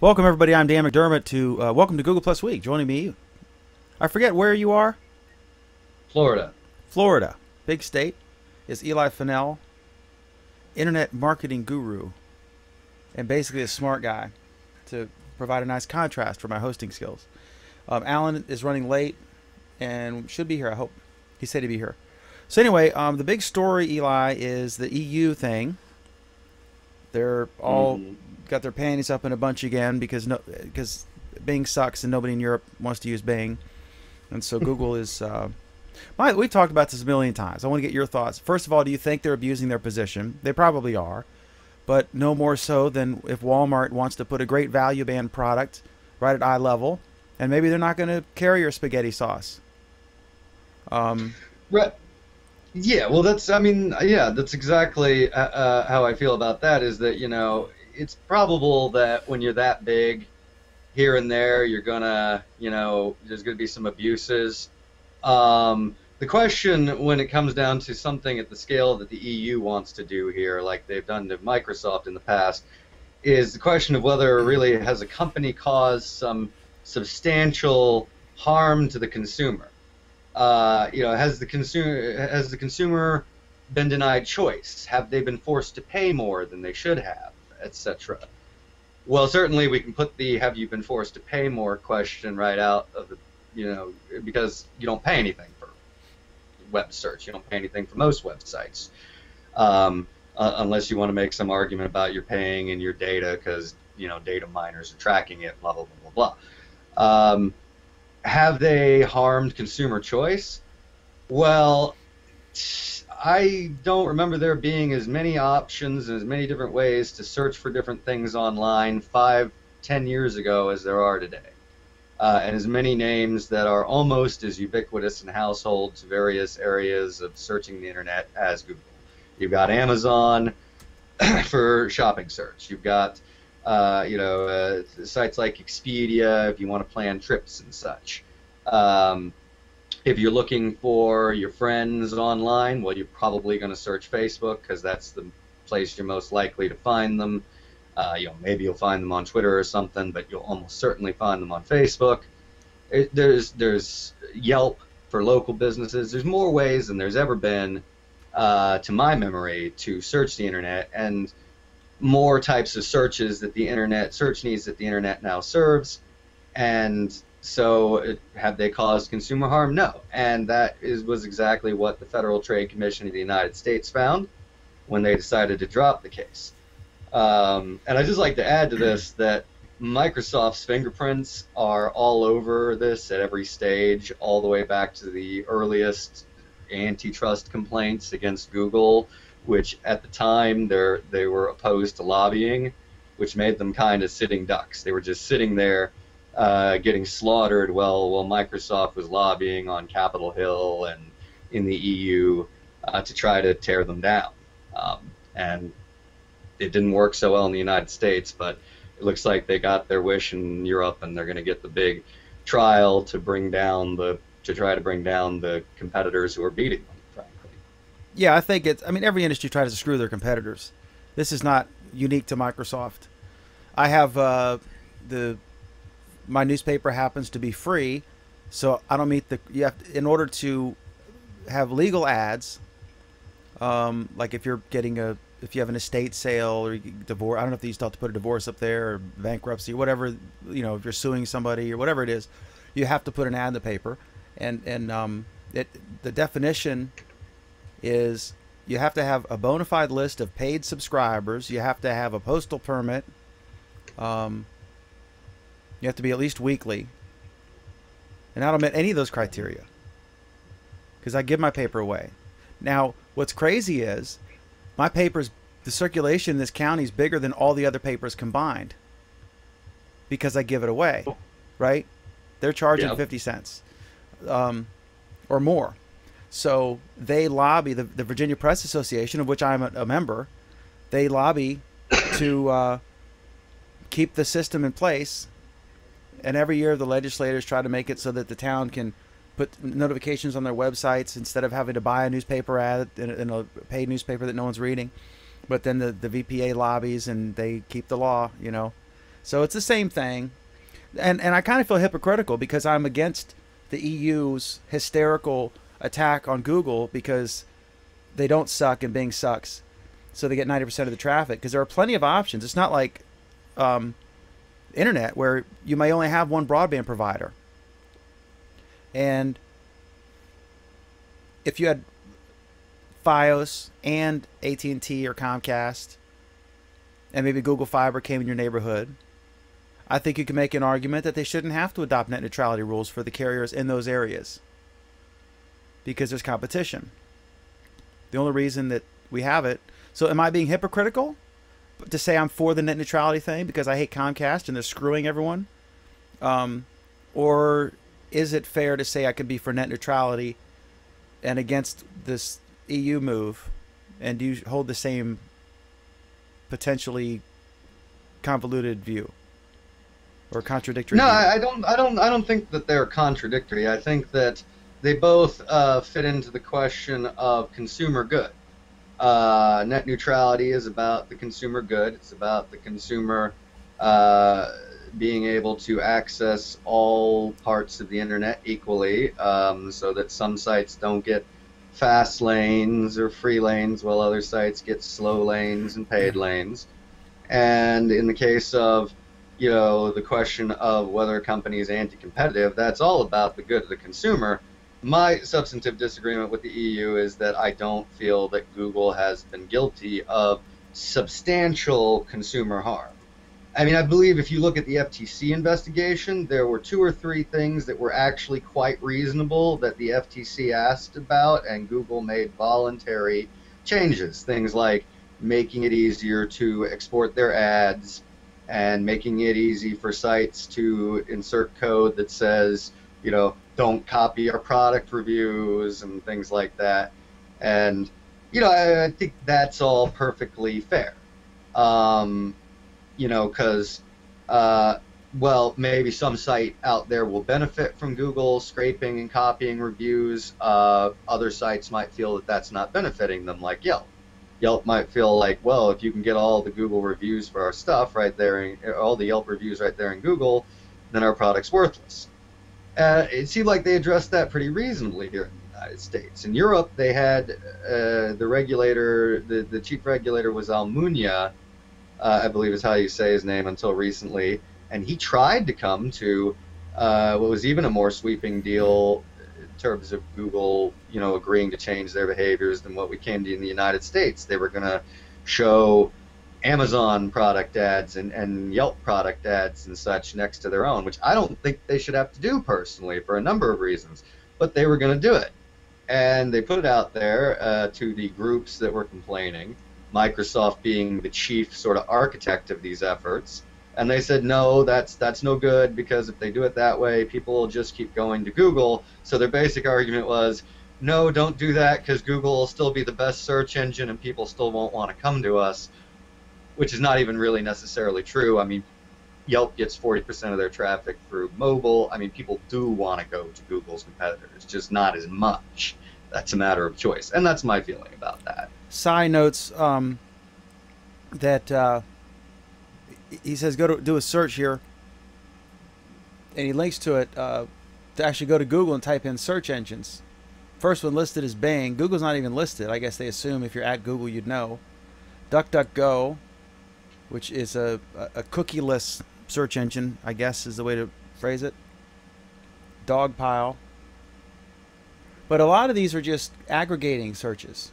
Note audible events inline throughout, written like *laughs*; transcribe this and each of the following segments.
Welcome, everybody. I'm Dan McDermott to uh, welcome to Google Plus Week. Joining me, I forget where you are. Florida. Florida, big state, is Eli Fennell, internet marketing guru, and basically a smart guy to provide a nice contrast for my hosting skills. Um, Alan is running late and should be here. I hope he said he'd be here. So anyway, um, the big story, Eli, is the EU thing. They're all Mhm. Got their panties up in a bunch again because no, because Bing sucks and nobody in Europe wants to use Bing, and so *laughs* Google is. Uh, my, we've talked about this a million times. I want to get your thoughts. First of all, do you think they're abusing their position? They probably are, but no more so than if Walmart wants to put a great value band product right at eye level, and maybe they're not going to carry your spaghetti sauce. Um, Right. Yeah, well, that's, I mean, yeah, that's exactly uh, uh, how I feel about that is that, you know, it's probable that when you're that big, here and there, you're gonna, you know, there's gonna be some abuses. Um, the question when it comes down to something at the scale that the EU wants to do here, like they've done to Microsoft in the past, is the question of whether really has a company caused some substantial harm to the consumer. Uh, you know, has the consumer has the consumer been denied choice? Have they been forced to pay more than they should have, etc. Well, certainly we can put the "Have you been forced to pay more?" question right out of the, you know, because you don't pay anything for web search. You don't pay anything for most websites, um, uh, unless you want to make some argument about you're paying in your data because you know data miners are tracking it. Blah blah blah blah blah. Um, have they harmed consumer choice? Well, I don't remember there being as many options and as many different ways to search for different things online five, ten years ago as there are today. Uh, and as many names that are almost as ubiquitous in households, various areas of searching the internet as Google. You've got Amazon *clears throat* for shopping search. You've got uh, you know, uh, sites like Expedia if you want to plan trips and such. Um, if you're looking for your friends online, well, you're probably going to search Facebook because that's the place you're most likely to find them. Uh, you know, maybe you'll find them on Twitter or something, but you'll almost certainly find them on Facebook. It, there's there's Yelp for local businesses. There's more ways than there's ever been, uh, to my memory, to search the internet and more types of searches that the internet search needs that the internet now serves and so it, have they caused consumer harm? No. And that is was exactly what the federal trade commission of the united states found when they decided to drop the case. Um, and i'd just like to add to this that microsoft's fingerprints are all over this at every stage all the way back to the earliest antitrust complaints against google which at the time they were opposed to lobbying, which made them kind of sitting ducks. They were just sitting there uh, getting slaughtered while while Microsoft was lobbying on Capitol Hill and in the EU uh, to try to tear them down. Um, and it didn't work so well in the United States, but it looks like they got their wish in Europe, and they're going to get the big trial to bring down the to try to bring down the competitors who are beating them. Frankly. yeah, I think it's. I mean, every industry tries to screw their competitors. This is not unique to Microsoft. I have uh, the my newspaper happens to be free, so I don't meet the. You have to, in order to have legal ads. Um, like if you're getting a if you have an estate sale or divorce, I don't know if they used to have to put a divorce up there or bankruptcy, whatever. You know, if you're suing somebody or whatever it is, you have to put an ad in the paper, and and um, it the definition is you have to have a bona fide list of paid subscribers. You have to have a postal permit. Um, you have to be at least weekly. And I don't meet any of those criteria because I give my paper away. Now, what's crazy is my paper's the circulation in this county is bigger than all the other papers combined because I give it away, right? They're charging Yep. 50 cents um, or more. So they lobby the, the Virginia Press Association, of which I'm a, a member. They lobby to uh, keep the system in place, and every year the legislators try to make it so that the town can put notifications on their websites instead of having to buy a newspaper ad in a, paid newspaper that no one's reading. But then the, the VPA lobbies and they keep the law, you know. So it's the same thing, and and I kind of feel hypocritical because I'm against the EU's hysterical attack on Google because they don't suck and Bing sucks, so they get 90% of the traffic because there are plenty of options. It's not like um, internet where you may only have one broadband provider, and if you had FiOS and AT&T or Comcast, and maybe Google Fiber came in your neighborhood, I think you can make an argument that they shouldn't have to adopt net neutrality rules for the carriers in those areas because there's competition. The only reason that we have it. So, am I being hypocritical to say I'm for the net neutrality thing because I hate Comcast and they're screwing everyone? Um, or is it fair to say I could be for net neutrality and against this EU move? And do you hold the same potentially convoluted view or contradictory? No, view? I I don't. I don't. I don't think that they're contradictory. I think that they both uh, fit into the question of consumer good. Uh, net neutrality is about the consumer good. It's about the consumer uh, being able to access all parts of the internet equally, um, so that some sites don't get fast lanes or free lanes, while other sites get slow lanes and paid lanes. And in the case of you know the question of whether a company is anti-competitive, that's all about the good of the consumer. My substantive disagreement with the EU is that I don't feel that Google has been guilty of substantial consumer harm. I mean, I believe if you look at the FTC investigation, there were two or three things that were actually quite reasonable that the FTC asked about, and Google made voluntary changes. Things like making it easier to export their ads and making it easy for sites to insert code that says, you know, don't copy our product reviews and things like that. And, you know, I, I think that's all perfectly fair. Um, you know, because, uh, well, maybe some site out there will benefit from Google scraping and copying reviews. Uh, other sites might feel that that's not benefiting them, like Yelp. Yelp might feel like, well, if you can get all the Google reviews for our stuff right there, all the Yelp reviews right there in Google, then our product's worthless. Uh, it seemed like they addressed that pretty reasonably here in the United States. In Europe, they had uh, the regulator, the, the chief regulator was Almunia, uh, I believe is how you say his name until recently, and he tried to come to uh, what was even a more sweeping deal in terms of Google, you know, agreeing to change their behaviors than what we came to in the United States. They were going to show Amazon product ads and, and Yelp product ads and such next to their own, which I don't think they should have to do personally for a number of reasons. But they were going to do it. And they put it out there uh, to the groups that were complaining, Microsoft being the chief sort of architect of these efforts. And they said, no, that's, that's no good because if they do it that way, people will just keep going to Google. So their basic argument was, no, don't do that because Google will still be the best search engine and people still won't want to come to us which is not even really necessarily true. I mean, Yelp gets 40% of their traffic through mobile. I mean, people do want to go to Google's competitors, just not as much. That's a matter of choice, and that's my feeling about that. Side notes um, that uh, he says go to do a search here, and he links to it uh, to actually go to Google and type in search engines. First one listed is Bing. Google's not even listed. I guess they assume if you're at Google, you'd know. DuckDuckGo, which is a, a cookieless search engine, I guess is the way to phrase it. Dogpile. But a lot of these are just aggregating searches.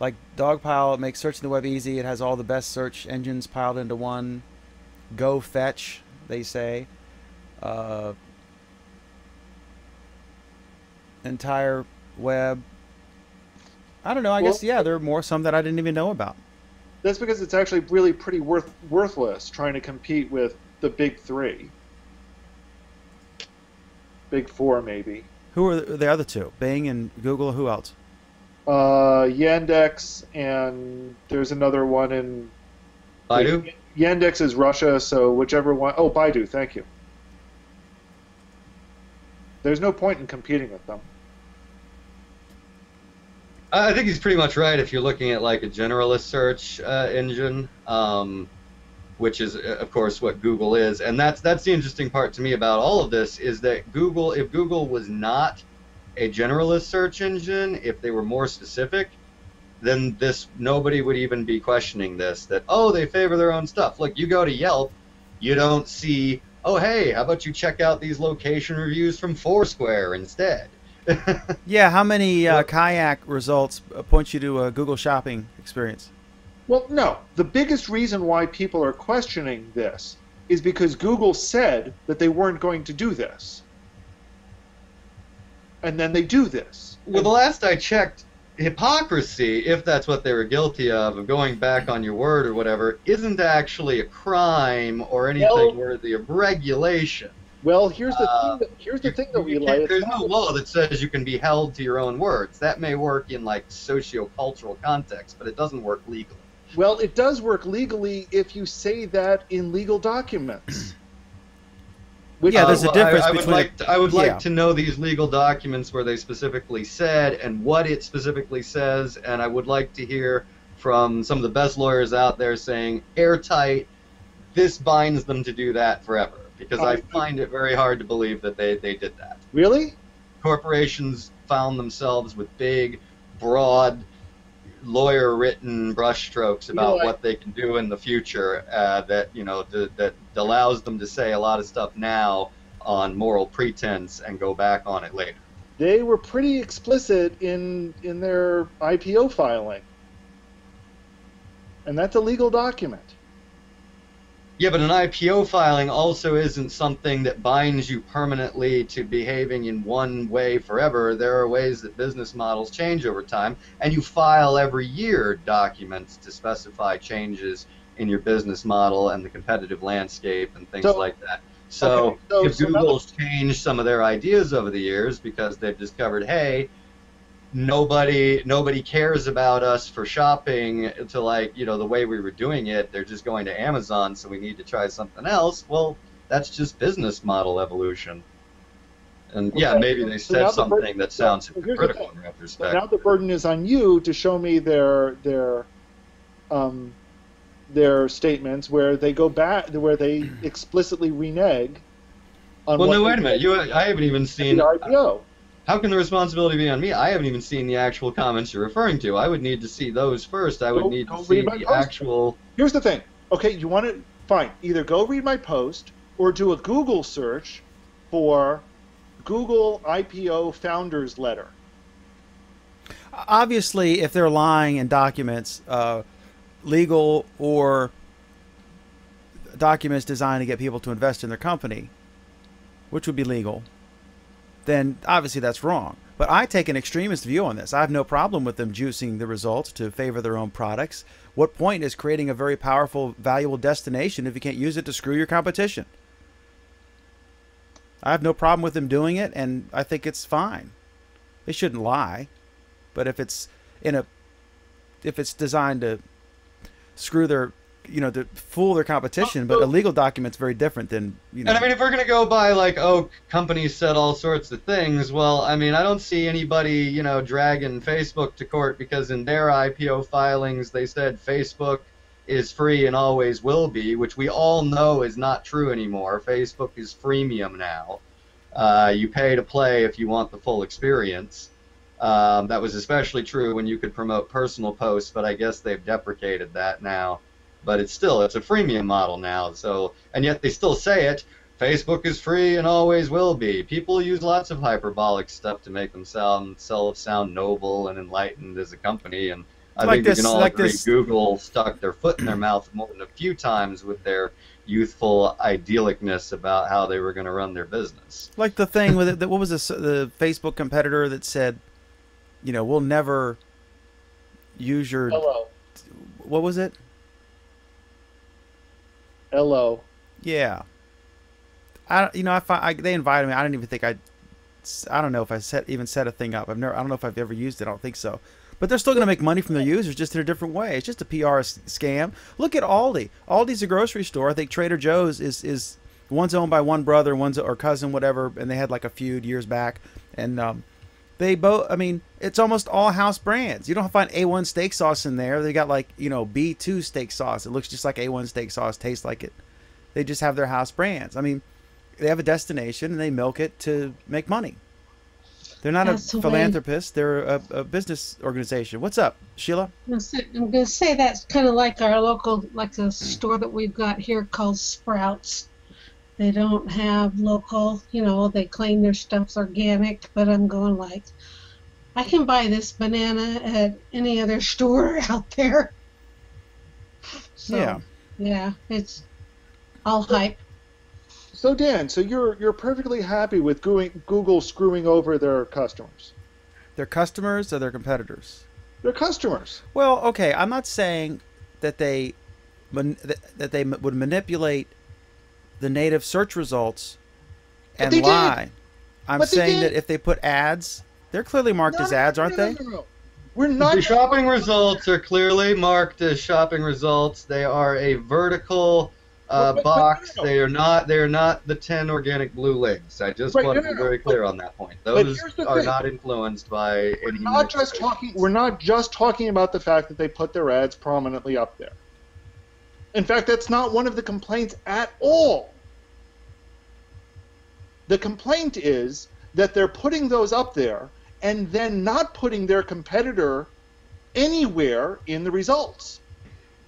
Like Dogpile, it makes searching the web easy. It has all the best search engines piled into one. Go fetch, they say. Uh, entire web. I don't know. I Well- guess yeah, there are more some that I didn't even know about. That's because it's actually really pretty worth worthless trying to compete with the big three. Big four, maybe. Who are the, the other two? Bing and Google. Who else? Uh, Yandex, and there's another one in. Baidu? Yandex is Russia, so whichever one. Oh, Baidu, thank you. There's no point in competing with them. I think he's pretty much right if you're looking at like a generalist search uh, engine. Um, which is uh, of course what Google is. And that's that's the interesting part to me about all of this is that Google, if Google was not a generalist search engine, if they were more specific, then this nobody would even be questioning this. That oh, they favor their own stuff. Look, you go to Yelp, you don't see oh hey, how about you check out these location reviews from Foursquare instead. *laughs* yeah, how many uh, kayak results uh, point you to a Google Shopping experience? Well, no. The biggest reason why people are questioning this is because Google said that they weren't going to do this. And then they do this. Well, the last I checked, hypocrisy, if that's what they were guilty of, of going back on your word or whatever, isn't actually a crime or anything Well- worthy of regulation. Well, here's the Uh, thing. That, here's the You- thing that we like. There's no law that says you can be held to your own words. That may work in like socio-cultural context, but it doesn't work legally. Well, it does work legally if you say that in legal documents. Which *clears throat* Yeah, there's a difference I, I would between like to, I would like to know these legal documents where they specifically said and what it specifically says, and I would like to hear from some of the best lawyers out there saying airtight. This binds them to do that forever because I I- find it very hard to believe that they, they did that. really? Corporations found themselves with big, broad, lawyer-written brushstrokes You know, about what they can do in the future uh, that you know th- that allows them to say a lot of stuff now on moral pretense and go back on it later. They were pretty explicit in in their IPO filing. And that's a legal document. Yeah, but an IPO filing also isn't something that binds you permanently to behaving in one way forever. There are ways that business models change over time, and you file every year documents to specify changes in your business model and the competitive landscape and things So- like that. So, Okay, so- if so Google's changed some of their ideas over the years because they've discovered, hey, nobody nobody cares about us for shopping to like you know the way we were doing it. They're just going to amazon so we need to try something else. Well that's just business model evolution. And yeah Okay, maybe they so said bur- something that sounds so hypocritical in So retrospect now the burden is on you to show me their their um, their statements where they go back where they *clears throat* explicitly renege on well no wait a minute. You i haven't even seen the IPO. How can the responsibility be on me i haven't even seen the actual comments you're referring to i would need to see those first i would Go- need to see the post. actual Here's the thing. Okay, you want to fine. Either go read my post or do a Google search for Google IPO founders letter. Obviously, if they're lying in documents, uh, legal or documents designed to get people to invest in their company, which would be legal, then obviously that's wrong. But I take an extremist view on this. I have no problem with them juicing the results to favor their own products. What point is creating a very powerful, valuable destination if you can't use it to screw your competition? I have no problem with them doing it, and I think it's fine. They shouldn't lie, but if it's in a, if it's designed to screw their, you know, to fool their competition, but a legal document's very different than you know. And I mean, if we're gonna go by like, oh, companies said all sorts of things, well, I mean, I don't see anybody, you know, dragging Facebook to court because in their IPO filings they said Facebook is free and always will be, which we all know is not true anymore. Facebook is freemium now. Uh, you pay to play if you want the full experience. Um, that was especially true when you could promote personal posts, but I guess they've deprecated that now. But it's still it's a freemium model now. So and yet they still say it. Facebook is free and always will be. People use lots of hyperbolic stuff to make themselves sound, sound noble and enlightened as a company, and I Like think this- we can all like agree this- Google stuck their foot in their mouth more than a few times with their youthful idyllicness about how they were going to run their business. Like the thing with it, that what was this, the Facebook competitor that said, you know, we'll never use your Ello. what was it? Ello. Yeah. I you know I, fi- I they invited me. I didn't even think I I don't know if I set even set a thing up. I've never I don't know if I've ever used it. I don't think so. But they're still going to make money from their users just in a different way. It's just a PR scam. Look at Aldi. Aldi's a grocery store. I think Trader Joe's is is one's owned by one brother, one's or cousin, whatever, and they had like a feud years back. And um, They both. I mean, it's almost all house brands. You don't find A1 steak sauce in there. They got like you know B2 steak sauce. It looks just like A1 steak sauce. Tastes like it. They just have their house brands. I mean, they have a destination and they milk it to make money. They're not That's a the philanthropist. They're a, a business organization. What's up, Sheila? I'm gonna say- I'm going to say that's kind of like our local, like a store that we've got here called Sprouts. They don't have local, you know, they claim their stuff's organic, but I'm going like, I can buy this banana at any other *laughs* store out there. So, Yeah. Yeah, it's all hype. So Dan, so you're you're perfectly happy with Google, Google screwing over their customers. Their customers or their competitors? Their customers. Well, okay. I'm not saying that they that, that they would manipulate the native search results But and they did. I'm But they saying did. that if they put ads, they're clearly marked No, as ads, aren't no, they? no, no. We're not. the shopping results are clearly marked as shopping results. They are a vertical uh, But- but- but box. no. They are not. They are not the ten organic blue links. I just Right, want no, to be very clear on that point. Those are thing. not influenced by any. We're not just talking. We're not just talking about the fact that they put their ads prominently up there. In fact, that's not one of the complaints at all. The complaint is that they're putting those up there and then not putting their competitor anywhere in the results.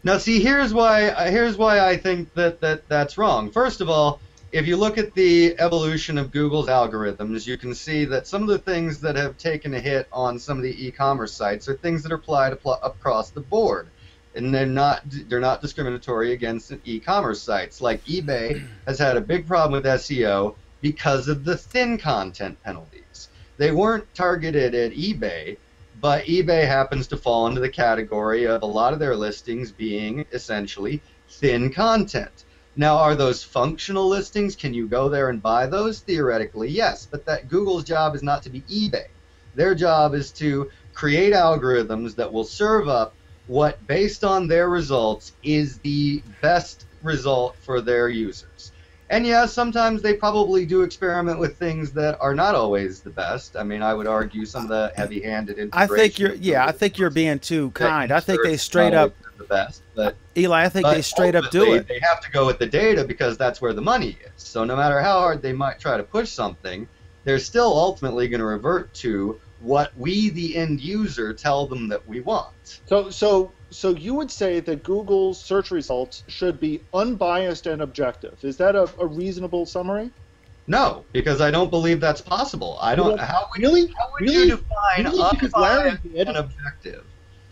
Now, see, here's why. Here's why I think that, that that's wrong. First of all, if you look at the evolution of Google's algorithms, you can see that some of the things that have taken a hit on some of the e-commerce sites are things that are applied across the board, and they're not they're not discriminatory against e-commerce sites. Like eBay has had a big problem with SEO because of the thin content penalties. They weren't targeted at eBay, but eBay happens to fall into the category of a lot of their listings being essentially thin content. Now, are those functional listings? Can you go there and buy those? Theoretically, yes, but that Google's job is not to be eBay. Their job is to create algorithms that will serve up what, based on their results, is the best result for their users. And yes, sometimes they probably do experiment with things that are not always the best. I mean, I would argue some of the heavy-handed I think you're yeah, I think you're being too kind. I think they straight up the best, but Eli, I think they straight up do it. They have to go with the data because that's where the money is. So no matter how hard they might try to push something, they're still ultimately going to revert to what we, the end user, tell them that we want. So, so, so you would say that Google's search results should be unbiased and objective. Is that a, a reasonable summary? No, because I don't believe that's possible. I don't. How would, really? how would Really? you define Really? Unbiased and objective?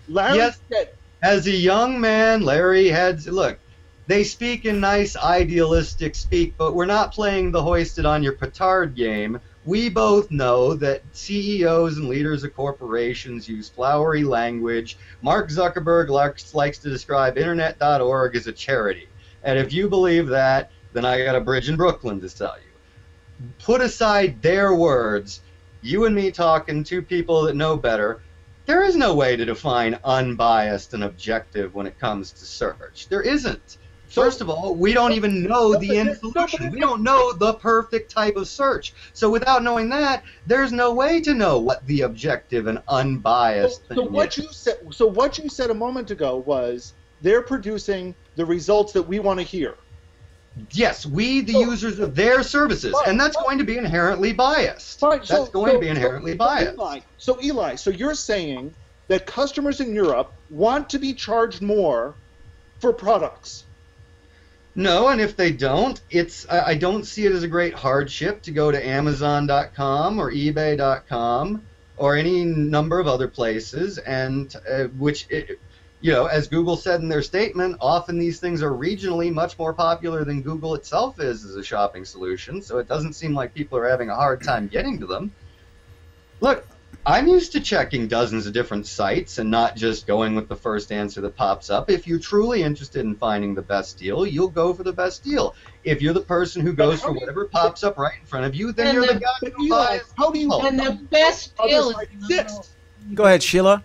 Larry Yes. said, As a young man, Larry had look. They speak in nice idealistic speak, but we're not playing the hoisted on your petard game. We both know that CEOs and leaders of corporations use flowery language. Mark Zuckerberg likes, likes to describe Internet.org as a charity. And if you believe that, then I got a bridge in Brooklyn to sell you. Put aside their words, you and me talking, two people that know better, there is no way to define unbiased and objective when it comes to search. There isn't. First of all, we don't even know the end there- no, but solution. We don't know the perfect type of search. So without knowing that, there's no way to know what the objective and unbiased so, so what is. you said. So what you said a moment ago was they're producing the results that we want to hear. Yes, we, the So- users of their services, But- and that's but- going to be inherently biased. Fine, That's so- going to be inherently biased. Eli, so Eli, so you're saying that customers in Europe want to be charged more for products. No, and if they don't, it's I don't see it as a great hardship to go to Amazon.com or eBay.com or any number of other places, and uh, which, it, you know, as Google said in their statement, often these things are regionally much more popular than Google itself is as a shopping solution. So it doesn't seem like people are having a hard time getting to them. Look, I'm used to checking dozens of different sites and not just going with the first answer that pops up. If you're truly interested in finding the best deal, you'll go for the best deal. If you're the person who goes for do you- whatever pops up right in front of you, then And you're the the- guy But who Eli, buys. how do you? And the best Other deal sites is exist. Go ahead, Sheila.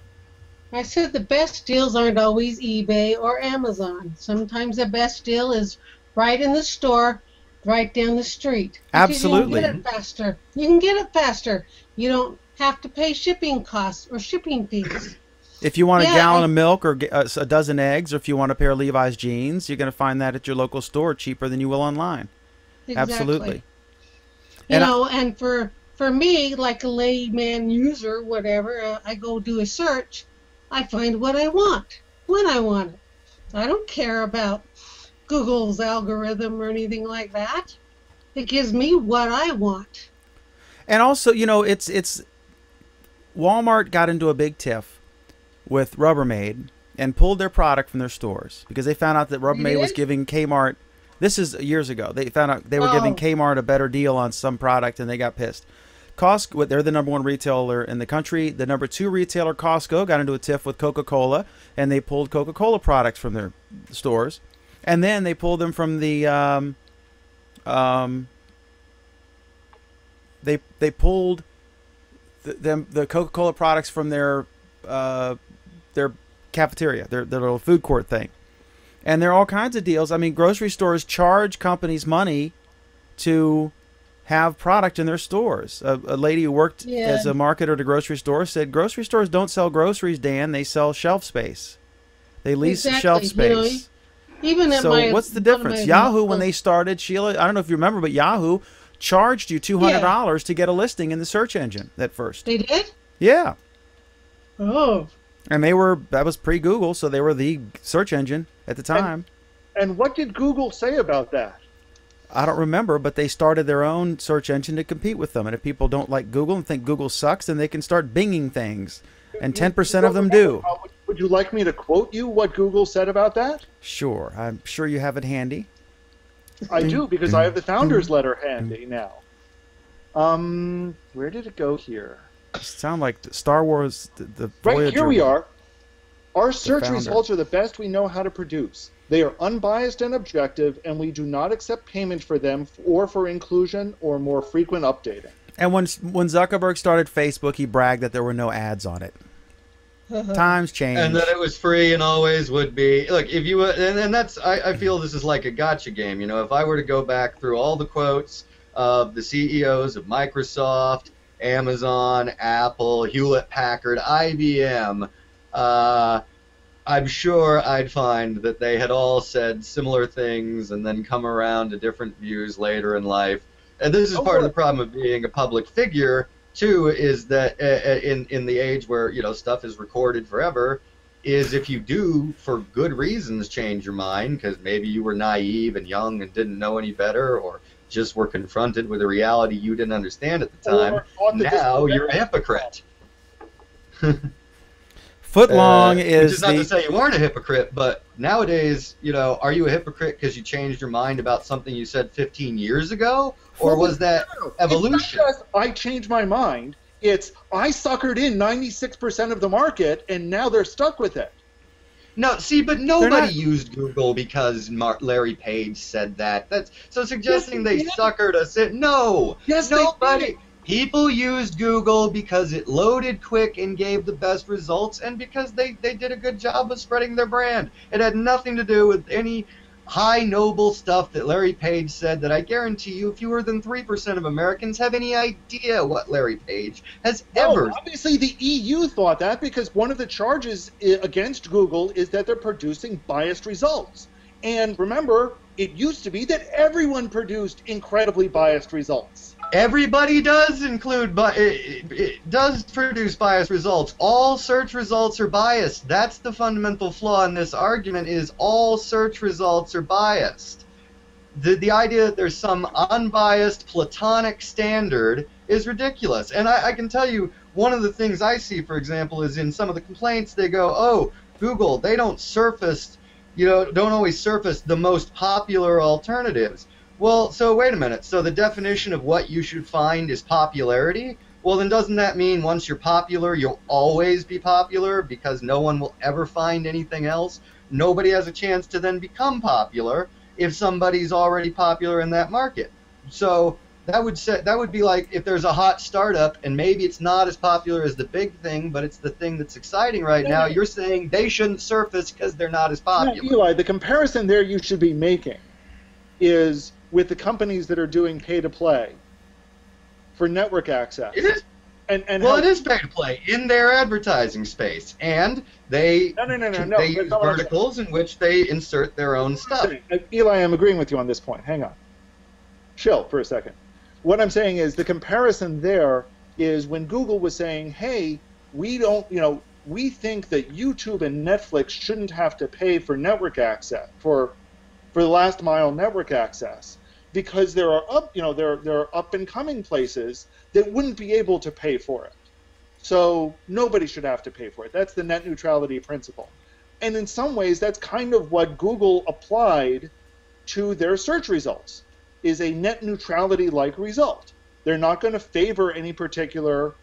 I said the best deals aren't always eBay or Amazon. Sometimes the best deal is right in the store, right down the street. Absolutely. You can get it faster. You can get it faster. You don't have to pay shipping costs or shipping fees. If you want a gallon I- of milk or uh, a dozen eggs, or if you want a pair of Levi's jeans, you're going to find that at your local store cheaper than you will online. Exactly. Absolutely. You And I- know, and for for me, like a layman user, whatever, uh, I go do a search, I find what I want when I want it. I don't care about Google's algorithm or anything like that. It gives me what I want. And also, you know, it's it's Walmart got into a big tiff with Rubbermaid and pulled their product from their stores because they found out that Rubbermaid was giving Kmart this is years ago. They found out they were giving Oh. Kmart a better deal on some product and they got pissed. Costco, they're the number one retailer in the country. The number two retailer, Costco, got into a tiff with Coca Cola, and they pulled Coca Cola products from their stores, and then they pulled them from the um, um, they they pulled the the Coca Cola products from their uh, their cafeteria, their their little food court thing, and there are all kinds of deals. I mean, grocery stores charge companies money to have product in their stores. A, a lady who worked Yeah. as a marketer at a grocery store said grocery stores don't sell groceries, Dan. They sell shelf space. They lease Exactly. shelf You know, space. Even at so my what's the difference? Yahoo, when they started, Sheila, I don't know if you remember, but Yahoo charged you two hundred dollars to get a listing in the search engine at first. they did. Yeah, Oh, and they were that was pre Google, so they were the search engine at the time. And what did Google say about that? I don't remember, but they started their own search engine to compete with them. And if people don't like Google and think Google sucks, then they can start binging things. And ten percent of them do. Uh, Would you like me to quote you what Google said about that? Sure, I'm sure you have it handy. I do because I have the founder's letter handy now. Um, where did it go here? Sound like Star Wars, the, the Right here we are. Our search results are the best we know how to produce. They are unbiased and objective, and we do not accept payment for them or for inclusion or more frequent updating. And when when Zuckerberg started Facebook, he bragged that there were no ads on it. Times change. and that it was free and always would be. Look, if you and, and that's I, I feel this is like a gotcha game. You know, if I were to go back through all the quotes of the CEOs of Microsoft, Amazon, Apple, Hewlett Packard, IBM, uh, I'm sure I'd find that they had all said similar things and then come around to different views later in life. And this is Oh, part of the problem of being a public figure too is that uh, uh, in in the age where you know stuff is recorded forever is if you do for good reasons change your mind because maybe you were naive and young and didn't know any better or just were confronted with a reality you didn't understand at the time Or thought that this now you're a hypocrite. *laughs* Footlong Uh, is which is not the to say you weren't a hypocrite but nowadays you know are you a hypocrite because you changed your mind about something you said 15 years ago or was that No, it's evolution not just I changed my mind. It's I suckered in 96% of the market, and now they're stuck with it. No, see, but nobody not- used Google because Mar- Larry Page said that. That's so suggesting they they did. suckered us in. No, Yes, they nobody. did. People used Google because it loaded quick and gave the best results, and because they they did a good job of spreading their brand. It had nothing to do with any high noble stuff that Larry Page said. That I guarantee you, fewer than three percent of Americans have any idea what Larry Page has ever. Obviously the EU thought that because one of the charges against Google is that they're producing biased results. And remember, it used to be that everyone produced incredibly biased results. Everybody does include, but it, it does produce biased results. All search results are biased. That's the fundamental flaw in this argument: is all search results are biased. The the idea that there's some unbiased platonic standard is ridiculous. And I, I can tell you one of the things I see, for example, is in some of the complaints they go, "Oh, Google, they don't surface, you know, don't always surface the most popular alternatives." Well, so wait a minute. So the definition of what you should find is popularity? Well, then doesn't that mean once you're popular, you'll always be popular because no one will ever find anything else? Nobody has a chance to then become popular if somebody's already popular in that market. So that would say, that would be like if there's a hot startup and maybe it's not as popular as the big thing, but it's the thing that's exciting right now. You're saying they shouldn't surface because they're not as Now, popular. Eli, the comparison there you should be making is with the companies that are doing pay to play for network access. It is And and Well, how- it is pay to play in their advertising space, and they No, no, no, no, no. they use not what I'm saying. verticals in which they insert their own stuff. Uh, Eli, I'm agreeing with you on this point. Hang on. Chill for a second. What I'm saying is the comparison there is when Google was saying, hey, we don't, you know, we think that YouTube and Netflix shouldn't have to pay for network access, for, for the last mile network access, because there are up, you know, there, there are up and coming places that wouldn't be able to pay for it. So nobody should have to pay for it. That's the net neutrality principle. And in some ways, that's kind of what Google applied to their search results, is a net neutrality-like result. They're not going to favor any particular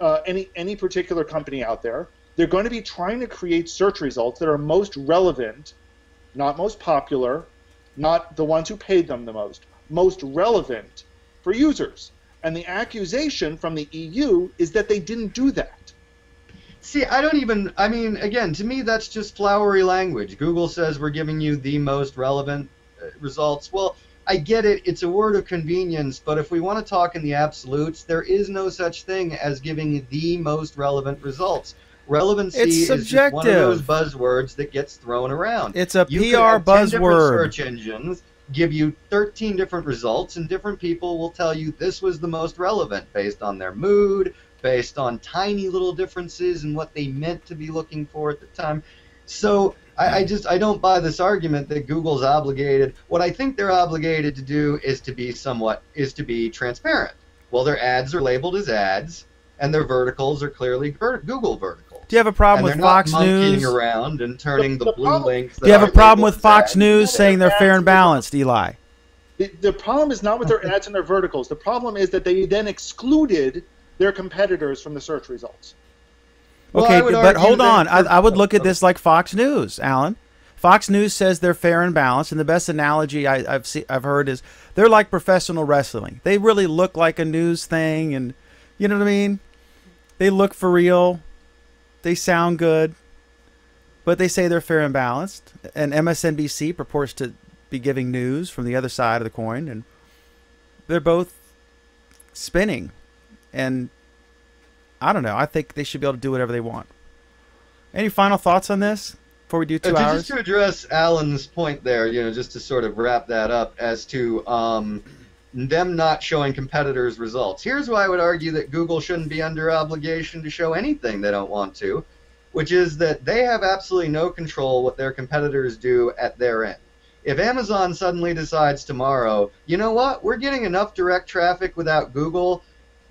uh, any any particular company out there. They're going to be trying to create search results that are most relevant, not most popular, not the ones who paid them the most, most relevant for users. And the accusation from the EU is that they didn't do that. See, I don't even. I mean, again, to me, that's just flowery language. Google says we're giving you the most relevant uh, results. Well, I get it. It's a word of convenience, but if we want to talk in the absolutes, there is no such thing as giving the most relevant results. Relevancy It's is one of those buzzwords that gets thrown around. It's a You PR have 10 different buzzword. search engines give you 13 different results, and different people will tell you this was the most relevant based on their mood, based on tiny little differences in what they meant to be looking for at the time. So I, I just I don't buy this argument that Google's obligated. What I think they're obligated to do is to be somewhat is to be transparent. Well, their ads are labeled as ads, and their verticals are clearly Google verticals. Do you have a problem and with Fox not News? around and turning The- the, the blue problem- links. Do you have a problem with Fox ads. News saying they're they're fair and balanced, Eli? The, the problem is not with their ads and their verticals. The problem is that they then excluded their competitors from the search results. Well, okay, I but hold on. I, I would look at this like Fox News, Alan. Fox News says they're fair and balanced, and the best analogy I, I've see, I've heard is they're like professional wrestling. They really look like a news thing, and you know what I mean. They look for real. They sound good, but they say they're fair and balanced. And MSNBC purports to be giving news from the other side of the coin, and they're both spinning. And I don't know. I think they should be able to do whatever they want. Any final thoughts on this before we do two Uh, hours? Just to address Alan's point there, you know, just to sort of wrap that up as to um, them not showing competitors' results. Here's why I would argue that Google shouldn't be under obligation to show anything they don't want to, which is that they have absolutely no control what their competitors do at their end. If Amazon suddenly decides tomorrow, you know what, we're getting enough direct traffic without Google.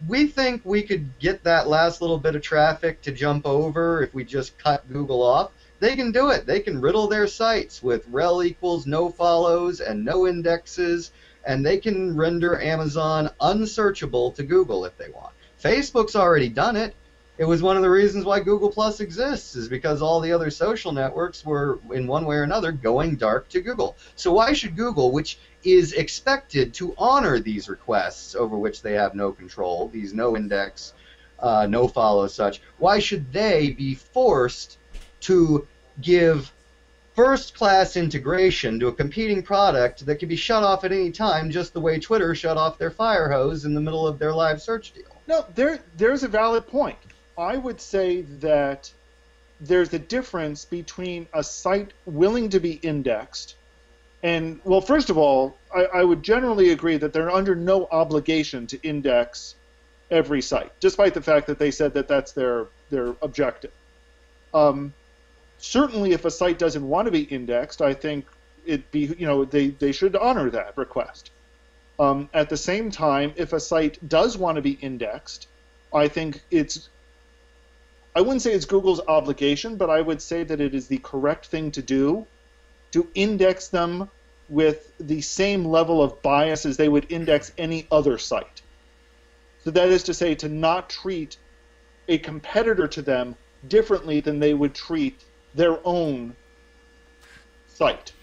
We think we could get that last little bit of traffic to jump over if we just cut Google off they can do it. They can riddle their sites with rel equals no follows and no indexes, and they can render Amazon unsearchable to Google if they want. Facebook's already done it. It was one of the reasons why Google Plus exists, is because all the other social networks were, in one way or another, going dark to Google. So why should Google, which is expected to honor these requests over which they have no control, these no index, uh, no follow such, why should they be forced to give first class integration to a competing product that can be shut off at any time, just the way Twitter shut off their fire hose in the middle of their live search deal. No, there there's a valid point. I would say that there's a difference between a site willing to be indexed and well, first of all, I, I would generally agree that they're under no obligation to index every site, despite the fact that they said that that's their their objective. Um, certainly, if a site doesn't want to be indexed, I think it be you know they, they should honor that request. Um, at the same time, if a site does want to be indexed, I think it's I wouldn't say it's Google's obligation, but I would say that it is the correct thing to do to index them with the same level of bias as they would index any other site. So that is to say, to not treat a competitor to them differently than they would treat their own site.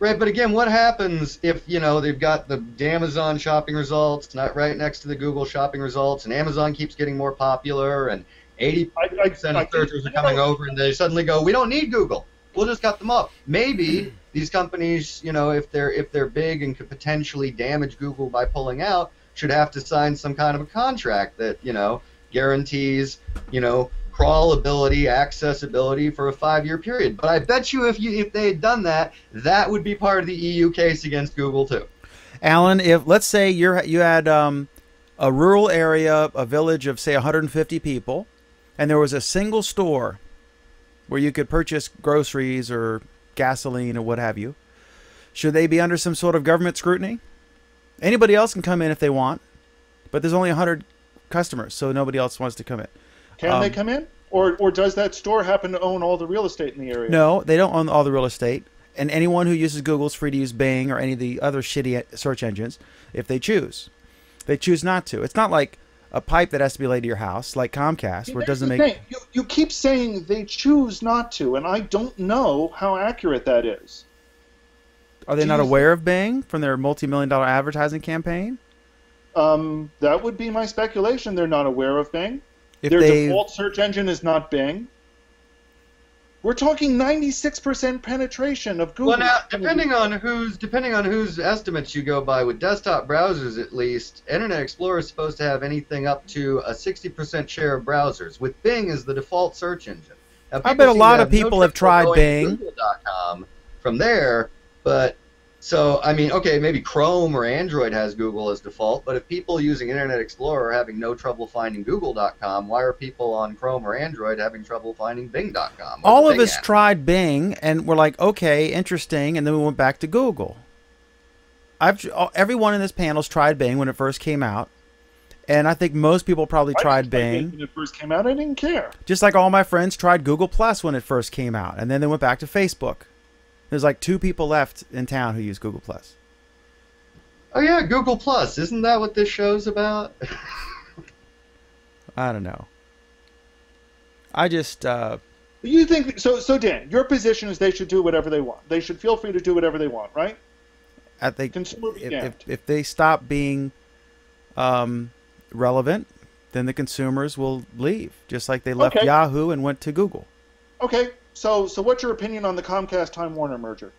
Right, but again, what happens if you know they've got the Amazon shopping results not right next to the Google shopping results, and Amazon keeps getting more popular, and 80 I, I, percent of searchers are coming over, and they suddenly go, "We don't need Google. We'll just cut them off." Maybe these companies, you know, if they're if they're big and could potentially damage Google by pulling out, should have to sign some kind of a contract that you know guarantees you know crawlability, accessibility for a five-year period. But I bet you if you if they had done that, that would be part of the EU case against Google too. Alan, if let's say you're you had um, a rural area, a village of say 150 people, and there was a single store where you could purchase groceries or gasoline or what have you, should they be under some sort of government scrutiny? Anybody else can come in if they want, but there's only 100 customers, so nobody else wants to come in. Can Um, they come in? Or, or does that store happen to own all the real estate in the area? No, they don't own all the real estate. And anyone who uses Google is free to use Bing or any of the other shitty search engines if they choose. They choose not to. It's not like a pipe that has to be laid to your house, like Comcast, See, where it doesn't make. thing. You, you keep saying they choose not to, and I don't know how accurate that is. Are they do not aware of Bing from their multi-million dollar advertising campaign? Um, that would be my speculation. They're not aware of Bing. If Their they, default search engine is not Bing. We're talking 96% penetration of Google. Well, now depending on whose depending on whose estimates you go by, with desktop browsers at least, Internet Explorer is supposed to have anything up to a 60% share of browsers, with Bing as the default search engine. Now, I bet a lot of have no people have tried Bing. From there, but so I mean, okay, maybe Chrome or Android has Google as default, but if people using Internet Explorer are having no trouble finding Google.com, why are people on Chrome or Android having trouble finding Bing.com? all of Bing us app? tried Bing and we're like, okay, interesting, and then we went back to Google. I've everyone in this panel's tried Bing when it first came out, and I think most people probably I tried didn't Bing. when it first came out. I didn't care. Just like all my friends tried Google Plus when it first came out, and then they went back to Facebook. There's like two people left in town who use Google Plus. Oh yeah, Google Plus. Isn't that what this show's about? *laughs* I don't know. I just uh, You think so? So Dan, your position is they should do whatever they want. They should feel free to do whatever they want, right? I think Consumer if, if, if they stop being um, relevant, then the consumers will leave, just like they left Okay. Yahoo and went to Google. Okay, so so what's your opinion on the Comcast Time Warner merger?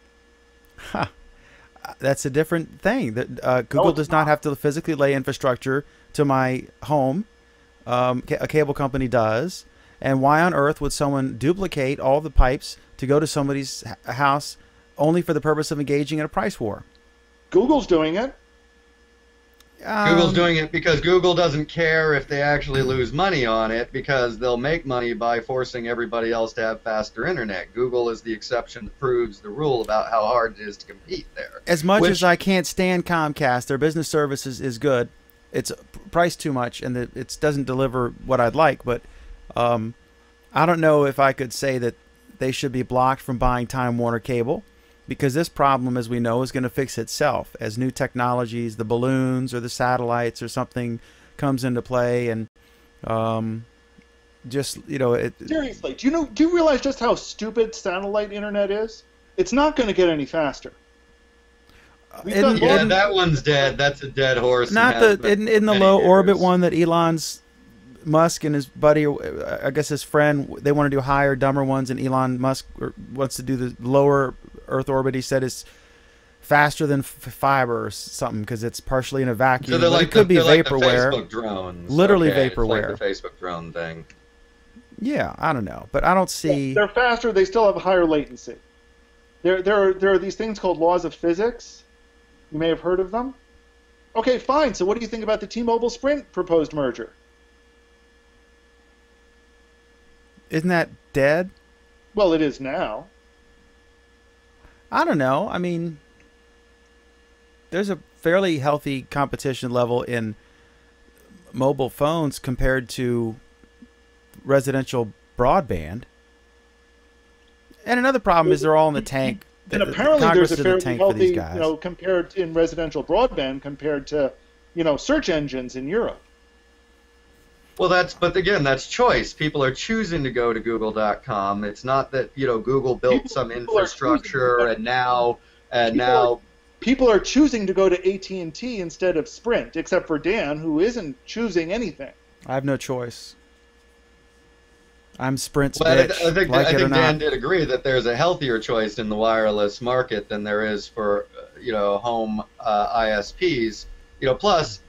That's a different thing. That uh, Google it's does not have to physically lay infrastructure to my home. Um, a cable company does. And why on earth would someone duplicate all the pipes to go to somebody's house only for the purpose of engaging in a price war? Google's doing it. Google's Um, doing it because Google doesn't care if they actually lose money on it because they'll make money by forcing everybody else to have faster internet. Google is the exception that proves the rule about how hard it is to compete there. As much Which- as I can't stand Comcast, their business services is good. It's priced too much, and it it doesn't deliver what I'd like. But um, I don't know if I could say that they should be blocked from buying Time Warner Cable, because this problem, as we know, is going to fix itself as new technologies, the balloons or the satellites or something, comes into play, and um, just you know, it, Seriously, do you know? Do you realize just how stupid satellite internet is? It's not going to get any faster. We've Yeah, that one's dead. That's a dead horse. not the in, in the for many low orbit one that Elon's Musk and his buddy, uh, I guess his friend, they want to do higher, dumber ones, and Elon Musk wants to do the lower Earth orbit. He said is faster than f- fiber or something because it's partially in a vacuum. So they're but like it could the, be they're like the vaporware. Facebook drones. Literally Okay, it's vaporware. Like the Facebook drone thing. yeah, I don't know, but I don't see. They're faster. They still have higher latency. There, there, are, there are these things called laws of physics. You may have heard of them. Okay, fine. So, what do you think about the T-Mobile Sprint proposed merger? Isn't that dead? Well, it is now. I don't know. I mean, there's a fairly healthy competition level in mobile phones compared to residential broadband. And another problem is they're all in the tank. And The- the apparently, Congress there's a in the fairly healthy, you know, compared in residential broadband compared to, you know, search engines in Europe. Well, that's but again, that's choice. People are choosing to go to Google.com. It's not that you know Google built People- some people are choosing to infrastructure and now and People now People are choosing to go to AT&T instead of Sprint, except for Dan, who isn't choosing anything. I have no choice. I'm Sprint's But I, bitch, I think like I think Dan not. did agree that there's a healthier choice in the wireless market than there is for uh, you know home uh, ISPs. You know, plus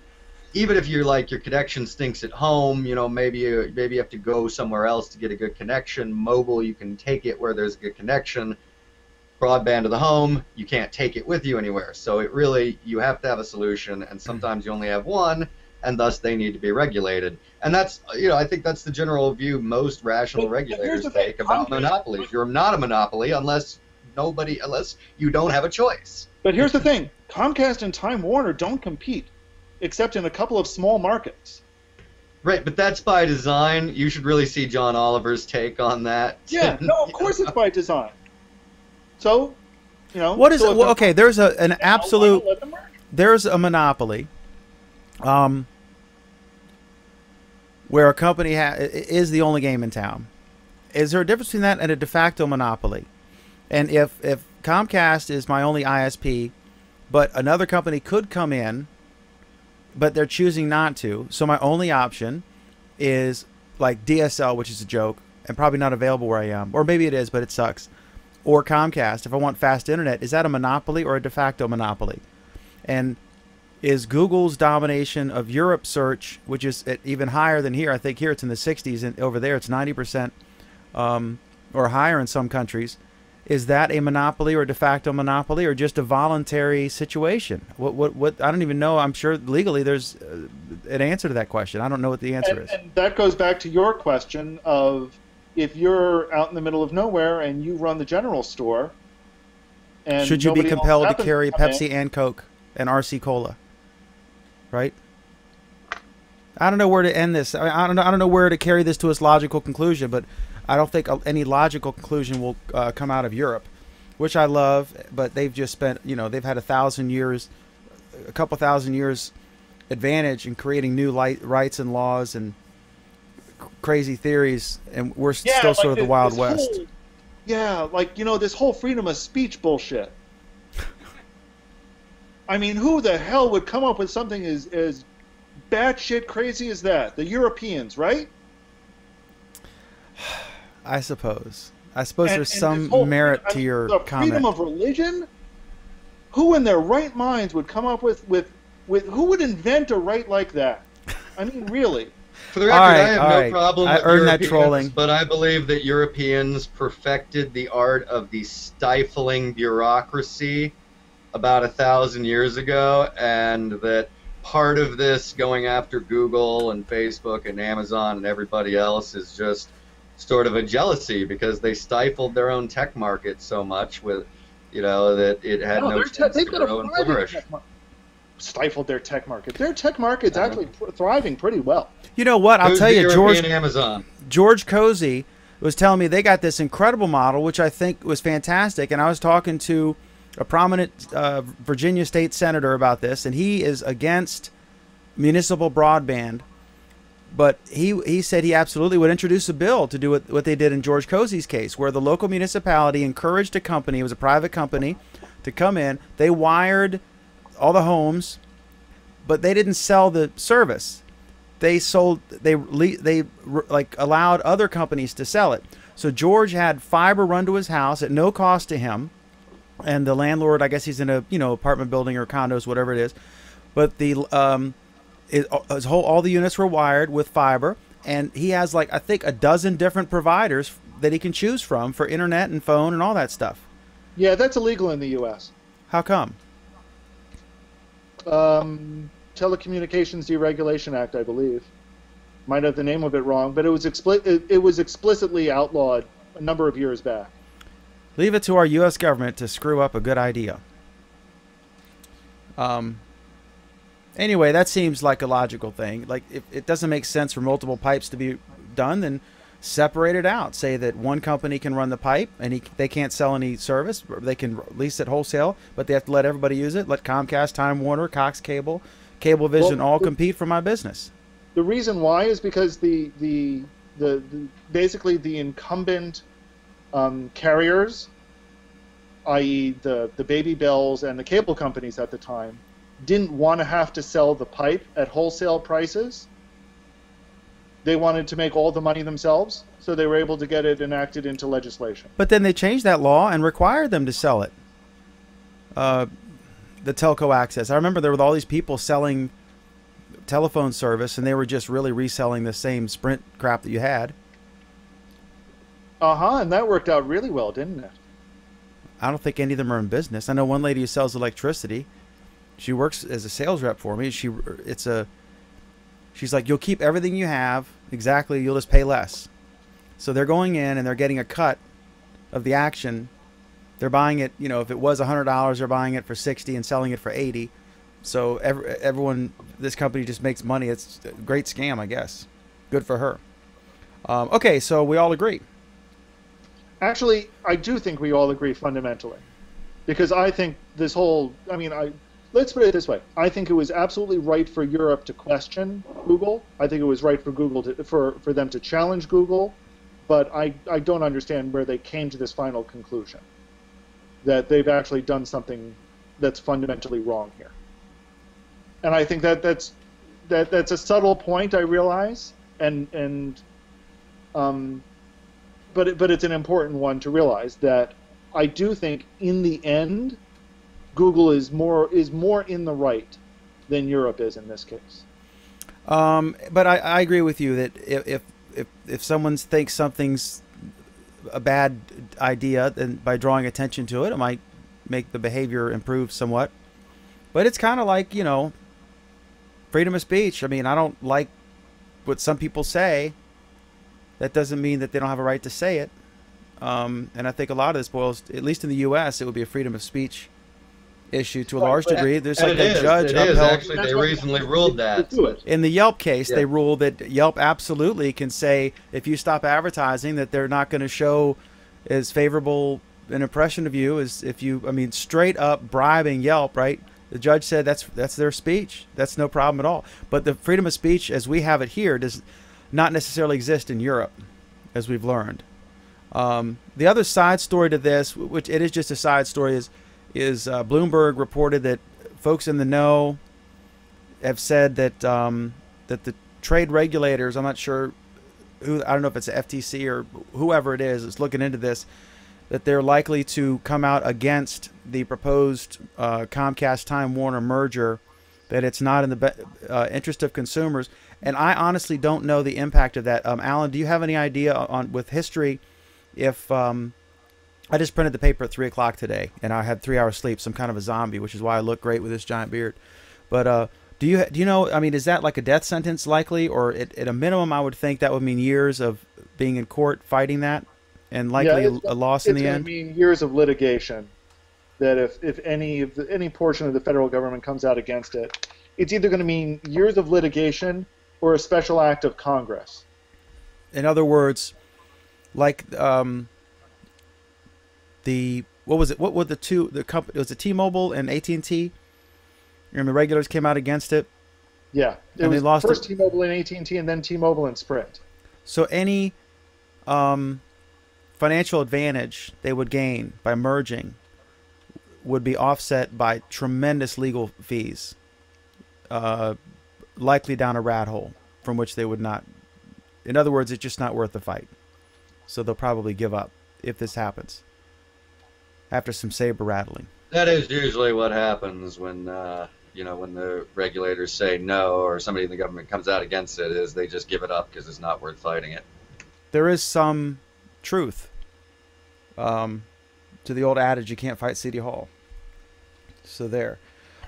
even if you're like your connection stinks at home, you know, maybe you maybe you have to go somewhere else to get a good connection. Mobile, you can take it where there's a good connection. Broadband to the home, you can't take it with you anywhere. So it really you have to have a solution, and hmm. sometimes you only have one, and thus they need to be regulated. And that's you know I think that's the general view most rational But- but regulators the thing, take about Comcast- monopolies. You're not a monopoly unless nobody unless you don't have a choice. But here's the thing: Comcast and Time Warner don't compete, except in a couple of small markets. Right, but that's by design. You should really see John Oliver's take on that. Yeah, no, of *laughs* course it's by design. So, you know, What is so it? Well, okay, there's a an absolute not let them merge? there's a monopoly um, where a company ha- is the only game in town. Is there a difference between that and a de facto monopoly? And if if Comcast is my only ISP, but another company could come in, but they're choosing not to, so my only option is like DSL, which is a joke and probably not available where I am, or maybe it is, but it sucks. Or Comcast, if I want fast internet, is that a monopoly or a de facto monopoly? and is Google's domination of Europe search, which is even higher than here. I think here it's in the 60s, and over there it's 90% um, or higher in some countries. Is that a monopoly or de facto monopoly, or just a voluntary situation? What, what, what? I don't even know. I'm sure legally there's uh, an answer to that question. I don't know what the answer and, is. and that goes back to your question of if you're out in the middle of nowhere and you run the general store. And Should you be compelled to carry in- Pepsi and Coke and RC Cola? Right? I don't know where to end this. I, I don't know. I don't know where to carry this to its logical conclusion, but I don't think any logical conclusion will uh, come out of Europe, which I love. But they've just spent, you know, they've had a thousand years, a couple thousand years advantage in creating new light, rights and laws and crazy theories, and we're Yeah, still like sort of the Wild West. whole- yeah, like you know this whole freedom of speech bullshit. I mean, who the hell would come up with something as as batshit crazy as that? The Europeans, right? I suppose. I suppose And- there's and some whole merit freedom- I to your the comment. freedom of religion. Who in their right minds would come up with with with who would invent a right like that? I mean, really. *laughs* For the record, All right, I have no right. problem I with earned that Europeans, trolling. but I believe that Europeans perfected the art of the stifling bureaucracy about a thousand years ago, and that part of this going after Google and Facebook and Amazon and everybody else is just sort of a jealousy because they stifled their own tech market so much with, you know, that it had no, they're chance te- to grow and flourish. Stifled their tech market. Their tech market's actually pr- thriving pretty well. You know what? I'll Who's tell the you, George European Amazon. George Cozy was telling me they got this incredible model, which I think was fantastic. And I was talking to a prominent uh, Virginia state senator about this, and he is against municipal broadband. But he he said he absolutely would introduce a bill to do what, what they did in George Cozy's case, where the local municipality encouraged a company, it was a private company, to come in. They wired all the homes, but they didn't sell the service they sold they they like allowed other companies to sell it. So George had fiber run to his house at no cost to him, and the landlord, I guess he's in a you know apartment building or condos, whatever it is, but the um, it, his whole all the units were wired with fiber, and he has like I think a dozen different providers that he can choose from for internet and phone and all that stuff. Yeah, that's illegal in the U.S. How come? Um, Telecommunications Deregulation Act, I believe. Might have the name of it wrong, but it was expli- it, it was explicitly outlawed a number of years back. Leave it to our U.S. government to screw up a good idea. Um. Anyway, that seems like a logical thing. Like, if it doesn't make sense for multiple pipes to be done, then separate it out. Say that one company can run the pipe and he, they can't sell any service. or They can lease it wholesale, but they have to let everybody use it. Let Comcast, Time Warner, Cox Cable, Cablevision Well, all the- compete for my business. The reason why is because the the the, the basically the incumbent um, carriers, i.e., the the baby bells and the cable companies at the time, didn't want to have to sell the pipe at wholesale prices. They wanted to make all the money themselves, so they were able to get it enacted into legislation. But then they changed that law and required them to sell it. Uh, the telco access. I remember there were all these people selling telephone service, and they were just really reselling the same Sprint crap that you had. Uh huh. And that worked out really well, didn't it? I don't think any of them are in business. I know one lady who sells electricity. She works as a sales rep for me. She it's a she's like you'll keep everything you have exactly. You'll just pay less. So they're going in and they're getting a cut of the action. They're buying it. You know, if it was hundred dollars, they're buying it for sixty and selling it for eighty. So every, everyone, this company just makes money. It's a great scam, I guess. Good for her. Um, okay, so we all agree. Actually, I do think we all agree fundamentally, because I think this whole. I mean, I let's put it this way. I think it was absolutely right for Europe to question Google. I think it was right for Google to for for them to challenge Google, but I I don't understand where they came to this final conclusion that they've actually done something that's fundamentally wrong here. And I think that that's that that's a subtle point I realize, and and um, but it, but it's an important one to realize that I do think in the end, Google is more is more in the right than Europe is in this case. Um, but I, I agree with you that if if if someone thinks something's a bad idea, then by drawing attention to it, it might make the behavior improve somewhat. But it's kind of like you know, freedom of speech. I mean, I don't like what some people say, that doesn't mean that they don't have a right to say it. Um, and I think a lot of this boils, at least in the U.S., it would be a freedom of speech issue to a large degree. There's like a is, judge it upheld. is, actually. They recently ruled that. In the Yelp case, Yeah. they ruled that Yelp absolutely can say if you stop advertising that they're not going to show as favorable an impression of you as if you. I mean, straight up bribing Yelp, right? The judge said that's that's their speech. That's no problem at all. But the freedom of speech, as we have it here, does not necessarily exist in Europe, as we've learned. Um, the other side story to this, which it is just a side story, is is uh, Bloomberg reported that folks in the know have said that um, that the trade regulators, I'm not sure who, I don't know if it's the FTC or whoever it is, is looking into this, that they're likely to come out against the proposed uh, Comcast Time Warner merger, that it's not in the uh, interest of consumers. And I honestly don't know the impact of that. Um, Alan, do you have any idea on with history if um, I just printed the paper at three o'clock today, and I had three hours sleep, so I'm kind of a zombie, which is why I look great with this giant beard. But uh, do you do you know? I mean, is that like a death sentence likely, or at, at a minimum, I would think that would mean years of being in court fighting that, and likely it's- a, loss in the end. to mean years of litigation. That if, if any of the, any portion of the federal government comes out against it, it's either going to mean years of litigation or a special act of Congress. in other words, like um, the what was it? What were the two the company? It Was it T-Mobile and AT and T? And the regulars came out against it. Yeah, it And they lost first it- T-Mobile and AT&T, and then T-Mobile and Sprint. So any um, financial advantage they would gain by merging would be offset by tremendous legal fees, uh, likely down a rat hole from which they would not. In other words, it's just not worth the fight. So they'll probably give up if this happens after some saber rattling. That is usually what happens when uh, you know when the regulators say no or somebody in the government comes out against it. Is they just give it up because it's not worth fighting it. There is some truth um, to the old adage you can't fight City Hall. So there.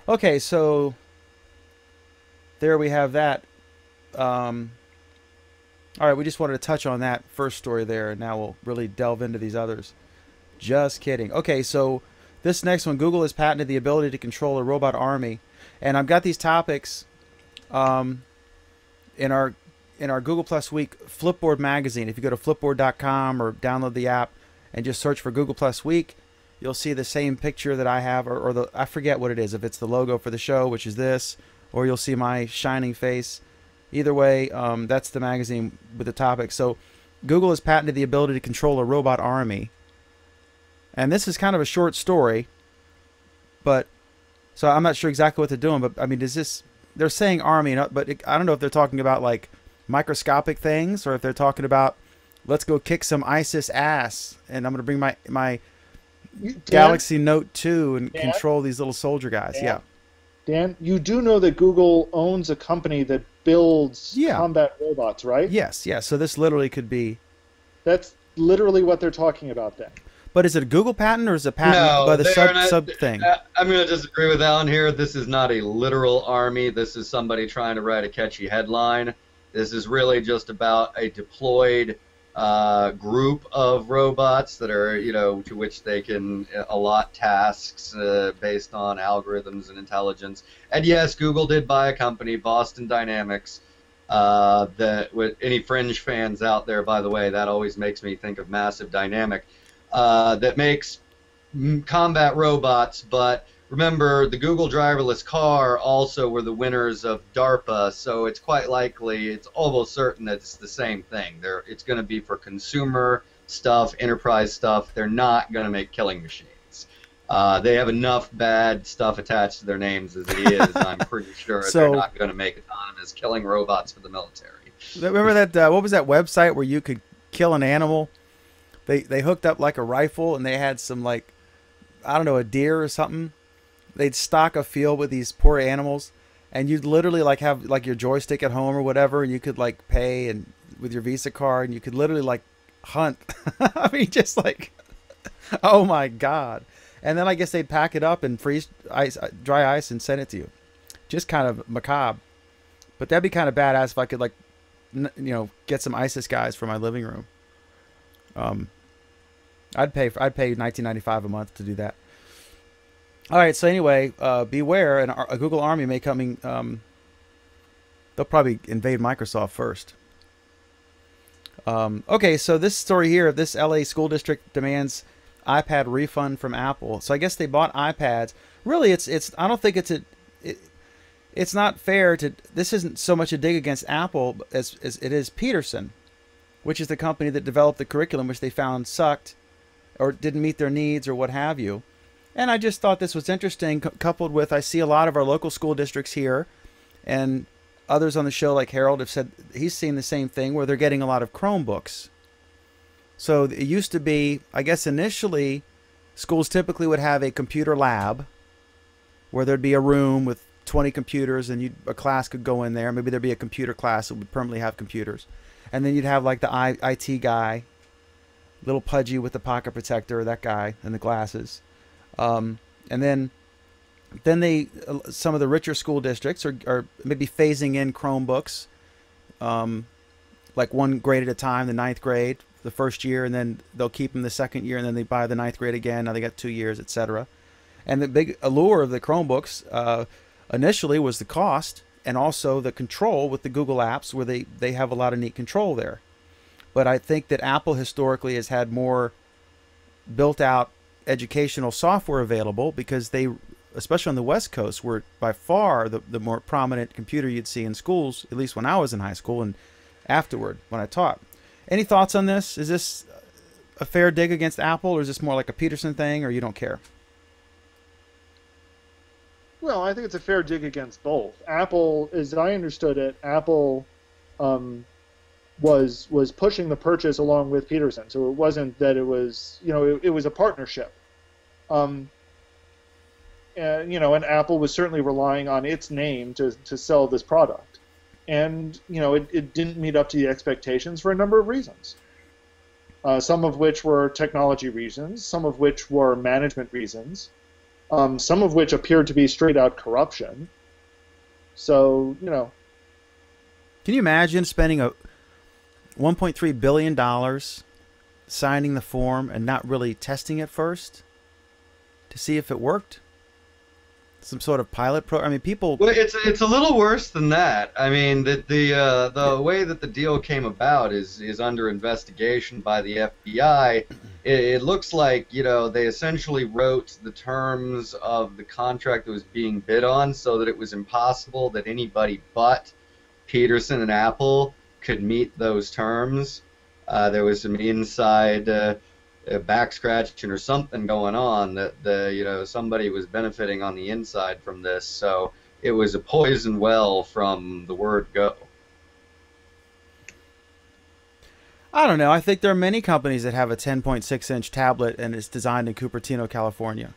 Okay, so there we have that. Um, all right, we just wanted to touch on that first story there, and now we'll really delve into these others. Just kidding. Okay, so this next one Google has patented the ability to control a robot army. And I've got these topics um, in our in our Google Plus Week Flipboard magazine. If you go to flipboard.com or download the app and just search for Google Plus Week, you'll see the same picture that I have, or, or the I forget what it is. If it's the logo for the show, which is this, or you'll see my shining face. Either way, um, that's the magazine with the topic. So, Google has patented the ability to control a robot army. And this is kind of a short story, but so I'm not sure exactly what they're doing. But I mean, does this? They're saying army, but it, I don't know if they're talking about like microscopic things or if they're talking about let's go kick some ISIS ass and I'm going to bring my my Dan, Galaxy Note 2 and Dan? control these little soldier guys. Dan? Yeah. Dan, you do know that Google owns a company that builds Yeah. combat robots, right? Yes, yes. So this literally could be. That's literally what they're talking about then. But is it a Google patent or is it a patent No, by the sub not- sub thing? I'm going to disagree with Alan here. This is not a literal army. This is somebody trying to write a catchy headline. This is really just about a deployed uh, group of robots that are, you know, to which they can uh, allot tasks uh, based on algorithms and intelligence. And yes, Google did buy a company, Boston Dynamics. Uh, that with any fringe fans out there, by the way, that always makes me think of Massive Dynamic. Uh, that makes combat robots, but remember the Google driverless car also were the winners of DARPA, so it's quite likely, it's almost certain that it's the same thing. They're, it's going to be for consumer stuff, enterprise stuff. They're not going to make killing machines. Uh, they have enough bad stuff attached to their names as it is. *laughs* I'm pretty sure So- they're not going to make autonomous killing robots for the military. Remember that? Uh, what was that website where you could kill an animal? They they hooked up like a rifle and they had some like, I don't know, a deer or something. They'd stock a field with these poor animals, and you'd literally like have like your joystick at home or whatever, and you could like pay and with your Visa card, and you could literally like hunt. *laughs* I mean, just like, *laughs* oh my god! And then I guess they'd pack it up and freeze ice, uh, dry ice, and send it to you. Just kind of macabre. But that'd be kind of badass if I could like you know, get some ISIS guys for my living room. Um, I'd pay for, I'd pay 19.95 a month to do that. All right, so anyway, uh, beware, and a Google Army may coming. Um, they'll probably invade Microsoft first. Um, okay, so this story here, of this LA school district demands iPad refund from Apple. So I guess they bought iPads. Really, it's it's. I don't think it's a. It, it's not fair to. This isn't so much a dig against Apple as, as it is Peterson, which is the company that developed the curriculum, which they found sucked, or didn't meet their needs, or what have you. And I just thought this was interesting, cou- coupled with I see a lot of our local school districts here, and others on the show, like Harold, have said he's seen the same thing where they're getting a lot of Chromebooks. So it used to be, I guess initially, schools typically would have a computer lab where there'd be a room with 20 computers and a class could go in there. Maybe there'd be a computer class that would permanently have computers. And then you'd have like the I, IT guy, little pudgy with the pocket protector, that guy, and the glasses. Um, and then then they uh, some of the richer school districts are, are maybe phasing in Chromebooks, um, like one grade at a time, the ninth grade, the first year, and then they'll keep them the second year, and then they buy the ninth grade again. Now they got two years, etc. And the big allure of the Chromebooks uh, initially was the cost and also the control with the Google apps, where they they have a lot of neat control there. But I think that Apple historically has had more built out educational software available because they especially on the west coast were by far the, the more prominent computer you'd see in schools at least when i was in high school and afterward when i taught. Any thoughts on this? Is this a fair dig against apple or is this more like a peterson thing or you don't care Well, I think it's a fair dig against both. Apple, as I understood it, Apple um, was was pushing the purchase along with Peterson, so it wasn't that it was you know it, it was a partnership. Um, and you know, and Apple was certainly relying on its name to to sell this product, and you know it, it didn't meet up to the expectations for a number of reasons. Uh, some of which were technology reasons, some of which were management reasons um, some of which appeared to be straight out corruption. So, you know, can you imagine spending a 1.3 billion dollars signing the form and not really testing it first to see if it worked some sort of pilot pro i mean people Well, it's it's a little worse than that. I mean, the the uh, the way that the deal came about is is under investigation by the FBI. *clears throat* It, it looks like you know they essentially wrote the terms of the contract that was being bid on so that it was impossible that anybody but Peterson and Apple could meet those terms. Uh, there was some inside. Uh, uh, back scratching or something going on that the you know somebody was benefiting on the inside from this. So it was a poison well from the word go. I don't know. I think there are many companies that have a 10.6 inch tablet and it's designed in cupertino california.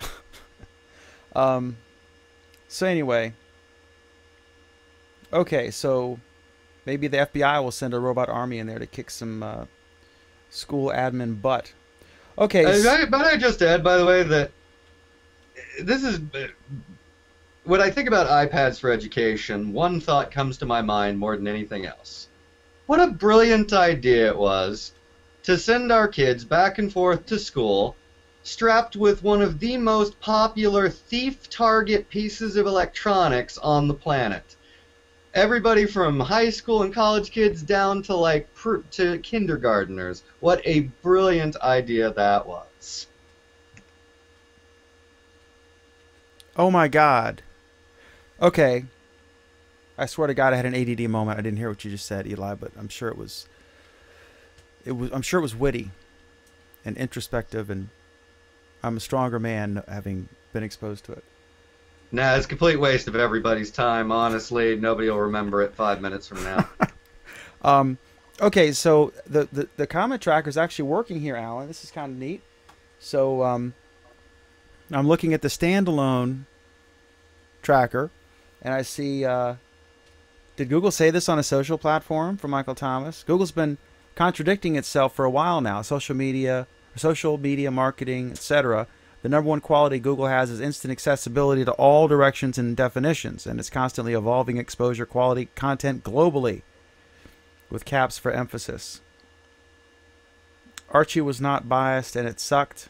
*laughs* Um, So anyway, okay, so maybe the FBI will send a robot army in there to kick some uh, school admin butt. Okay, Uh, s- I- But I just add, by the way, that this is when I think about iPads for education. One thought comes to my mind more than anything else. What a brilliant idea it was to send our kids back and forth to school strapped with one of the most popular thief target pieces of electronics on the planet. Everybody from high school and college kids down to like pr- to kindergarteners. What a brilliant idea that was. oh my God. Okay, I swear to God, I had an ADD moment. I didn't hear what you just said, Eli, but I'm sure it was. It was. I'm sure it was witty, and introspective, and I'm a stronger man having been exposed to it. Nah, it's a complete waste of everybody's time. Honestly, nobody will remember it five minutes from now. *laughs* Um, okay, so the, the, the comment tracker is actually working here, Alan. This is kind of neat. So um, I'm looking at the standalone tracker, and I see. Uh, did Google say this on a social platform for Michael Thomas? Google's been contradicting itself for a while now. Social media, social media marketing, etc. The number one quality Google has is instant accessibility to all directions and definitions, and it's constantly evolving exposure quality content globally with caps for emphasis. Archie was not biased and it sucked.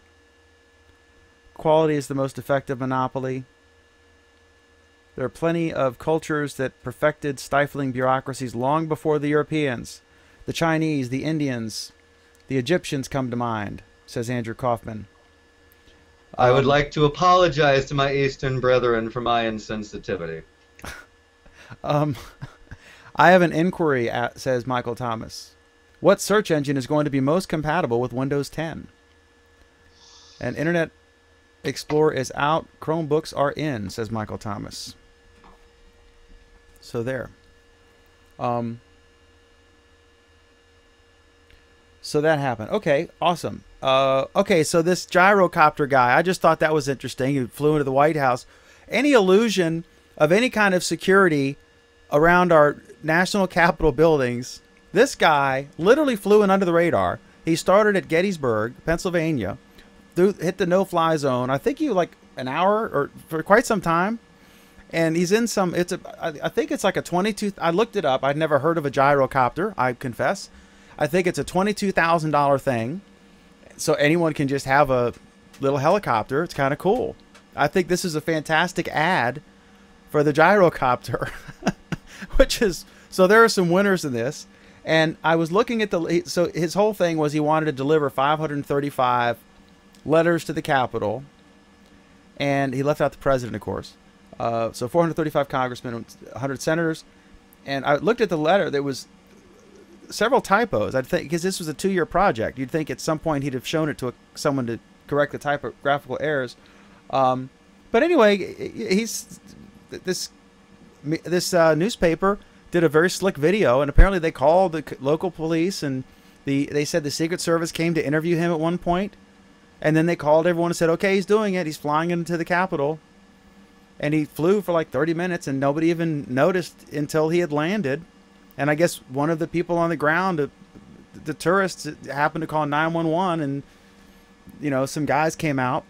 Quality is the most effective monopoly. There are plenty of cultures that perfected stifling bureaucracies long before the Europeans. The Chinese, the Indians, the Egyptians come to mind, says Andrew Kaufman. I would Um, like to apologize to my Eastern brethren for my insensitivity. *laughs* Um, *laughs* I have an inquiry, at, says Michael Thomas. What search engine is going to be most compatible with Windows 10? And Internet Explorer is out, Chromebooks are in, says Michael Thomas. So there. Um, so that happened. Okay, awesome. Uh, okay, so this gyrocopter guy, I just thought that was interesting. He flew into the White House. Any illusion of any kind of security around our national capitol buildings, this guy literally flew in under the radar. He started at Gettysburg, Pennsylvania, through, hit the no-fly zone. I think he like an hour or for quite some time, and he's in some. It's a. I, I think it's like a twenty-two. I looked it up. I'd never heard of a gyrocopter. I confess. I think it's a twenty-two thousand dollar thing, so anyone can just have a little helicopter. It's kind of cool. I think this is a fantastic ad for the gyrocopter, *laughs* which is so there are some winners in this. And I was looking at the so his whole thing was he wanted to deliver 535 letters to the Capitol, and he left out the president, of course. Uh, so 435 congressmen, 100 senators, and I looked at the letter. that was several typos. I'd think because this was a two-year project, you'd think at some point he'd have shown it to a, someone to correct the typographical errors. Um, but anyway, he's this this uh, newspaper did a very slick video, and apparently they called the local police, and the they said the Secret Service came to interview him at one point, and then they called everyone and said, "Okay, he's doing it. He's flying into the Capitol." And he flew for like 30 minutes, and nobody even noticed until he had landed. And I guess one of the people on the ground, uh, the tourists, happened to call 911, and you know some guys came out.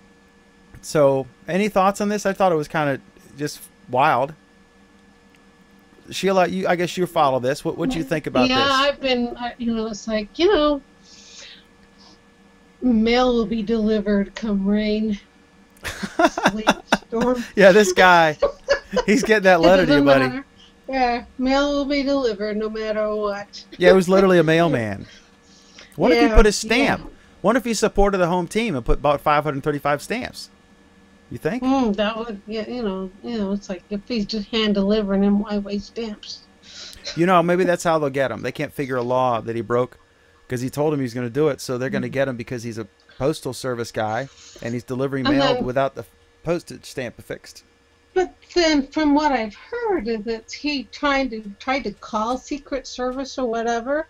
So, any thoughts on this? I thought it was kind of just wild. Sheila, you I guess you follow this. What what do you think about yeah, this? Yeah, I've been, you know, it's like, you know, mail will be delivered come rain, *laughs* sleet, storm. yeah, this guy, he's getting that letter to you, buddy. matter. Yeah, mail will be delivered no matter what. Yeah, it was literally a mailman. What if he Yeah, put yeah. stamp? What if he supported the home team and put about 535 stamps? You think? Mm, that would, yeah, you know, you know, it's like if he's just hand delivering them, why waste stamps? You know, maybe that's how they'll get him. They can't figure a law that he broke because he told him he's going to do it, so they're going to get him because he's a postal service guy and he's delivering mail without the postage stamp affixed. But then, from what I've heard, is that he tried to tried to call Secret Service or whatever,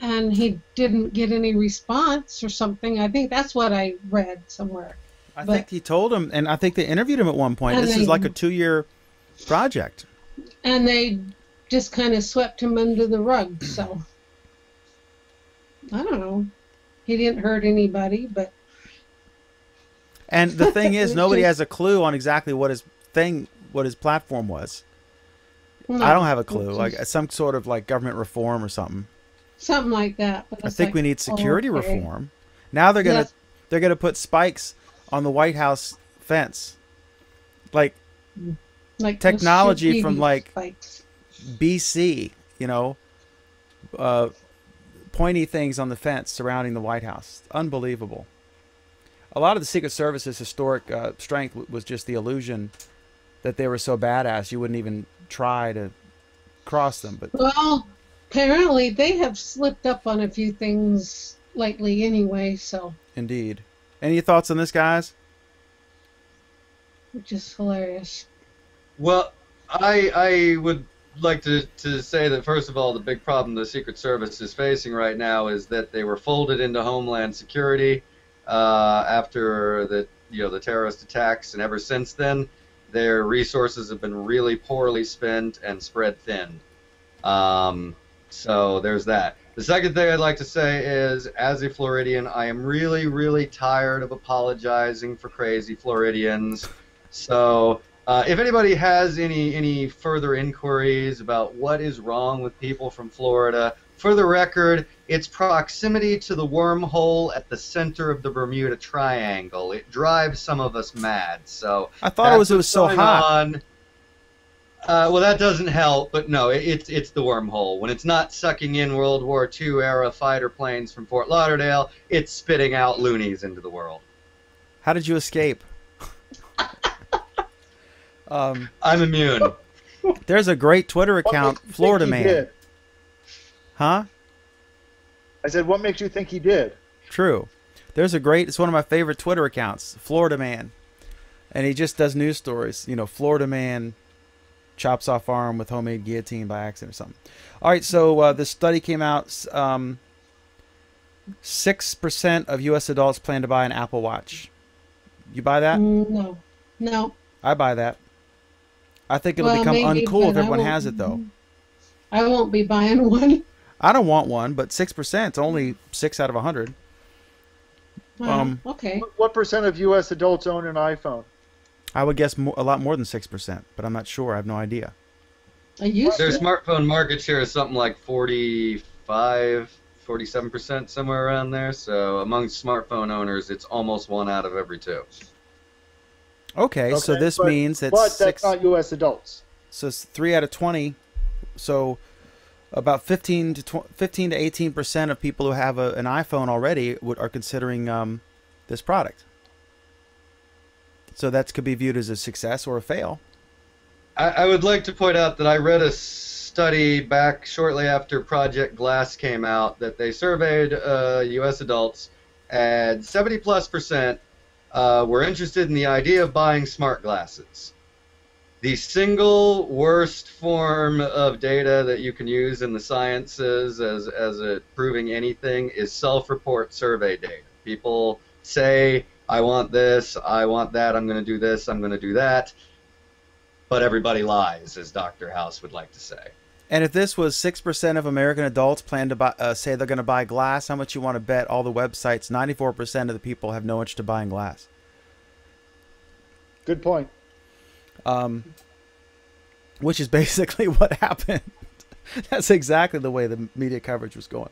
and he didn't get any response or something. I think that's what I read somewhere. I But- think he told him, and I think they interviewed him at one point. This is like a two-year project. And they just kind of swept him under the rug. So I don't know. He didn't hurt anybody, but And the thing is, *laughs* nobody has a clue on exactly what his thing, what his platform was. no, I don't have a clue. Like some sort of like government reform or something. something like that. I think like, we need security okay. reform. Now they're gonna Yes. they're gonna put spikes on the White House fence, like like technology from, like, spikes. BC. You know, uh, pointy things on the fence surrounding the White House. Unbelievable. A lot of the Secret Service's historic uh, strength was just the illusion that they were so badass you wouldn't even try to cross them. But Well, apparently they have slipped up on a few things lately anyway, so indeed, any thoughts on this, guys? which is hilarious. Well, I I would like to, to say that first of all, the big problem the Secret Service is facing right now is that they were folded into Homeland Security uh, after the you know the terrorist attacks, and ever since then, their resources have been really poorly spent and spread thin. Um, so there's that. The second thing I'd like to say is, as a Floridian, I am really, really tired of apologizing for crazy Floridians. So uh, if anybody has any any further inquiries about what is wrong with people from Florida, for the record, it's proximity to the wormhole at the center of the Bermuda Triangle. It drives some of us mad. So I thought it was it was so hot. on. Uh, well, that doesn't help, but no, it, it's it's the wormhole. When it's not sucking in World War II era fighter planes from Fort Lauderdale, it's spitting out loonies into the world. How did you escape? *laughs* um, I'm immune. there's a great Twitter account, makes you think Florida he Man. Did? Huh? I said, what makes you think he did? True. There's a great. It's one of my favorite Twitter accounts, Florida Man, and he just does news stories. You know, Florida Man chops off arm with homemade guillotine by accident or something. All right, so uh, this study came out. Um, Six percent of U.S. adults plan to buy an Apple Watch. You buy that? No, no. I buy that. I think it'll Well, become maybe, uncool if everyone has it, though. I won't be buying *laughs* one. I don't want one, but six percent, only six out of a hundred. Um, okay. What- What percent of U.S. adults own an iPhone? I would guess mo a lot more than six percent, but I'm not sure. I have no idea. I used Their to. smartphone market share is something like 45, 47%, somewhere around there. So among smartphone owners, it's almost one out of every two. Okay, so this but- means that But six, that's not U.S. adults. so it's three out of twenty. So about fifteen to tw- fifteen to eighteen percent of people who have a, an iPhone already would, are considering um, this product. So that could be viewed as a success or a fail. I, I would like to point out that I read a study back shortly after Project Glass came out that they surveyed uh, U.S. adults, and 70 plus percent uh, were interested in the idea of buying smart glasses. The single worst form of data that you can use in the sciences as, as a proving anything is self-report survey data. People say, I want this, I want that, I'm going to do this, I'm going to do that but everybody lies, as Dr. House would like to say. And if this was six percent of American adults plan to buy, uh, say they're going to buy glass, how much you want to bet all the websites? Ninety-four percent of the people have no interest in buying glass. Good point. Um, which is *laughs* basically what happened. *laughs* That's exactly the way the media coverage was going.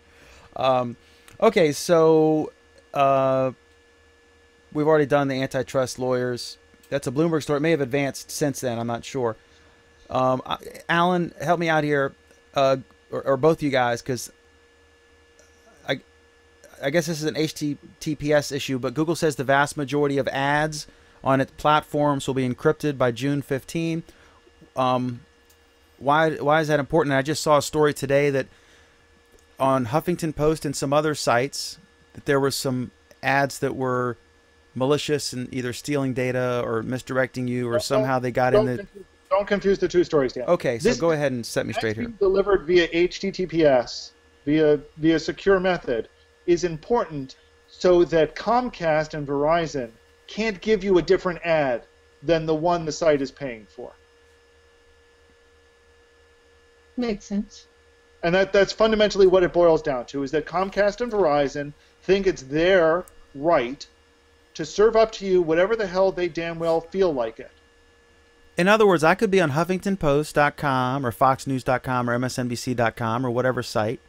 Um, okay, so uh, we've already done the antitrust lawyers. That's a Bloomberg story. It may have advanced since then. I'm not sure. Um, Alan, help me out here, uh, or, or both you guys, because I, I guess this is an HTTPS issue, but Google says the vast majority of ads on its platforms will be encrypted by June 15. Um, why why is that important? I just saw a story today that on Huffington Post and some other sites that there were some ads that were malicious and either stealing data or misdirecting you or Don't- somehow they got in the confuse, don't confuse the two stories, Dan. Okay, so This- go ahead and set me straight here. delivered via HTTPS, via via secure method, is important so that Comcast and Verizon can't give you a different ad than the one the site is paying for. Makes sense. And that, that's fundamentally what it boils down to is that Comcast and Verizon think it's their right to serve up to you whatever the hell they damn well feel like it. In other words, I could be on HuffingtonPost.com or FoxNews.com or MSNBC.com or whatever site,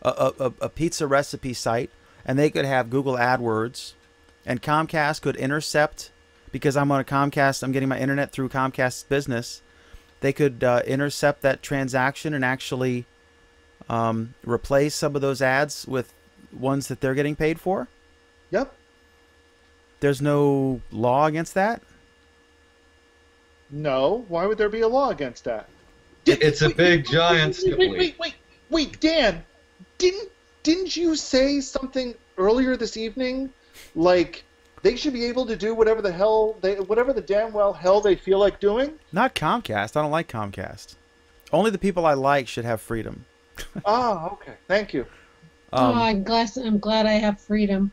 a, a, a pizza recipe site, and they could have Google AdWords, and Comcast could intercept because I'm on a Comcast. I'm getting my internet through Comcast's business. They could uh, intercept that transaction and actually um, replace some of those ads with ones that they're getting paid for. Yep. There's no law against that. No. Why would there be a law against that? It's a big giant Wait, wait, wait, wait, wait, Dan, didn't didn't you say something earlier this evening, like they should be able to do whatever the hell they, whatever the damn well hell they feel like doing? Not Comcast. I don't like Comcast. Only the people I like should have freedom. *laughs* ah, okay, thank you. Um, oh, I'm glad. I'm glad I have freedom.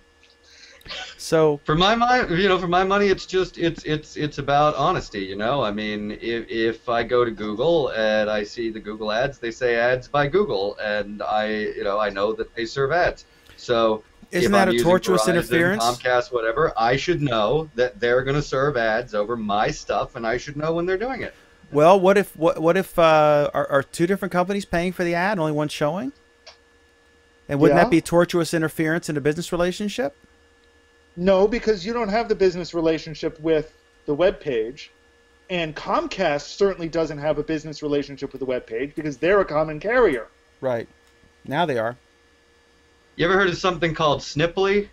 so For my money, you know, for my money, it's just it's it's it's about honesty. You know, I mean, if if I go to Google and I see the Google ads, they say ads by Google, and I you know I know that they serve ads. So isn't if that I'm a using tortuous Verizon, interference? Comcast, whatever, I should know that they're going to serve ads over my stuff, and I should know when they're doing it. Well, what if what what if uh, are, are two different companies paying for the ad, only one showing? And wouldn't Yeah. that be tortuous interference in a business relationship? No, because you don't have the business relationship with the web page, and Comcast certainly doesn't have a business relationship with the web page because they're a common carrier. Right. Now they are. You ever heard of something called Sniply?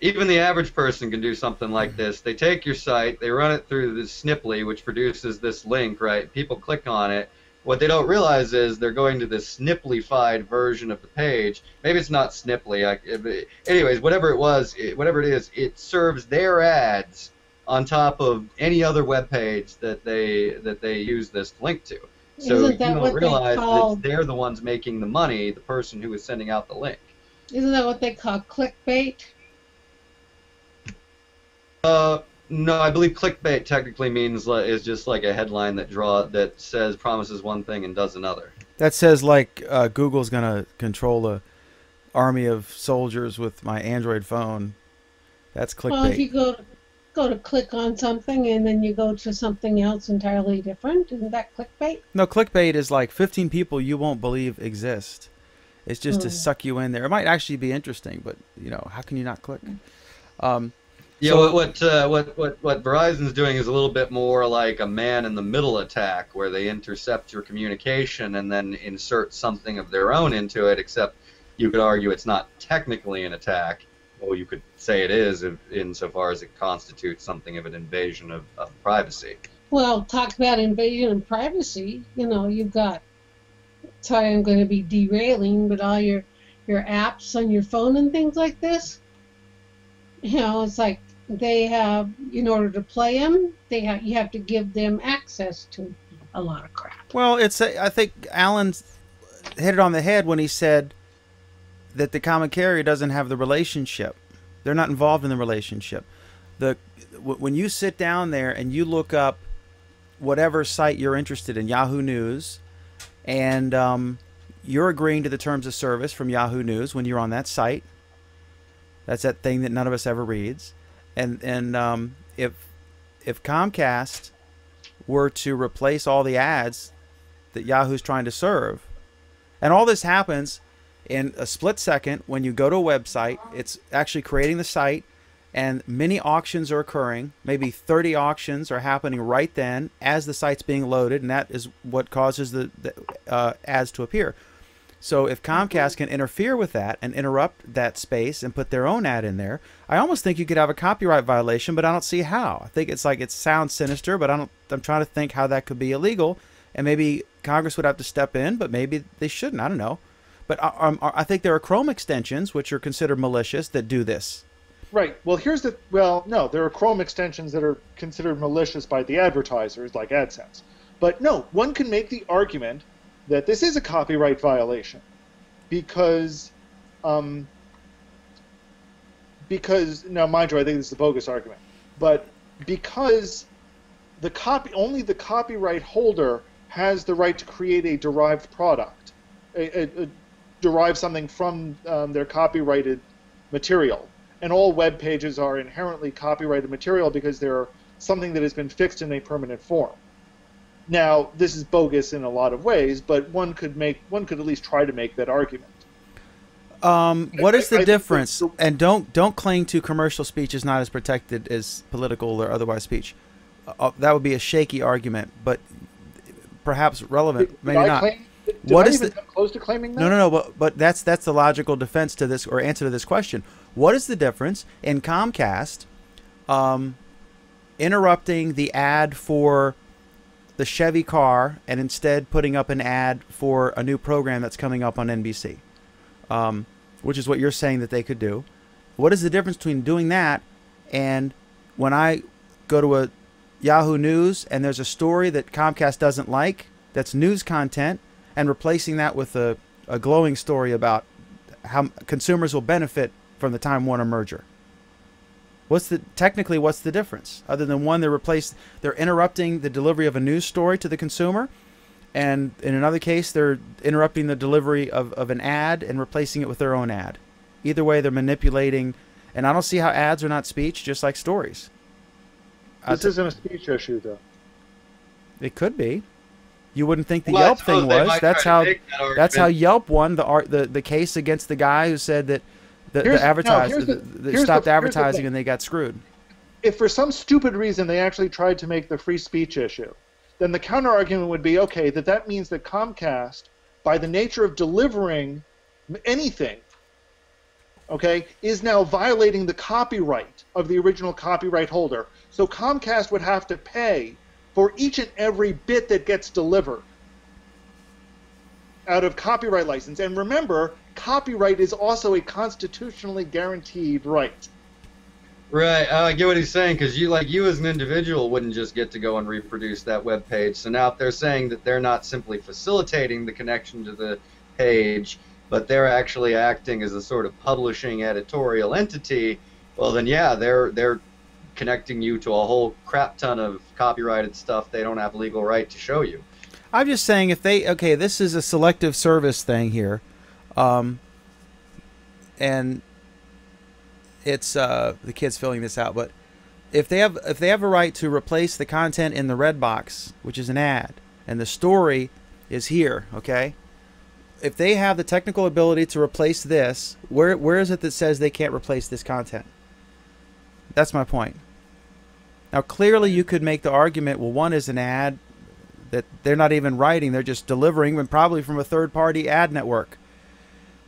Even the average person can do something like mm-hmm. this. They take your site, they run it through the Sniply, which produces this link, right? People click on it. What they don't realize is they're going to this Sniplified version of the page. Maybe it's not Sniply. I, anyways, whatever it was, it, whatever it is, it serves their ads on top of any other web page that they that they use this link to. So you don't they realize call- that they're the ones making the money, the person who is sending out the link. Isn't that what they call clickbait? Uh, no, I believe clickbait technically means like, is just like a headline that draw that says promises one thing and does another. That says like uh, Google's gonna control a army of soldiers with my Android phone. That's clickbait. Well, if you go to, go to click on something and then you go to something else entirely different, isn't that clickbait? No, clickbait is like 15 people you won't believe exist. It's just to Hmm. suck you in there. It might actually be interesting, but you know, how can you not click? Um, Yeah, So- what what, uh, what what what Verizon's doing is a little bit more like a man in the middle attack, where they intercept your communication and then insert something of their own into it. Except you could argue it's not technically an attack. Well, you could say it is, if, insofar as it constitutes something of an invasion of, of privacy. Well, talk about invasion of privacy. You know, you've got. Sorry, I'm going to be derailing, but all your your apps on your phone and things like this. You know, it's like they have in order to play them, they have you have to give them access to a lot of crap. Well, it's a, I think Alan hit it on the head when he said that the common carrier doesn't have the relationship. They're not involved in the relationship. The when you sit down there and you look up whatever site you're interested in, Yahoo News, and um, you're agreeing to the terms of service from Yahoo News when you're on that site. That's that thing that none of us ever reads, and and um, if if Comcast were to replace all the ads that Yahoo's trying to serve. And all this happens in a split second when you go to a website. It's actually creating the site, and many auctions are occurring. Maybe 30 auctions are happening right then as the site's being loaded, and that is what causes the, the uh, ads to appear. So if Comcast can interfere with that and interrupt that space and put their own ad in there, I almost think you could have a copyright violation, but I don't see how. I think it's like it sounds sinister, but I don't. I'm trying to think how that could be illegal, and maybe Congress would have to step in, but maybe they shouldn't. I don't know. But I, um, I think there are Chrome extensions which are considered malicious that do this. Right. Well, here's the well, no, there are Chrome extensions that are considered malicious by the advertisers, like AdSense. But no, one can make the argument that this is a copyright violation because, um, because now, mind you, I think this is a bogus argument, but because the copy only the copyright holder has the right to create a derived product, a, a, a derive something from um, their copyrighted material. And all web pages are inherently copyrighted material because they're something that has been fixed in a permanent form. Now, this is bogus in a lot of ways, but one could make one could at least try to make that argument. Um, what is the I- difference? the- And don't don't cling to commercial speech is not as protected as political or otherwise speech. Uh, that would be a shaky argument, but perhaps relevant. Did maybe I not. Claim, did What I is the- close to claiming that? No, no, no. But but that's that's the logical defense to this or answer to this question. What is the difference in Comcast um, interrupting the ad for the Chevy car and instead putting up an ad for a new program that's coming up on NBC, um, which is what you're saying that they could do. What is the difference between doing that and when I go to a Yahoo News and there's a story that Comcast doesn't like that's news content and replacing that with a, a glowing story about how consumers will benefit from the Time Warner merger. What's the technically what's the difference other than one they're replaced they're interrupting the delivery of a news story to the consumer and in another case they're interrupting the delivery of, of an ad and replacing it with their own ad. Either way they're manipulating and I don't see how ads are not speech just like stories. This isn't a speech issue, though. it could be. You wouldn't think the Well, Yelp thing was. That's how that that's how. Yelp won the art the, the case against the guy who said that the, the no, the- they stopped the advertising and they got screwed. If for some stupid reason they actually tried to make the free speech issue, then the counter argument would be okay that that means that Comcast, by the nature of delivering anything, okay, is now violating the copyright of the original copyright holder. So Comcast would have to pay for each and every bit that gets delivered out of copyright license. And remember, copyright is also a constitutionally guaranteed right. Right, uh, I get what he's saying because you, like you as an individual, wouldn't just get to go and reproduce that web page. So now, if they're saying that they're not simply facilitating the connection to the page, but they're actually acting as a sort of publishing editorial entity, well, then yeah, they're they're connecting you to a whole crap ton of copyrighted stuff they don't have legal right to show you. I'm just saying if they okay, this is a selective service thing here, um, and it's uh, the kids filling this out. But if they have if they have a right to replace the content in the red box, which is an ad, and the story is here, okay. If they have the technical ability to replace this, where where is it that says they can't replace this content? That's my point. Now, clearly, you could make the argument. Well, one is an ad that they're not even writing; they're just delivering, and probably from a third-party ad network.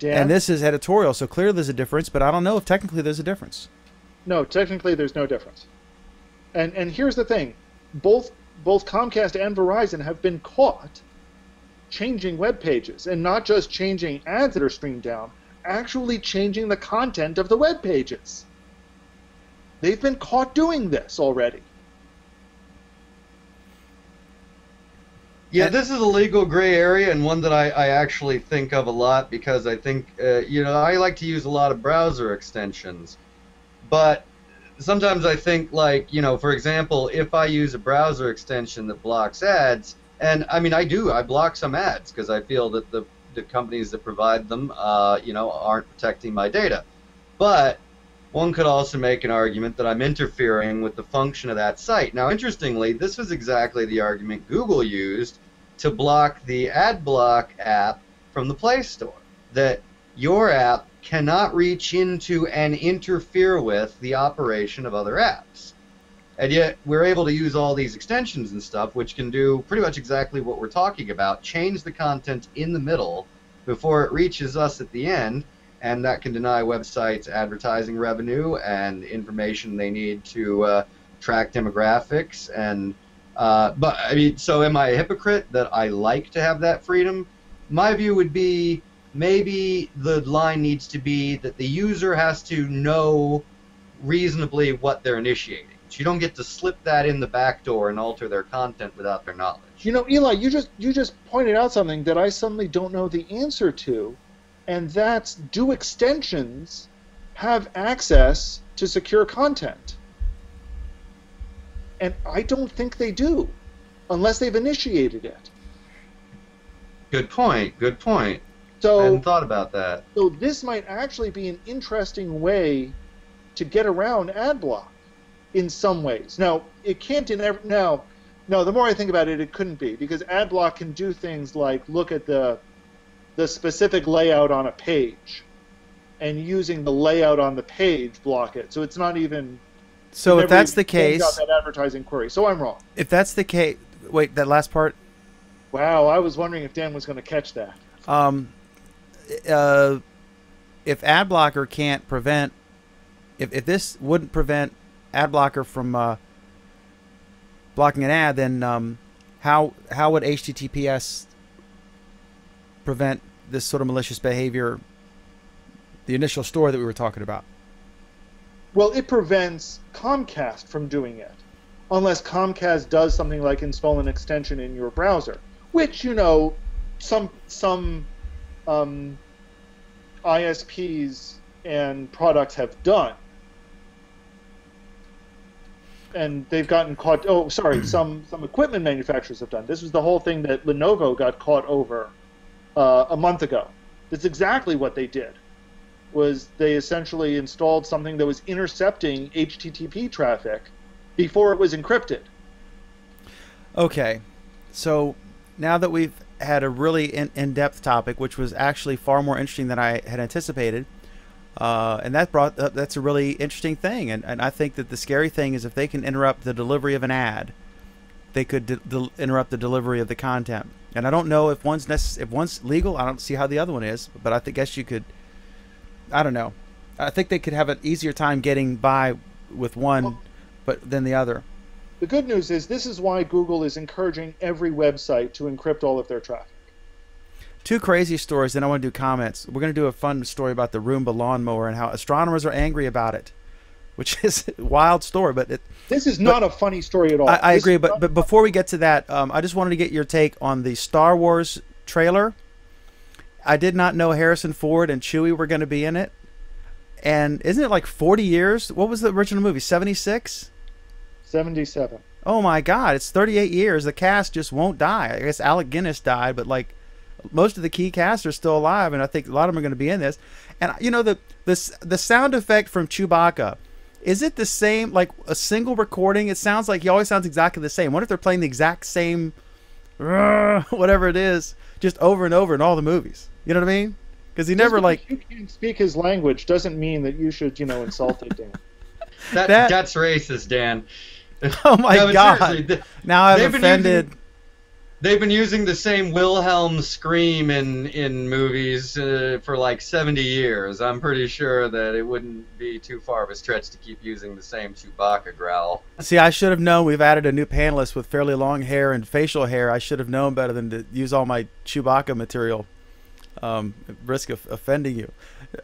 And this is editorial, so clearly there's a difference. But I don't know if technically there's a difference. No, technically there's no difference. And and here's the thing, both both Comcast and Verizon have been caught changing web pages and not just changing ads that are streamed down, actually changing the content of the web pages. They've been caught doing this already. Yeah, this is a legal gray area and one that I, I actually think of a lot because I think, uh, you know, I like to use a lot of browser extensions. But sometimes I think, like, you know, for example, if I use a browser extension that blocks ads, and I mean, I do, I block some ads because I feel that the, the companies that provide them, uh, you know, aren't protecting my data. But one could also make an argument that I'm interfering with the function of that site. Now, interestingly, this was exactly the argument Google used to block the AdBlock app from the Play Store. That your app cannot reach into and interfere with the operation of other apps. And yet, we're able to use all these extensions and stuff, which can do pretty much exactly what we're talking about change the content in the middle before it reaches us at the end, and that can deny websites advertising revenue and information they need to uh, track demographics and uh, but I mean, so am I a hypocrite that I like to have that freedom? My view would be maybe the line needs to be that the user has to know reasonably what they're initiating. So you don't get to slip that in the back door and alter their content without their knowledge. You know, Eli, you just you just pointed out something that I suddenly don't know the answer to, and that's do extensions have access to secure content? And I don't think they do, unless they've initiated it. Good point. Good point. So I hadn't thought about that. So this might actually be an interesting way to get around ad block in some ways. Now, it can't in every now no, the more I think about it, it couldn't be because ad block can do things like look at the the specific layout on a page and using the layout on the page block it. So it's not even So if that's the case, that advertising query. So I'm wrong. if that's the case, wait, that last part. Wow, I was wondering if Dan was going to catch that. Um, uh, if ad blocker can't prevent, if, if this wouldn't prevent ad blocker from uh, blocking an ad, then um, how how would HTTPS prevent this sort of malicious behavior? The initial store that we were talking about. Well, it prevents Comcast from doing it, unless Comcast does something like install an extension in your browser, which you know, some some um, ISPs and products have done, and they've gotten caught. Oh, sorry, *clears throat* some some equipment manufacturers have done. This was the whole thing that Lenovo got caught over uh, a month ago. That's exactly what they did was they essentially installed something that was intercepting HTTP traffic before it was encrypted. Okay, so now that we've had a really in- in-depth topic, which was actually far more interesting than I had anticipated, uh, and that brought uh, that's a really interesting thing. And, and I think that the scary thing is if they can interrupt the delivery of an ad, they could de- del- interrupt the delivery of the content. And I don't know if one's necess- if one's legal. I don't see how the other one is, but I guess you could. I don't know. I think they could have an easier time getting by with one, Well- but than the other. The good news is this is why Google is encouraging every website to encrypt all of their traffic. two crazy stories, then I want to do comments. We're going to do a fun story about the Roomba lawnmower and how astronomers are angry about it, which *laughs* is a wild story. But it, This is not a funny story at all. I, I agree. But but before we get to that, um, I just wanted to get your take on the Star Wars trailer. I did not know Harrison Ford and Chewie were going to be in it. And isn't it like 40 years? What was the original movie? 76? 77. Oh my God! It's 38 years. The cast just won't die. I guess Alec Guinness died, but like most of the key cast are still alive, and I think a lot of them are going to be in this. And you know the the the sound effect from Chewbacca. Is it the same, like a single recording? It sounds like he always sounds exactly the same. What if they're playing the exact same, *laughs* whatever it is, just over and over in all the movies? You know what I mean? Because he never like you can't speak his language doesn't mean that you should, you know, insult it, Dan. *laughs* That, That- that's racist, Dan. *laughs* Oh my No, God! seriously, th- now I've they've been offended. using- They've been using the same Wilhelm scream in in movies uh, for like 70 years. I'm pretty sure that it wouldn't be too far of a stretch to keep using the same Chewbacca growl. See, I should have known. We've added a new panelist with fairly long hair and facial hair. I should have known better than to use all my Chewbacca material. Um, risk of offending you.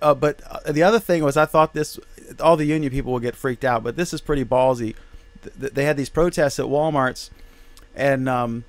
Uh, but uh, the other thing was, I thought this. All the union people will get freaked out, but this is pretty ballsy. Th- th- They had these protests at WalMarts, and um,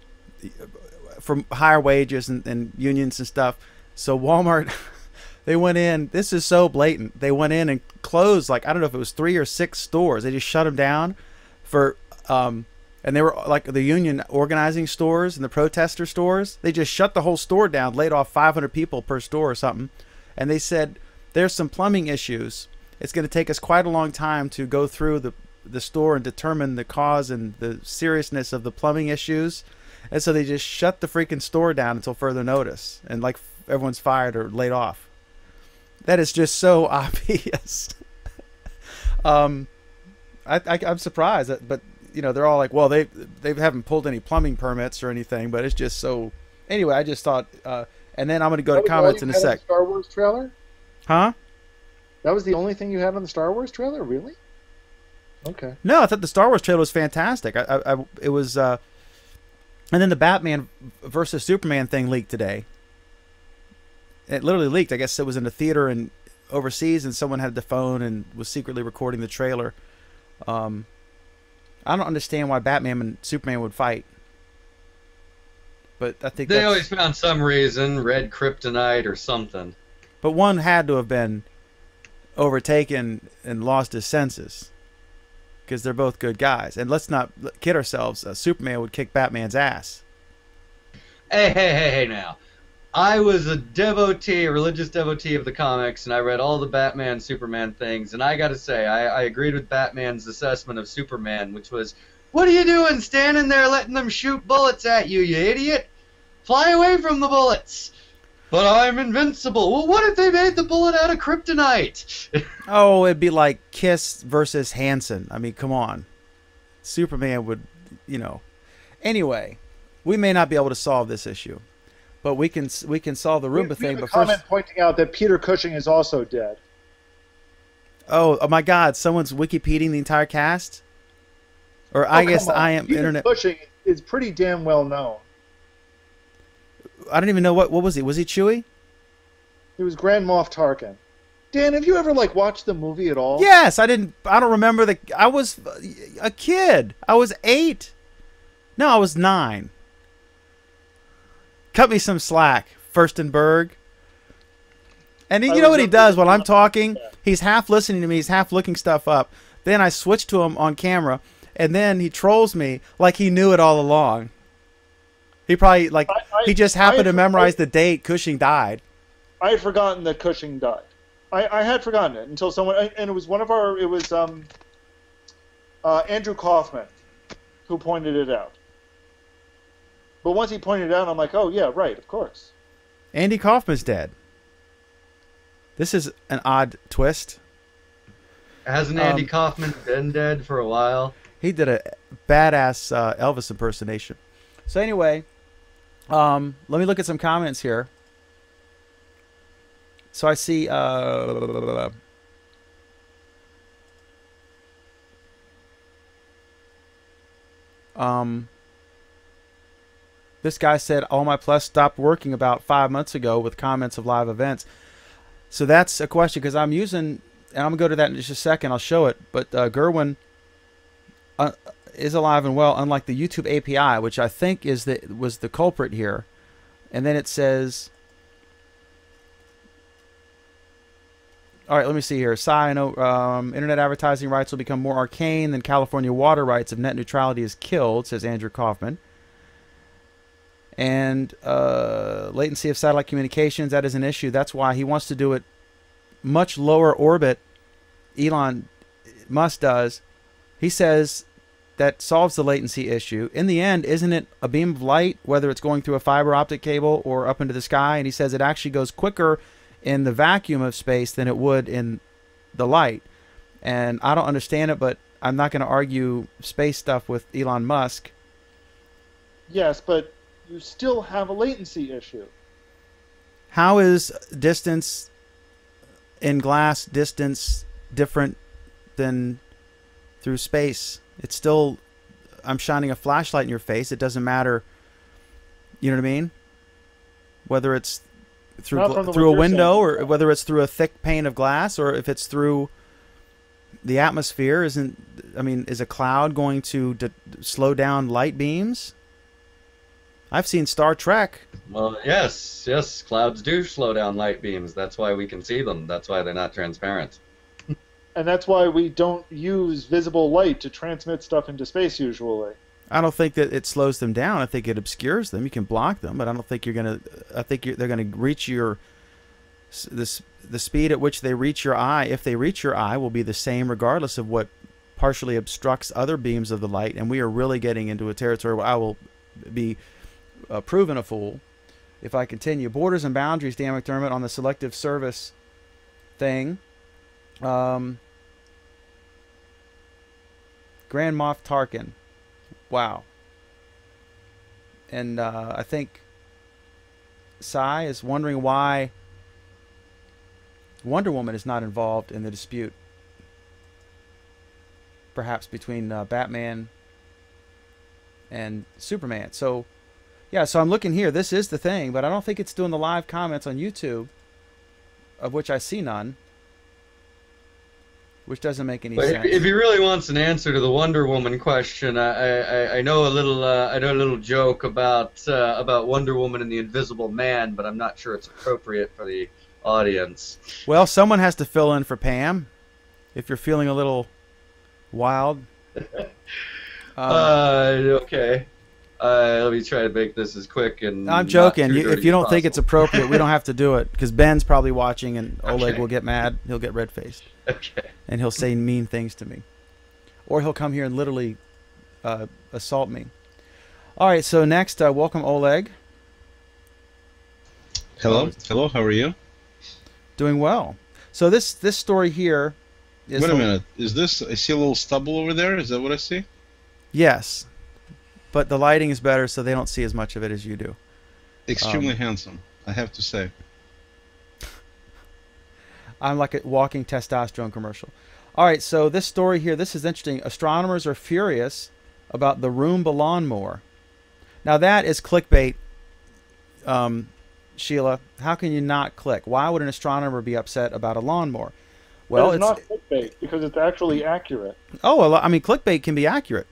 from higher wages and, and unions and stuff. So Walmart, *laughs* they went in. This is so blatant. They went in and closed like I don't know if it was three or six stores. They just shut them down for um, and they were like the union organizing stores and the protester stores. They just shut the whole store down, laid off 500 people per store or something, and they said there's some plumbing issues. It's going to take us quite a long time to go through the the store and determine the cause and the seriousness of the plumbing issues. And so they just shut the freaking store down until further notice, and like everyone's fired or laid off. That is just so *laughs* obvious. *laughs* um, I, I I'm surprised, but you know they're all like, well, they they haven't pulled any plumbing permits or anything, but it's just so. Anyway, I just thought, uh, and then I'm going to go That to comments in a sec. the Star Wars trailer? Huh? That was the only thing you had on the Star Wars trailer, really? Okay. No, I thought the Star Wars trailer was fantastic. I, I, I it was, uh, and then the Batman versus Superman thing leaked today. It literally leaked. I guess it was in a theater and overseas, and someone had the phone and was secretly recording the trailer. Um, I don't understand why Batman and Superman would fight, but I think They that's, always found some reason, red kryptonite or something. but one had to have been overtaken and lost his senses because they're both good guys. And let's not kid ourselves. Uh, Superman would kick Batman's ass. Hey, hey, hey, hey! Now, I was a devotee, a religious devotee of the comics, and I read all the Batman, Superman things. And I got to say, I, I agreed with Batman's assessment of Superman, which was, "What are you doing, standing there letting them shoot bullets at you, you idiot? Fly away from the bullets." But I'm invincible. Well, what if they made the bullet out of kryptonite? *laughs* Oh, it'd be like Kiss versus Hanson. I mean, come on. Superman would, you know. Anyway, we may not be able to solve this issue, but we can we can solve the We- Roomba we thing. a But comment first, pointing out that Peter Cushing is also dead. oh, oh my God, someone's Wikipediaing the entire cast. Or oh, I Oh, guess on. I am Peter internet. Cushing is pretty damn well known. I don't even know what what was he? Was he Chewie? He was Grand Moff Tarkin. Dan, have you ever like watched the movie at all? Yes, I didn't. I don't remember the. I was a kid. I was eight. No, I was nine. Cut me some slack, Furstenberg. And you know what he does while I'm talking? He's half listening to me. He's half looking stuff up. Then I switch to him on camera, and then he trolls me like he knew it all along. He probably like I- I- he just I happened to memorize the date Cushing died. I had forgotten that Cushing died. I, I had forgotten it until someone, and it was one of our, it was um, uh, Andrew Kaufman who pointed it out. But once he pointed it out, I'm like, oh yeah, right, of course. Andy Kaufman's dead. This is an odd twist. Hasn't Andy Um, Kaufman been dead for a while? He did a badass uh, Elvis impersonation. So anyway, um, let me look at some comments here. So I see. Uh, um, this guy said all my plus stopped working about five months ago with comments of live events. So that's a question because I'm using, and I'm gonna go to that in just a second. I'll show it. But uh, Gerwin uh, is alive and well, unlike the YouTube API, which I think is the was the culprit here. And then it says, all right, let me see here. Sai, I know um, internet advertising rights will become more arcane than California water rights if net neutrality is killed, says Andrew Kaufman. And uh, latency of satellite communications, that is an issue. That's why he wants to do it much lower orbit. Elon Musk does. He says that solves the latency issue. In the end, isn't it a beam of light, whether it's going through a fiber optic cable or up into the sky? And he says it actually goes quicker in the vacuum of space than it would in the light. And I don't understand it, but I'm not going to argue space stuff with Elon Musk. Yes, but you still have a latency issue. How is distance in glass distance different than through space? It's still I'm shining a flashlight in your face. It doesn't matter. You know what I mean? Whether it's through Not gla- from the through a window or whether it's through a thick pane of glass or if it's through the atmosphere isn't I mean is a cloud going to d- slow down light beams? I've seen Star Trek. Well, yes, yes, clouds do slow down light beams. That's why we can see them. That's why they're not transparent. *laughs* And that's why we don't use visible light to transmit stuff into space usually. I don't think that it slows them down. I think it obscures them. You can block them, but I don't think you're gonna. I think you're, they're gonna reach your s- the the speed at which they reach your eye. If they reach your eye, will be the same regardless of what partially obstructs other beams of the light. And we are really getting into a territory where I will be uh, proven a fool if I continue. Borders and boundaries, Dan McDermott, on the selective service thing. Um, Grand Moff Tarkin. Wow. And uh, I think Sai is wondering why Wonder Woman is not involved in the dispute. Perhaps between uh, Batman and Superman. So, yeah, so I'm looking here. This is the thing, but I don't think it's doing the live comments on YouTube, of which I see none. Which doesn't make any But sense. if he really wants an answer to the Wonder Woman question, I I, I know a little uh, I know a little joke about uh, about Wonder Woman and the Invisible Man, but I'm not sure it's appropriate for the audience. Well, someone has to fill in for Pam. If you're feeling a little wild. *laughs* Uh, okay. Uh, let me try to make this as quick and. I'm joking. You, if you don't think it's appropriate, we don't have to do it because Ben's probably watching, and *laughs* Oleg Okay. will get mad. He'll get red faced, Okay. and he'll say mean things to me, or he'll come here and literally uh, assault me. All right. So next, uh, welcome Oleg. Hello, hello. How are you? Doing well. So this this story here is Wait a minute. Is this? I see a little stubble over there. Is that what I see? Yes, but the lighting is better, so they don't see as much of it as you do. Extremely Um, handsome, I have to say. *laughs* I'm like a walking testosterone commercial. All right, so this story here, this is interesting. Astronomers are furious about the Roomba lawnmower. Now that is clickbait, um, Sheila. How can you not click? Why would an astronomer be upset about a lawnmower? Well, Well, it's, it's not clickbait because it's actually accurate. oh, well, I mean, clickbait can be accurate.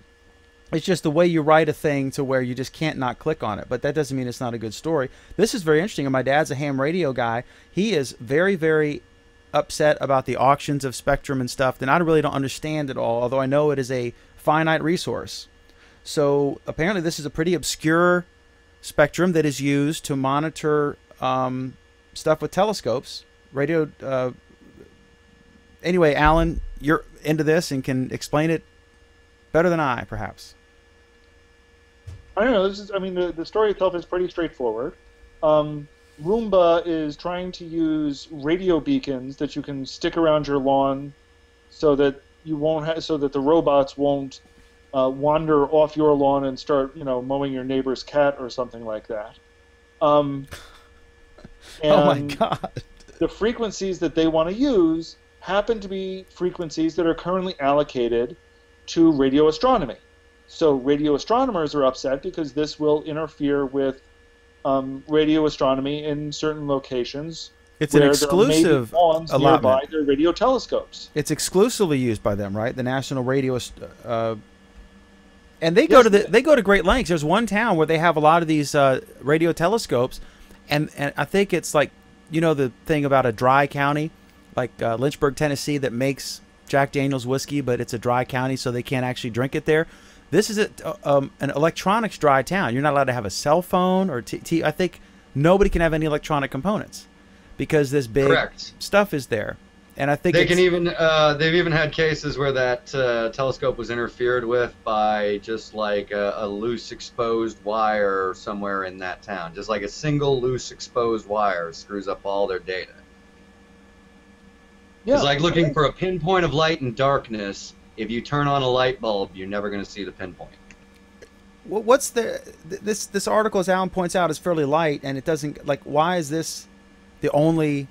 It's just the way you write a thing to where you just can't not click on it. But that doesn't mean it's not a good story. This is very interesting. And my dad's a ham radio guy. He is very, very upset about the auctions of Spectrum and stuff. And I really don't understand it all, although I know it is a finite resource. So apparently, this is a pretty obscure spectrum that is used to monitor um, stuff with telescopes, radio. Uh, anyway, Alan, you're into this and can explain it better than I, perhaps. I don't know. This is. I mean, the, the story itself is pretty straightforward. Um, Roomba is trying to use radio beacons that you can stick around your lawn, so that you won't have, so that the robots won't uh, wander off your lawn and start, you know, mowing your neighbor's cat or something like that. Um, *laughs* oh my God! the frequencies that they want to use happen to be frequencies that are currently allocated to radio astronomy. So radio astronomers are upset because this will interfere with um, radio astronomy in certain locations. It's an exclusive allotment. nearby their radio telescopes. It's exclusively used by them, right? The National Radio. Uh, and they go Yes. to the they go to great lengths. There's one town where they have a lot of these uh, radio telescopes, and and I think it's like you know the thing about a dry county, like uh, Lynchburg, Tennessee, that makes Jack Daniel's whiskey, but it's a dry county, so they can't actually drink it there. This is a, um, an electronics dry town. You're not allowed to have a cell phone or t- t- I think nobody can have any electronic components because this big Correct. stuff is there. And I think they can even uh, they've even had cases where that uh, telescope was interfered with by just like a, a loose exposed wire somewhere in that town. Just like a single loose exposed wire screws up all their data. Yeah, It's like looking for a pinpoint of light in darkness. If you turn on a light bulb, you're never going to see the pinpoint. Wh- What's the this this article, as Alan points out, is fairly light, and it doesn't like. Why is this the only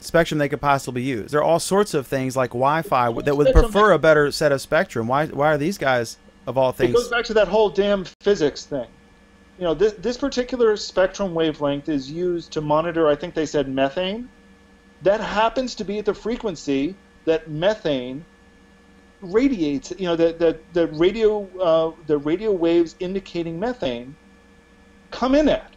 spectrum they could possibly use? There are all sorts of things like Wi-Fi w- that would Spectrum- prefer a better set of spectrum. Why why are these guys of all things? It goes back to that whole damn physics thing. You know, this, this particular spectrum wavelength is used to monitor, I think they said methane. That happens to be at the frequency that methane radiates. You know, that that the radio uh, the radio waves indicating methane come in at.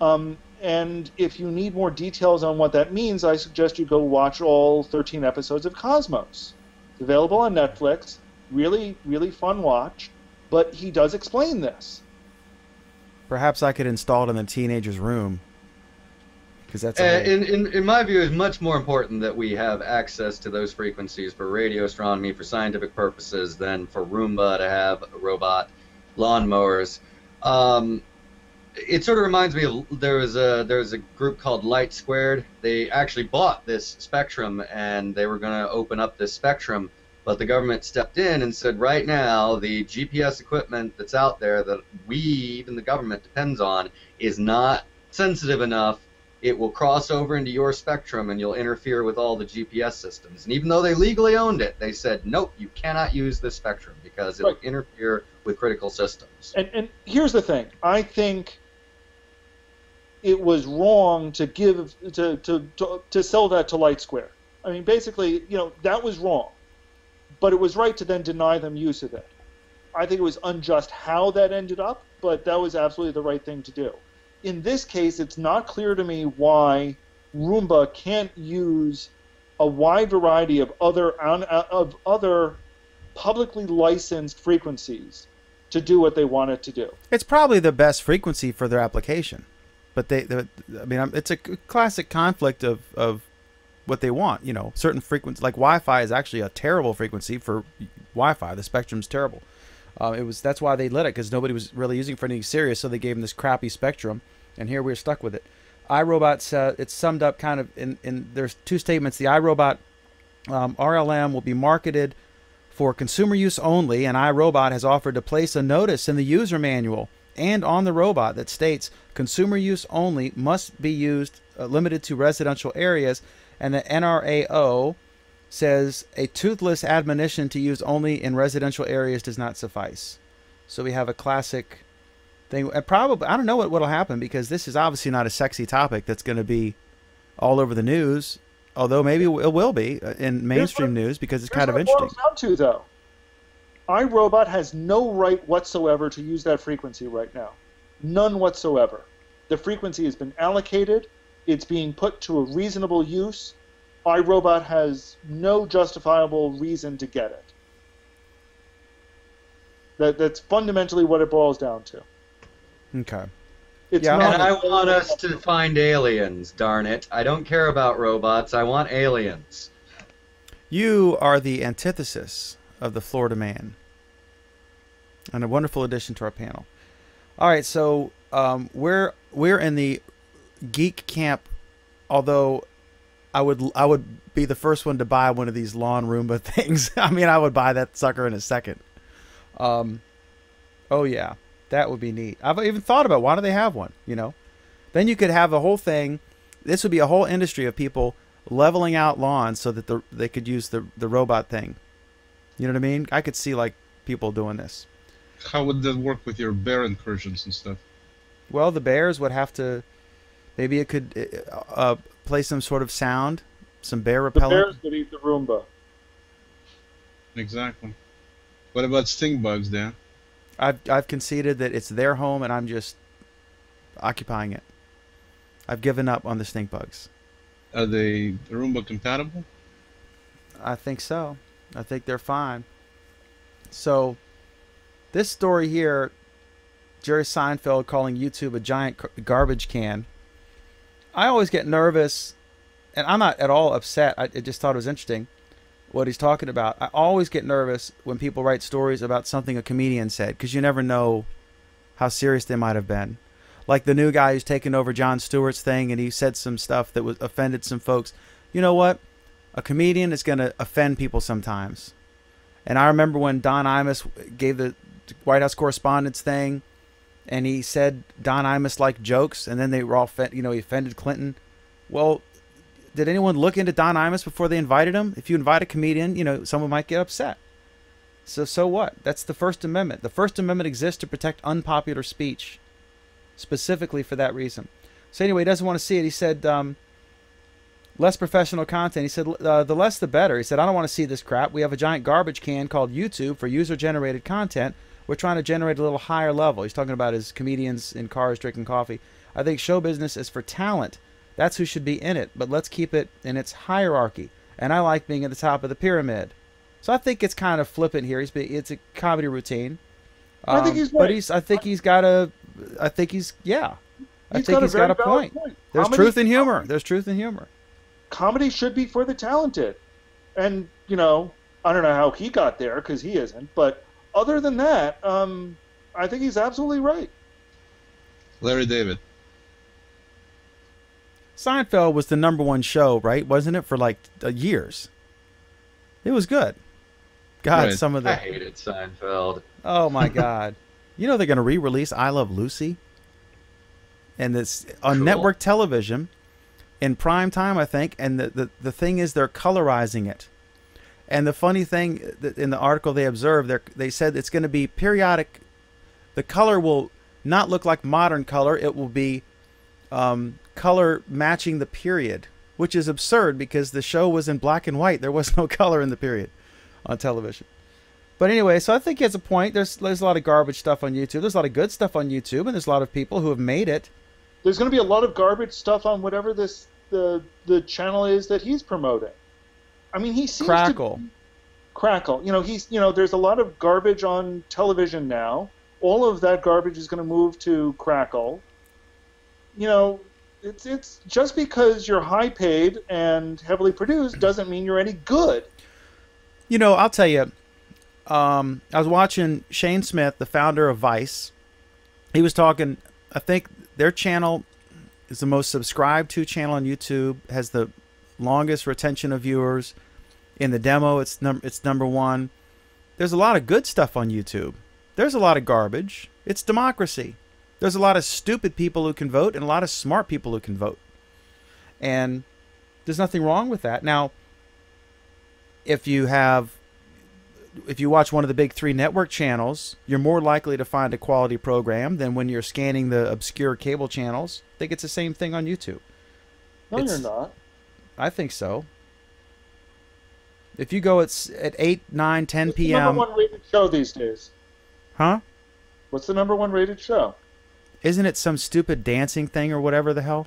Um, and if you need more details on what that means, I suggest you go watch all 13 episodes of Cosmos. It's available on Netflix. Really, really fun watch. But he does explain this. Perhaps I could install it in the teenager's room because that's Uh, in, in, in my view, it's much more important that we have access to those frequencies for radio astronomy, for scientific purposes, than for Roomba to have robot lawnmowers. Um, it sort of reminds me of there was a there was a group called LightSquared. They actually bought this spectrum and they were going to open up this spectrum, but the government stepped in and said, right now the GPS equipment that's out there that we, even the government, depends on, is not sensitive enough it will cross over into your spectrum and you'll interfere with all the GPS systems. And even though they legally owned it, they said, nope, you cannot use this spectrum because it'll Right. interfere with critical systems. And, and here's the thing I think it was wrong to give to, to, to, to sell that to Light Square. I mean, basically, you know, that was wrong. But it was right to then deny them use of it. I think it was unjust how that ended up, but that was absolutely the right thing to do. In this case, it's not clear to me why Roomba can't use a wide variety of other uh, of other publicly licensed frequencies to do what they want it to do. It's probably the best frequency for their application, but they, I mean, it's a classic conflict of of what they want. You know, certain frequencies like Wi-Fi is actually a terrible frequency for Wi-Fi. The spectrum's terrible. Uh, it was that's why they let it because nobody was really using it for anything serious, so they gave them this crappy spectrum, and here we're stuck with it. iRobot, uh, it's summed up kind of in, in there's two statements. The iRobot um, RLM will be marketed for consumer use only, and iRobot has offered to place a notice in the user manual and on the robot that states consumer use only must be used uh, limited to residential areas, and the NRAO says a toothless admonition to use only in residential areas does not suffice. So we have a classic thing. And probably I don't know what what'll happen because this is obviously not a sexy topic that's going to be all over the news. Although maybe it will be uh, in mainstream news because it's kind of what it interesting. boils down to, though. iRobot has no right whatsoever to use that frequency right now. None whatsoever. The frequency has been allocated. It's being put to a reasonable use. iRobot has no justifiable reason to get it. That, that's fundamentally what it boils down to. Okay. It's Yeah, not And I want us to find aliens, darn it. I don't care about robots, I want aliens. You are the antithesis of the Florida man. And a wonderful addition to our panel. All right, so um, we're we're in the geek camp. Although I would I would be the first one to buy one of these lawn Roomba *laughs* things. I mean, I would buy that sucker in a second. Um, oh yeah, that would be neat. I've even thought about why do they have one? You know, then you could have a whole thing. This would be a whole industry of people leveling out lawns so that the, they could use the the robot thing. You know what I mean? I could see like people doing this. How would that work with your bear incursions and stuff? Well, the bears would have to. Maybe it could uh, uh, play some sort of sound, some bear repellent. the repellent. bears would eat the Roomba. Exactly. What about sting bugs, Dan? I've I've conceded that it's their home and I'm just occupying it. I've given up on the stink bugs. Are they the Roomba compatible? I think so. I think they're fine. So, this story here, Jerry Seinfeld calling YouTube a giant garbage can. I always get nervous, and I'm not at all upset. I, I just thought it was interesting what he's talking about. I always get nervous when people write stories about something a comedian said because you never know how serious they might have been. Like the new guy who's taken over Jon Stewart's thing, and he said some stuff that was offended some folks. You know what? a comedian is going to offend people sometimes. And I remember when Don Imus gave the White House Correspondents thing, and he said Don Imus liked jokes, and then they were all, you know, he offended Clinton. Well, did anyone look into Don Imus before they invited him? If you invite a comedian, you know, someone might get upset. So, so what? That's the First Amendment. The First Amendment exists to protect unpopular speech, specifically for that reason. So anyway, he doesn't want to see it. He said, um, less professional content. He said, uh, the less the better. He said, I don't want to see this crap. We have a giant garbage can called YouTube for user generated content. We're trying to generate a little higher level. He's talking about his comedians in cars drinking coffee. I think show business is for talent. That's who should be in it, but let's keep it in its hierarchy. And I like being at the top of the pyramid. So I think it's kind of flippant here. He's be, it's a comedy routine. I think Um, he's But he's I think he's got a I think he's yeah. I He's think got a he's got a point. point. There's Comedy- truth in humor. There's truth in humor. comedy should be for the talented. And, you know, I don't know how he got there because he isn't. But other than that, um, I think he's absolutely right. Larry David. Seinfeld was the number one show, right? Wasn't it for like uh, years? It was good. God, Right. some of the I hated Seinfeld. oh my *laughs* god, you know they're gonna re-release I Love Lucy, and this on Cool. network television in prime time, I think. And the, the the thing is, they're colorizing it. And the funny thing in the article they observed, they they said it's going to be periodic. The color will not look like modern color; it will be um, color matching the period, which is absurd because the show was in black and white. There was no *laughs* color in the period on television. But anyway, so I think he has a point. There's there's a lot of garbage stuff on YouTube. There's a lot of good stuff on YouTube, and there's a lot of people who have made it. There's going to be a lot of garbage stuff on whatever this the the channel is that he's promoting. I mean, he seems to Crackle. crackle. You know, he's you know, there's a lot of garbage on television now, all of that garbage is going to move to Crackle. You know, it's it's just because you're high paid and heavily produced doesn't mean you're any good. You know, I'll tell you. Um, I was watching Shane Smith, the founder of Vice. He was talking. I think their channel is the most subscribed to channel on YouTube. Has the longest retention of viewers. In the demo, it's num it's number one. There's a lot of good stuff on YouTube. There's a lot of garbage. It's democracy. There's a lot of stupid people who can vote and a lot of smart people who can vote. And there's nothing wrong with that. Now, if you have if you watch one of the big three network channels, you're more likely to find a quality program than when you're scanning the obscure cable channels. I think it's the same thing on YouTube. No, It's- you're not. I think so. If you go at at 8, 9, 10 What's the p.m., number one rated show these days? huh? What's the number one rated show? Isn't it some stupid dancing thing or whatever the hell?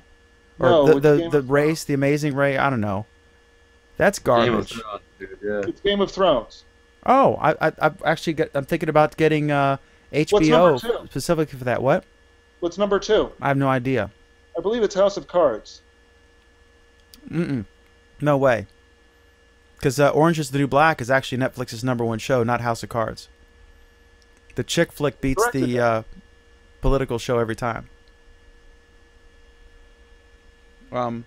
Or No, the the, Game the of race, the amazing race, I don't know. That's garbage. Game of. Thrones, dude, yeah. It's Game of Thrones. Oh, I, I I've actually got I'm thinking about getting uh HBO specifically for that. What? What's number two? I have no idea. I believe it's House of Cards. Mm-mm. No way. Because uh, Orange is the New Black is actually Netflix's number one show, not House of Cards. The chick flick beats the uh, political show every time. Um,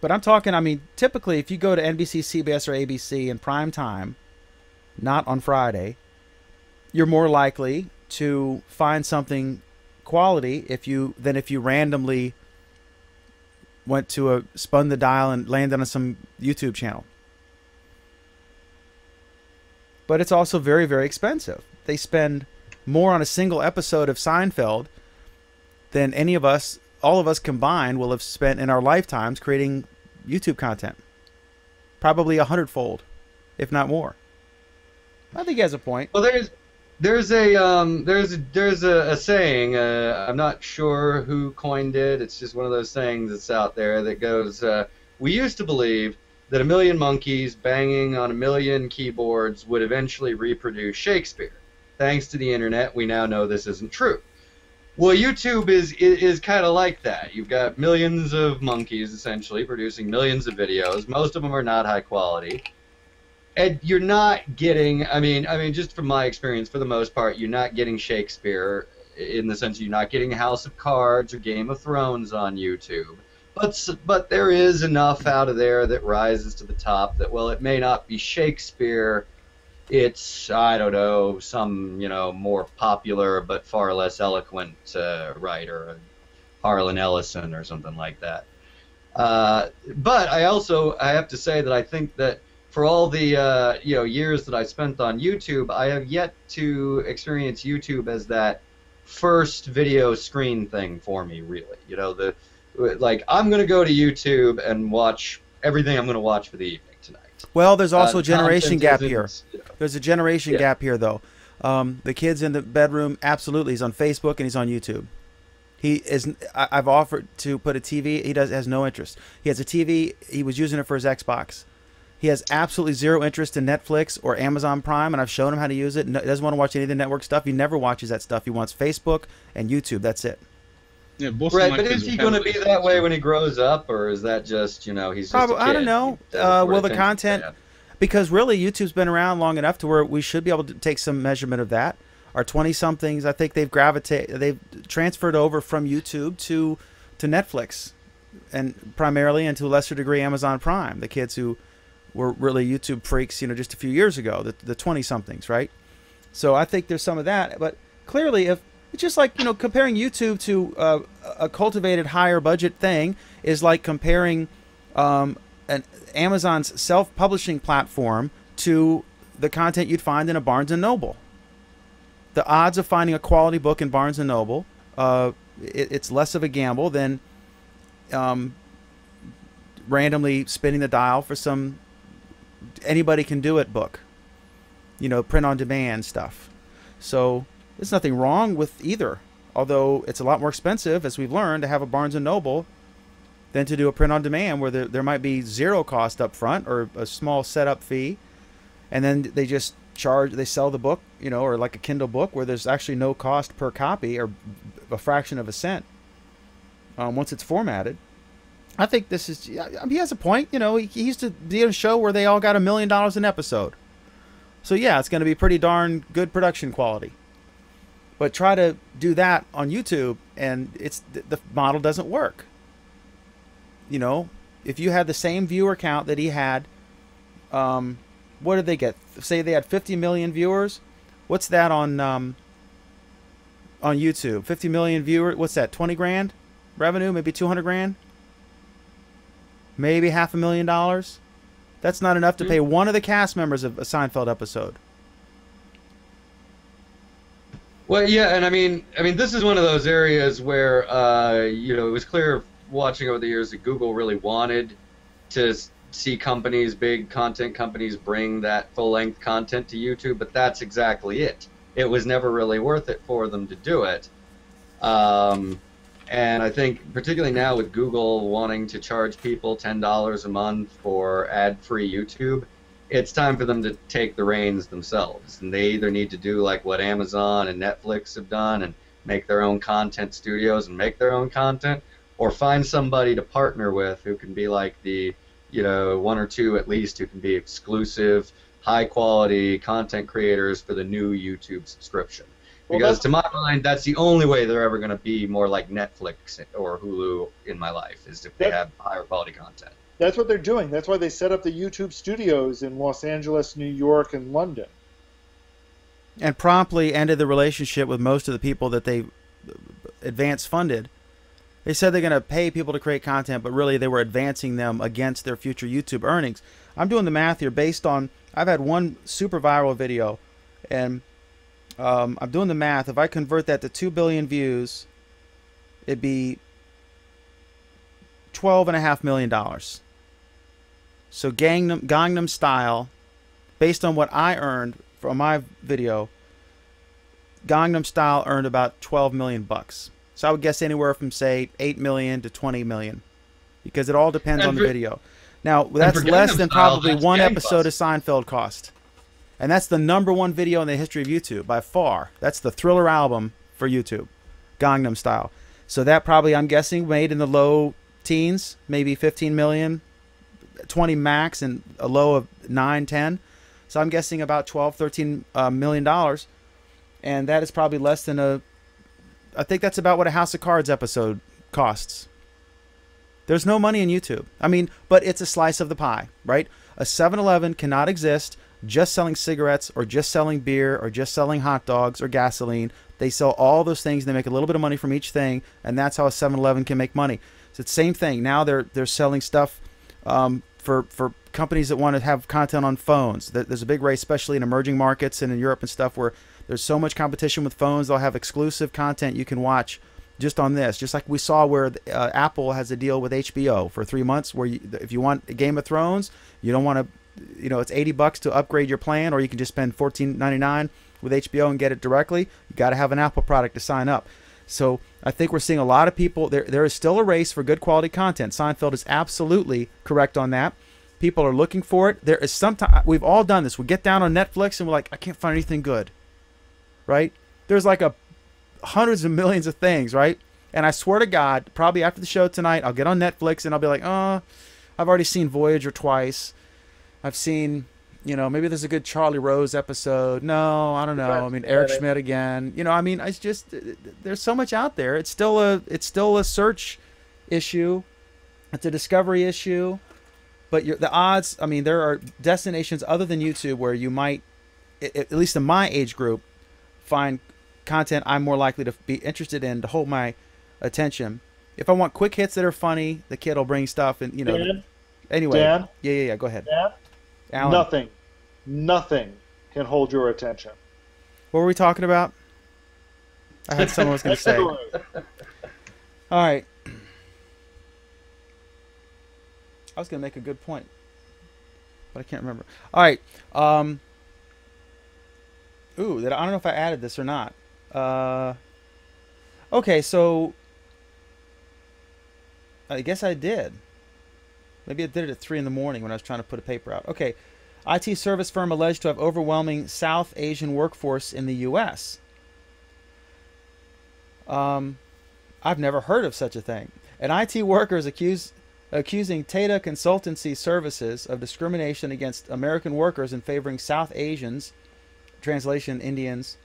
but I'm talking. I mean, typically, if you go to NBC, CBS, or ABC in prime time, not on Friday, you're more likely to find something quality if you than if you randomly went to a spun the dial and landed on some YouTube channel. But it's also very very expensive. They spend more on a single episode of Seinfeld than any of us all of us combined will have spent in our lifetimes creating YouTube content. Probably a hundredfold, if not more. I think he has a point. Well, there's there's a um, there's there's a, a saying. Uh, I'm not sure who coined it. It's just one of those sayings that's out there that goes. Uh, we used to believe that a million monkeys banging on a million keyboards would eventually reproduce Shakespeare. Thanks to the internet, we now know this isn't true. Well, YouTube is is, is kind of like that. You've got millions of monkeys essentially producing millions of videos. Most of them are not high quality and you're not getting i mean i mean just from my experience for the most part you're not getting shakespeare in the sense you're not getting house of cards or game of thrones on youtube. But but there is enough out of there that rises to the top that well it may not be shakespeare. It's i don't know some you know more popular but far less eloquent uh, writer harlan ellison or something like that. Uh, but i also i have to say that i think that for all the uh, you know years that I spent on YouTube, I have yet to experience YouTube as that first video screen thing for me. Really, you know, the like I'm gonna go to YouTube and watch everything I'm gonna watch for the evening tonight. Well, there's also Uh, a generation gap here. you know, There's a generation Yeah. gap here, though. Um, the kid's in the bedroom. Absolutely, he's on Facebook and he's on YouTube. He is. I've offered to put a TV. He does has no interest. He has a TV. He was using it for his Xbox. He has absolutely zero interest in Netflix or Amazon Prime, and I've shown him how to use it. No, he doesn't want to watch any of the network stuff. He never watches that stuff. He wants Facebook and YouTube. That's it. Yeah, both Right, but is he going to be that way when he grows up, or is that just you know he's just Probably- a I don't know. Uh, will the content- because really YouTube's been around long enough to where we should be able to take some measurement of that. Our 20 somethings, I think they've gravitated, they've transferred over from YouTube to to Netflix, and primarily and to a lesser degree Amazon Prime. The kids who were really YouTube freaks, you know, just a few years ago, the the 20 somethings, right? So I think there's some of that, but clearly if it's just like you know comparing YouTube to uh, a cultivated higher budget thing is like comparing um, an Amazon's self-publishing platform to the content you'd find in a Barnes and Noble. The odds of finding a quality book in Barnes and Noble, uh, it, it's less of a gamble than um, randomly spinning the dial for some anybody can do it book. You know, print on demand stuff. So there's nothing wrong with either. Although it's a lot more expensive, as we've learned, to have a Barnes and Noble than to do a print on demand where there, there might be zero cost up front or a small setup fee and then they just charge they sell the book, you know, or like a Kindle book where there's actually no cost per copy or a fraction of a cent um, once it's formatted. I think this is he has a point. You know, he, he used to be a show where they all got a million dollars an episode. So yeah, it's going to be pretty darn good production quality. But try to do that on YouTube, and it's the model doesn't work. You know, if you had the same viewer count that he had, um, what did they get? Say they had 50 million viewers. What's that on um, on YouTube? 50 million viewers. What's that? 20 grand revenue? Maybe 200 grand? Maybe half a million dollars? That's not enough to pay one of the cast members of a Seinfeld episode. Well, yeah, and I mean, I mean, this is one of those areas where, uh, you know, it was clear watching over the years that Google really wanted to see companies, big content companies, bring that full-length content to YouTube, but that's exactly it. It was never really worth it for them to do it. Um, and I think, particularly now with Google wanting to charge people $10 a month for ad free YouTube, it's time for them to take the reins themselves. And they either need to do like what Amazon and Netflix have done and make their own content studios and make their own content, or find somebody to partner with who can be like the, you know, one or two at least who can be exclusive, high quality content creators for the new YouTube subscription. Well, Because that's- to my mind, that's the only way they're ever going to be more like Netflix or Hulu in my life is if they have higher quality content. That's what they're doing. That's why they set up the YouTube studios in Los Angeles, New York, and London. and promptly ended the relationship with most of the people that they advance funded. They said they're going to pay people to create content, but really they were advancing them against their future YouTube earnings. I'm doing the math here based on I've had one super viral video, and um, I'm doing the math. If I convert that to two billion views, it'd be twelve and a half million dollars. So Gangnam Gangnam Style, based on what I earned from my video, Gangnam Style earned about 12 million bucks. So I would guess anywhere from say 8 million to 20 million, because it all depends And on the video. Now that's less than probably one episode of Seinfeld cost, and that's the number one video in the history of YouTube by far. That's the Thriller album for YouTube, Gangnam Style. So that probably I'm guessing made in the low teens, maybe 15 million, 20 max, and a low of 9, 10. So I'm guessing about 12, 13 uh, million dollars, and that is probably less than a. I think that's about what a House of Cards episode costs. There's no money in YouTube. I mean, but it's a slice of the pie, right? A 7-Eleven cannot exist just selling cigarettes or just selling beer or just selling hot dogs or gasoline. They sell all those things. They make a little bit of money from each thing, and that's how a 7-Eleven can make money. It's the same thing. Now they're they're selling stuff um, for for companies that want to have content on phones. There's a big race, especially in emerging markets and in Europe and stuff, where there's so much competition with phones. They'll have exclusive content you can watch just on this. Just like we saw where uh, Apple has a deal with HBO for three months, where you, if you want Game of Thrones, you don't want to, you know, it's 80 bucks to upgrade your plan, or you can just spend 14.99 with HBO and get it directly. You got to have an Apple product to sign up. So I think we're seeing a lot of people. There, there is still a race for good quality content. Seinfeld is absolutely correct on that. People are looking for it. There is sometimes we've all done this. We get down on Netflix and we're like, I can't find anything good. Right? There's like a hundreds of millions of things, right? And I swear to God, probably after the show tonight, I'll get on Netflix and I'll be like, oh, I've already seen Voyager twice. I've seen, you know, maybe there's a good Charlie Rose episode. No, I don't know. I mean, Eric Schmidt. Again. You know, I mean, it's just there's so much out there. It's still a it's still a search issue. It's a discovery issue. But you're, the odds, I mean, there are destinations other than YouTube where you might, at least in my age group, find content I'm more likely to be interested in to hold my attention. If I want quick hits that are funny, the kid will bring stuff and you know. Anyway, Dan? yeah, yeah, yeah. Go ahead, Dan, Alan. nothing, nothing can hold your attention. What were we talking about? I had someone was going *laughs* to say. All right. I was going to make a good point, but I can't remember. All right. Um. Ooh, that I don't know if I added this or not. Uh. Okay, so I guess I did. Maybe I did it at three in the morning when I was trying to put a paper out. Okay, IT service firm alleged to have overwhelming South Asian workforce in the U.S. Um, I've never heard of such a thing. An IT worker is accused accusing Tata Consultancy Services of discrimination against American workers and favoring South Asians, translation Indians,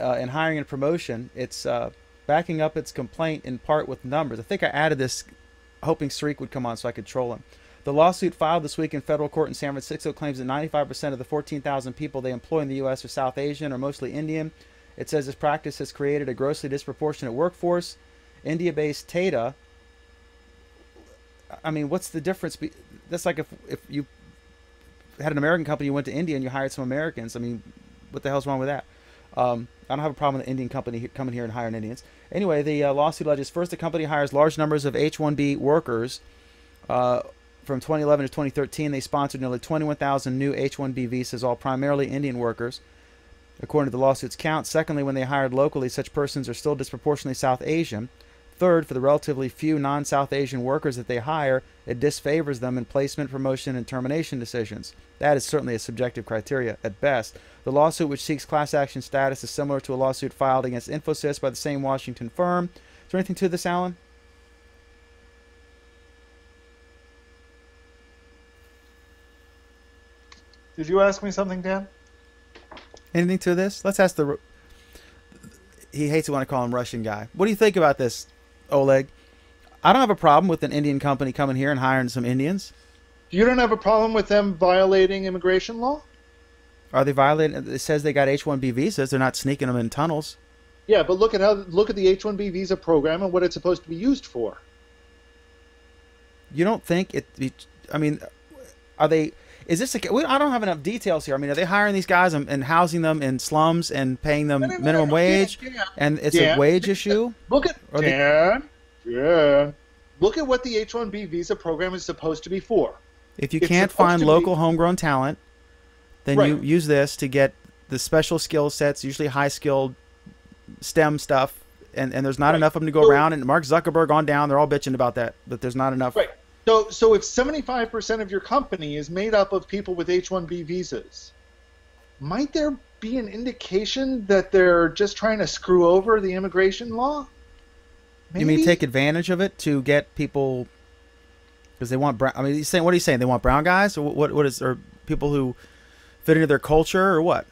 uh, in hiring and promotion. It's uh, backing up its complaint in part with numbers. I think I added this hoping Sreek would come on so I could troll him. The lawsuit filed this week in federal court in San Francisco claims that 95% of the 14,000 people they employ in the U.S. are South Asian or mostly Indian. It says this practice has created a grossly disproportionate workforce. India based Tata I mean, what's the difference? That's like if if you had an American company, you went to India and you hired some Americans. I mean, what the hell's wrong with that? Um, I don't have a problem with an Indian company coming here and hiring Indians. Anyway, the uh, lawsuit alleges first the company hires large numbers of H-1B workers. Uh, from 2011 to 2013, they sponsored nearly 21,000 new H-1B visas, all primarily Indian workers, according to the lawsuit's count. Secondly, when they hired locally, such persons are still disproportionately South Asian. Third, for the relatively few non South Asian workers that they hire, it disfavors them in placement, promotion, and termination decisions. That is certainly a subjective criteria at best. The lawsuit, which seeks class action status, is similar to a lawsuit filed against Infosys by the same Washington firm. Is there anything to this, Alan? Did you ask me something, Dan? Anything to this? Let's ask the. He hates it when I call him Russian guy. What do you think about this, Oleg? I don't have a problem with an Indian company coming here and hiring some Indians. You don't have a problem with them violating immigration law? Are they violating? It says they got H-1B visas. They're not sneaking them in tunnels. Yeah, but look at how look at the H-1B visa program and what it's supposed to be used for. You don't think it? I mean, are they? Is this a? We, I don't have enough details here. I mean, are they hiring these guys and, and housing them in slums and paying them minimum wage? Dan, Dan. And it's Dan. a wage issue. *laughs* Look at Are they-. Dan. Look at what the H-1B visa program is supposed to be for. If you It's can't find to be- local homegrown talent, then you use this to get the special skill sets, usually high skilled STEM stuff. And, and there's not Right. enough of them to go So- around. And Mark Zuckerberg on down, they're all bitching about that, but there's not enough. Right. So, so if 75% of your company is made up of people with H-1B visas, might there be an indication that they're just trying to screw over the immigration law? You mean take advantage of it to get people because they want brown? I mean, he's saying what are you saying? They want brown guys, or what? What is or people who fit into their culture, or what?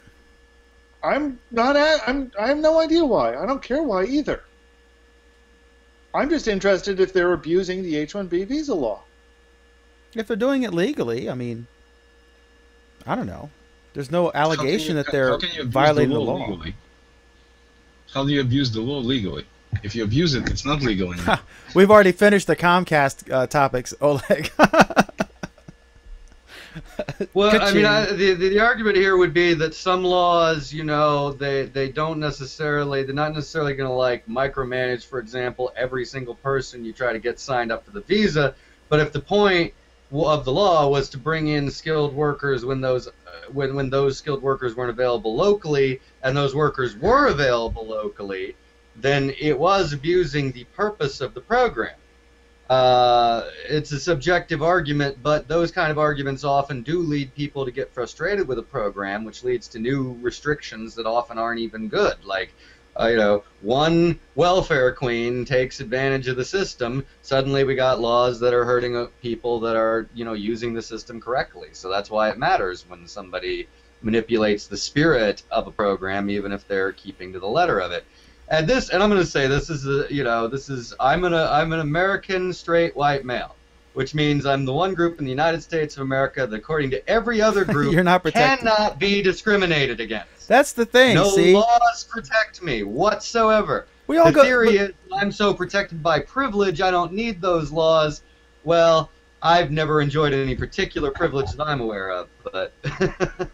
I'm not. At, I'm. I have no idea why. I don't care why either. I'm just interested if they're abusing the H-1B visa law. If they're doing it legally, I mean, I don't know. There's no allegation you- that they're how can you abuse violating the the law, law. legally? How do you abuse the law legally? If you abuse it, it's not legal *laughs* anymore. We've already finished the Comcast uh, topics, Oleg. *laughs* *laughs* Well, I mean, I, the, the argument here would be that some laws, you know, they they don't necessarily they're not necessarily going to like micromanage, for example, every single person you try to get signed up for the visa. But if the point of the law was to bring in skilled workers when those uh, when when those skilled workers weren't available locally, and those workers were available locally, then it was abusing the purpose of the program. Uh, it's a subjective argument, but those kind of arguments often do lead people to get frustrated with a program, which leads to new restrictions that often aren't even good. Like, uh, you know, one welfare queen takes advantage of the system. Suddenly, we got laws that are hurting uh, people that are, you know, using the system correctly. So that's why it matters when somebody manipulates the spirit of a program, even if they're keeping to the letter of it. And this, and I'm going to say this is, a, you know, this is I'm an I'm an American straight white male, which means I'm the one group in the United States of America that, according to every other *laughs* group, You're not protected. cannot be discriminated against. That's the thing. no see, laws protect me whatsoever. we all the go. theory but- is I'm so protected by privilege, I don't need those laws. Well, I've never enjoyed any particular privilege that I'm aware of, but *laughs*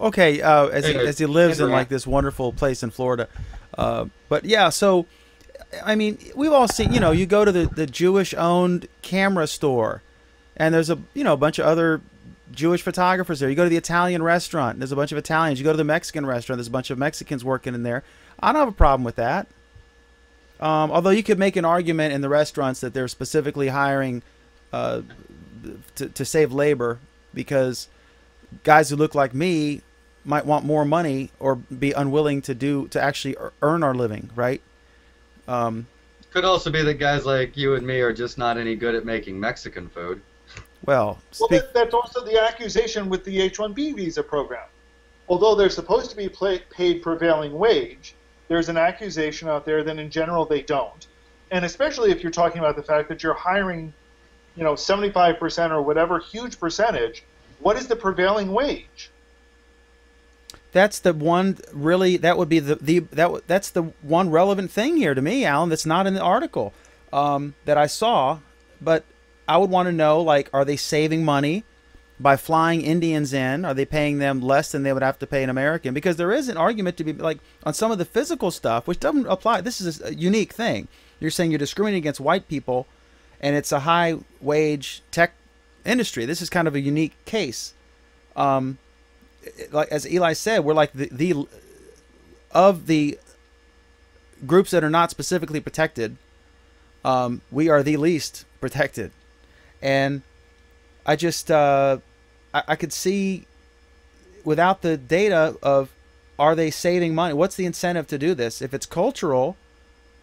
okay, uh, as he, as he lives in like this wonderful place in Florida, uh, but yeah, so I mean, we've all seen. You know, you go to the the Jewish-owned camera store, and there's a you know a bunch of other Jewish photographers there. You go to the Italian restaurant, there's a bunch of Italians. You go to the Mexican restaurant, there's a bunch of Mexicans working in there. I don't have a problem with that. Um, although you could make an argument in the restaurants that they're specifically hiring uh, to, to save labor because guys who look like me might want more money or be unwilling to do to actually earn our living, right? Um, Could also be that guys like you and me are just not any good at making Mexican food. well, Well, speak, that, that's also the accusation with the H-1B visa program. Although they're supposed to be pla paid prevailing wage, there's an accusation out there that in general they don't. And especially if you're talking about the fact that you're hiring, you know, 75% or whatever huge percentage, what is the prevailing wage? That's the one really that would be the, the that that's the one relevant thing here to me, Alan. That's not in the article um, that I saw, but I would want to know like, are they saving money by flying Indians in? Are they paying them less than they would have to pay an American? Because there is an argument to be like on some of the physical stuff, which doesn't apply. This is a unique thing. You're saying you're discriminating against white people, and it's a high wage tech industry. This is kind of a unique case. Um, like as Eli said, we're like the, the of the groups that are not specifically protected. Um, we are the least protected, and I just uh, I, I could see without the data of are they saving money? What's the incentive to do this? If it's cultural,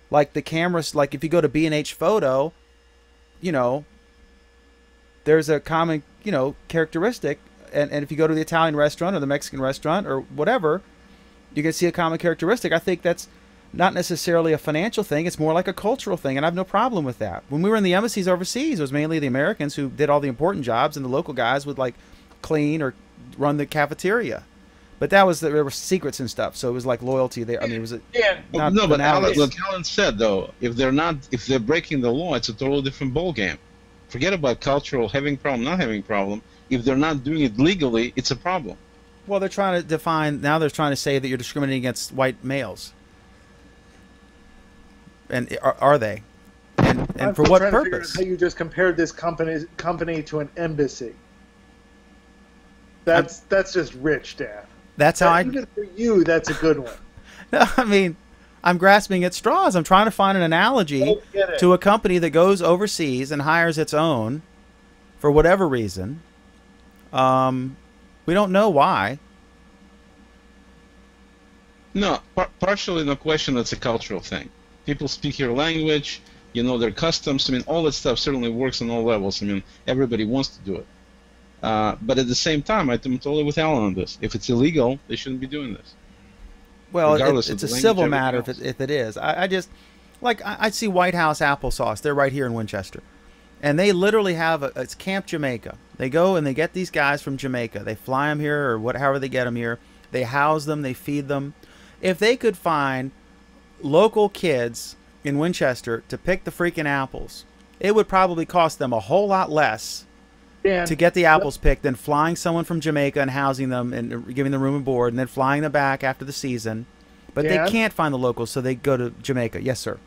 like the cameras, like if you go to B and H Photo, you know, there's a common you know characteristic and, and if you go to the Italian restaurant or the Mexican restaurant or whatever, you can see a common characteristic. I think that's not necessarily a financial thing. It's more like a cultural thing, and I have no problem with that. When we were in the embassies overseas, it was mainly the Americans who did all the important jobs, and the local guys would like clean or run the cafeteria. But that was there were secrets and stuff, so it was like loyalty there. I mean, it was a, Yeah, not no, but Alan, nowadays. what Alan said though, if they're not, if they're breaking the law, it's a totally different ballgame. Forget about cultural having problem, not having problem. If they're not doing it legally, it's a problem. well, they're trying to define now. They're trying to say that you're discriminating against white males, and are, are they? And, and for what trying to figure out purpose? How you just compared this company company to an embassy? That's that's just rich, Dan. That's how I. Even for you, that's a good one. *laughs* no, I mean, I'm grasping at straws. I'm trying to find an analogy I get it. to a company that goes overseas and hires its own for whatever reason. Um, we don't know why. No, par- partially no question. It's a cultural thing. People speak your language. You know their customs. I mean, all that stuff certainly works on all levels. I mean, everybody wants to do it. Uh, but at the same time, I'm totally with Alan on this. If it's illegal, they shouldn't be doing this. Well, it, it's a civil matter if it, if it is. I, I just like I, I see White House applesauce. They're right here in Winchester, and they literally have a it's Camp Jamaica. They go and they get these guys from Jamaica. They fly them here or what, however they get them here. They house them. They feed them. If they could find local kids in Winchester to pick the freaking apples, it would probably cost them a whole lot less Dan, to get the apples picked than flying someone from Jamaica and housing them and giving them room and board and then flying them back after the season. But Dan? they can't find the locals, so they go to Jamaica. Yes, sir.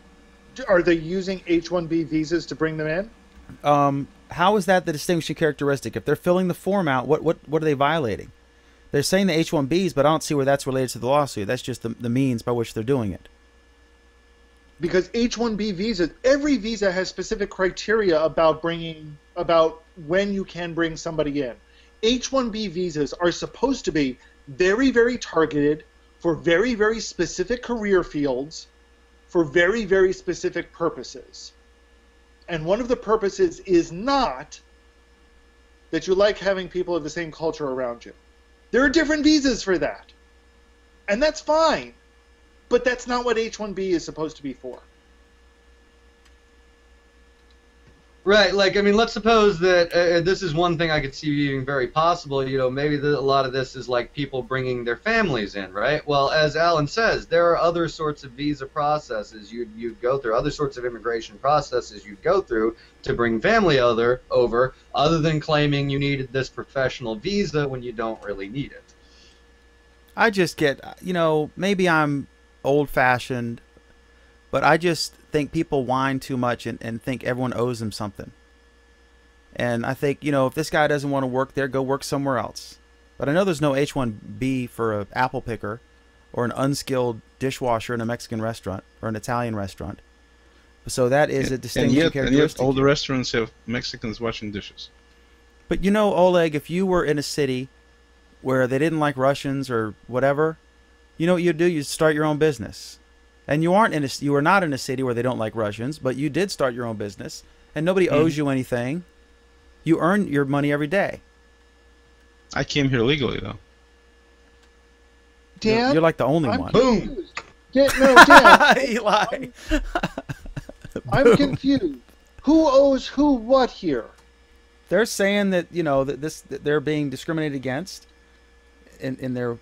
are they using H-1B visas to bring them in? Um, how is that the distinguishing characteristic? If they're filling the form out, what what what are they violating? They're saying the H-1Bs, but I don't see where that's related to the lawsuit. That's just the, the means by which they're doing it. Because H-1B visas, every visa has specific criteria about bringing about when you can bring somebody in. H-1B visas are supposed to be very, very targeted for very, very specific career fields for very, very specific purposes. And one of the purposes is not that you like having people of the same culture around you. There are different visas for that. And that's fine. But that's not what H-1B is supposed to be for. Right, like I mean, let's suppose that uh, this is one thing I could see being very possible. You know, maybe the, a lot of this is like people bringing their families in, right? Well, as Alan says, there are other sorts of visa processes you'd you'd go through, other sorts of immigration processes you'd go through to bring family other over, other than claiming you needed this professional visa when you don't really need it. I just get, you know, maybe I'm old fashioned, but I just think people whine too much and, and think everyone owes them something. And I think, you know, if this guy doesn't want to work there, go work somewhere else. But I know there's no H 1B for an apple picker or an unskilled dishwasher in a Mexican restaurant or an Italian restaurant. So that is a and distinguishing yet, and yet, characteristic. all the restaurants have Mexicans washing dishes. But you know, Oleg, if you were in a city where they didn't like Russians or whatever, you know what you'd do? You'd start your own business. And you aren't in a, you are not in a city where they don't like Russians, but you did start your own business, and nobody Mhm. owes you anything. You earn your money every day. I came here legally though. You're- Dan, you're, like the only I'm one. Boom. confused. Dan, no, Dan, *laughs* Eli. *laughs* I'm Boom. confused. Who owes who what here? They're saying that you know that this that they're being discriminated against, in in their.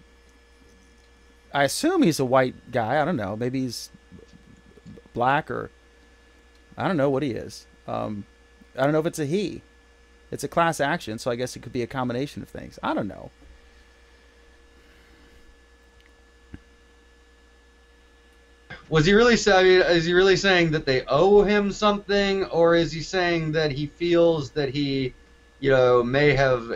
I assume he's a white guy. I don't know. Maybe he's black or. I don't know what he is. Um, I don't know if it's a he. It's a class action, so I guess it could be a combination of things. I don't know. Was he really saying? Is he really saying that they owe him something, or is he saying that he feels that he, you know, may have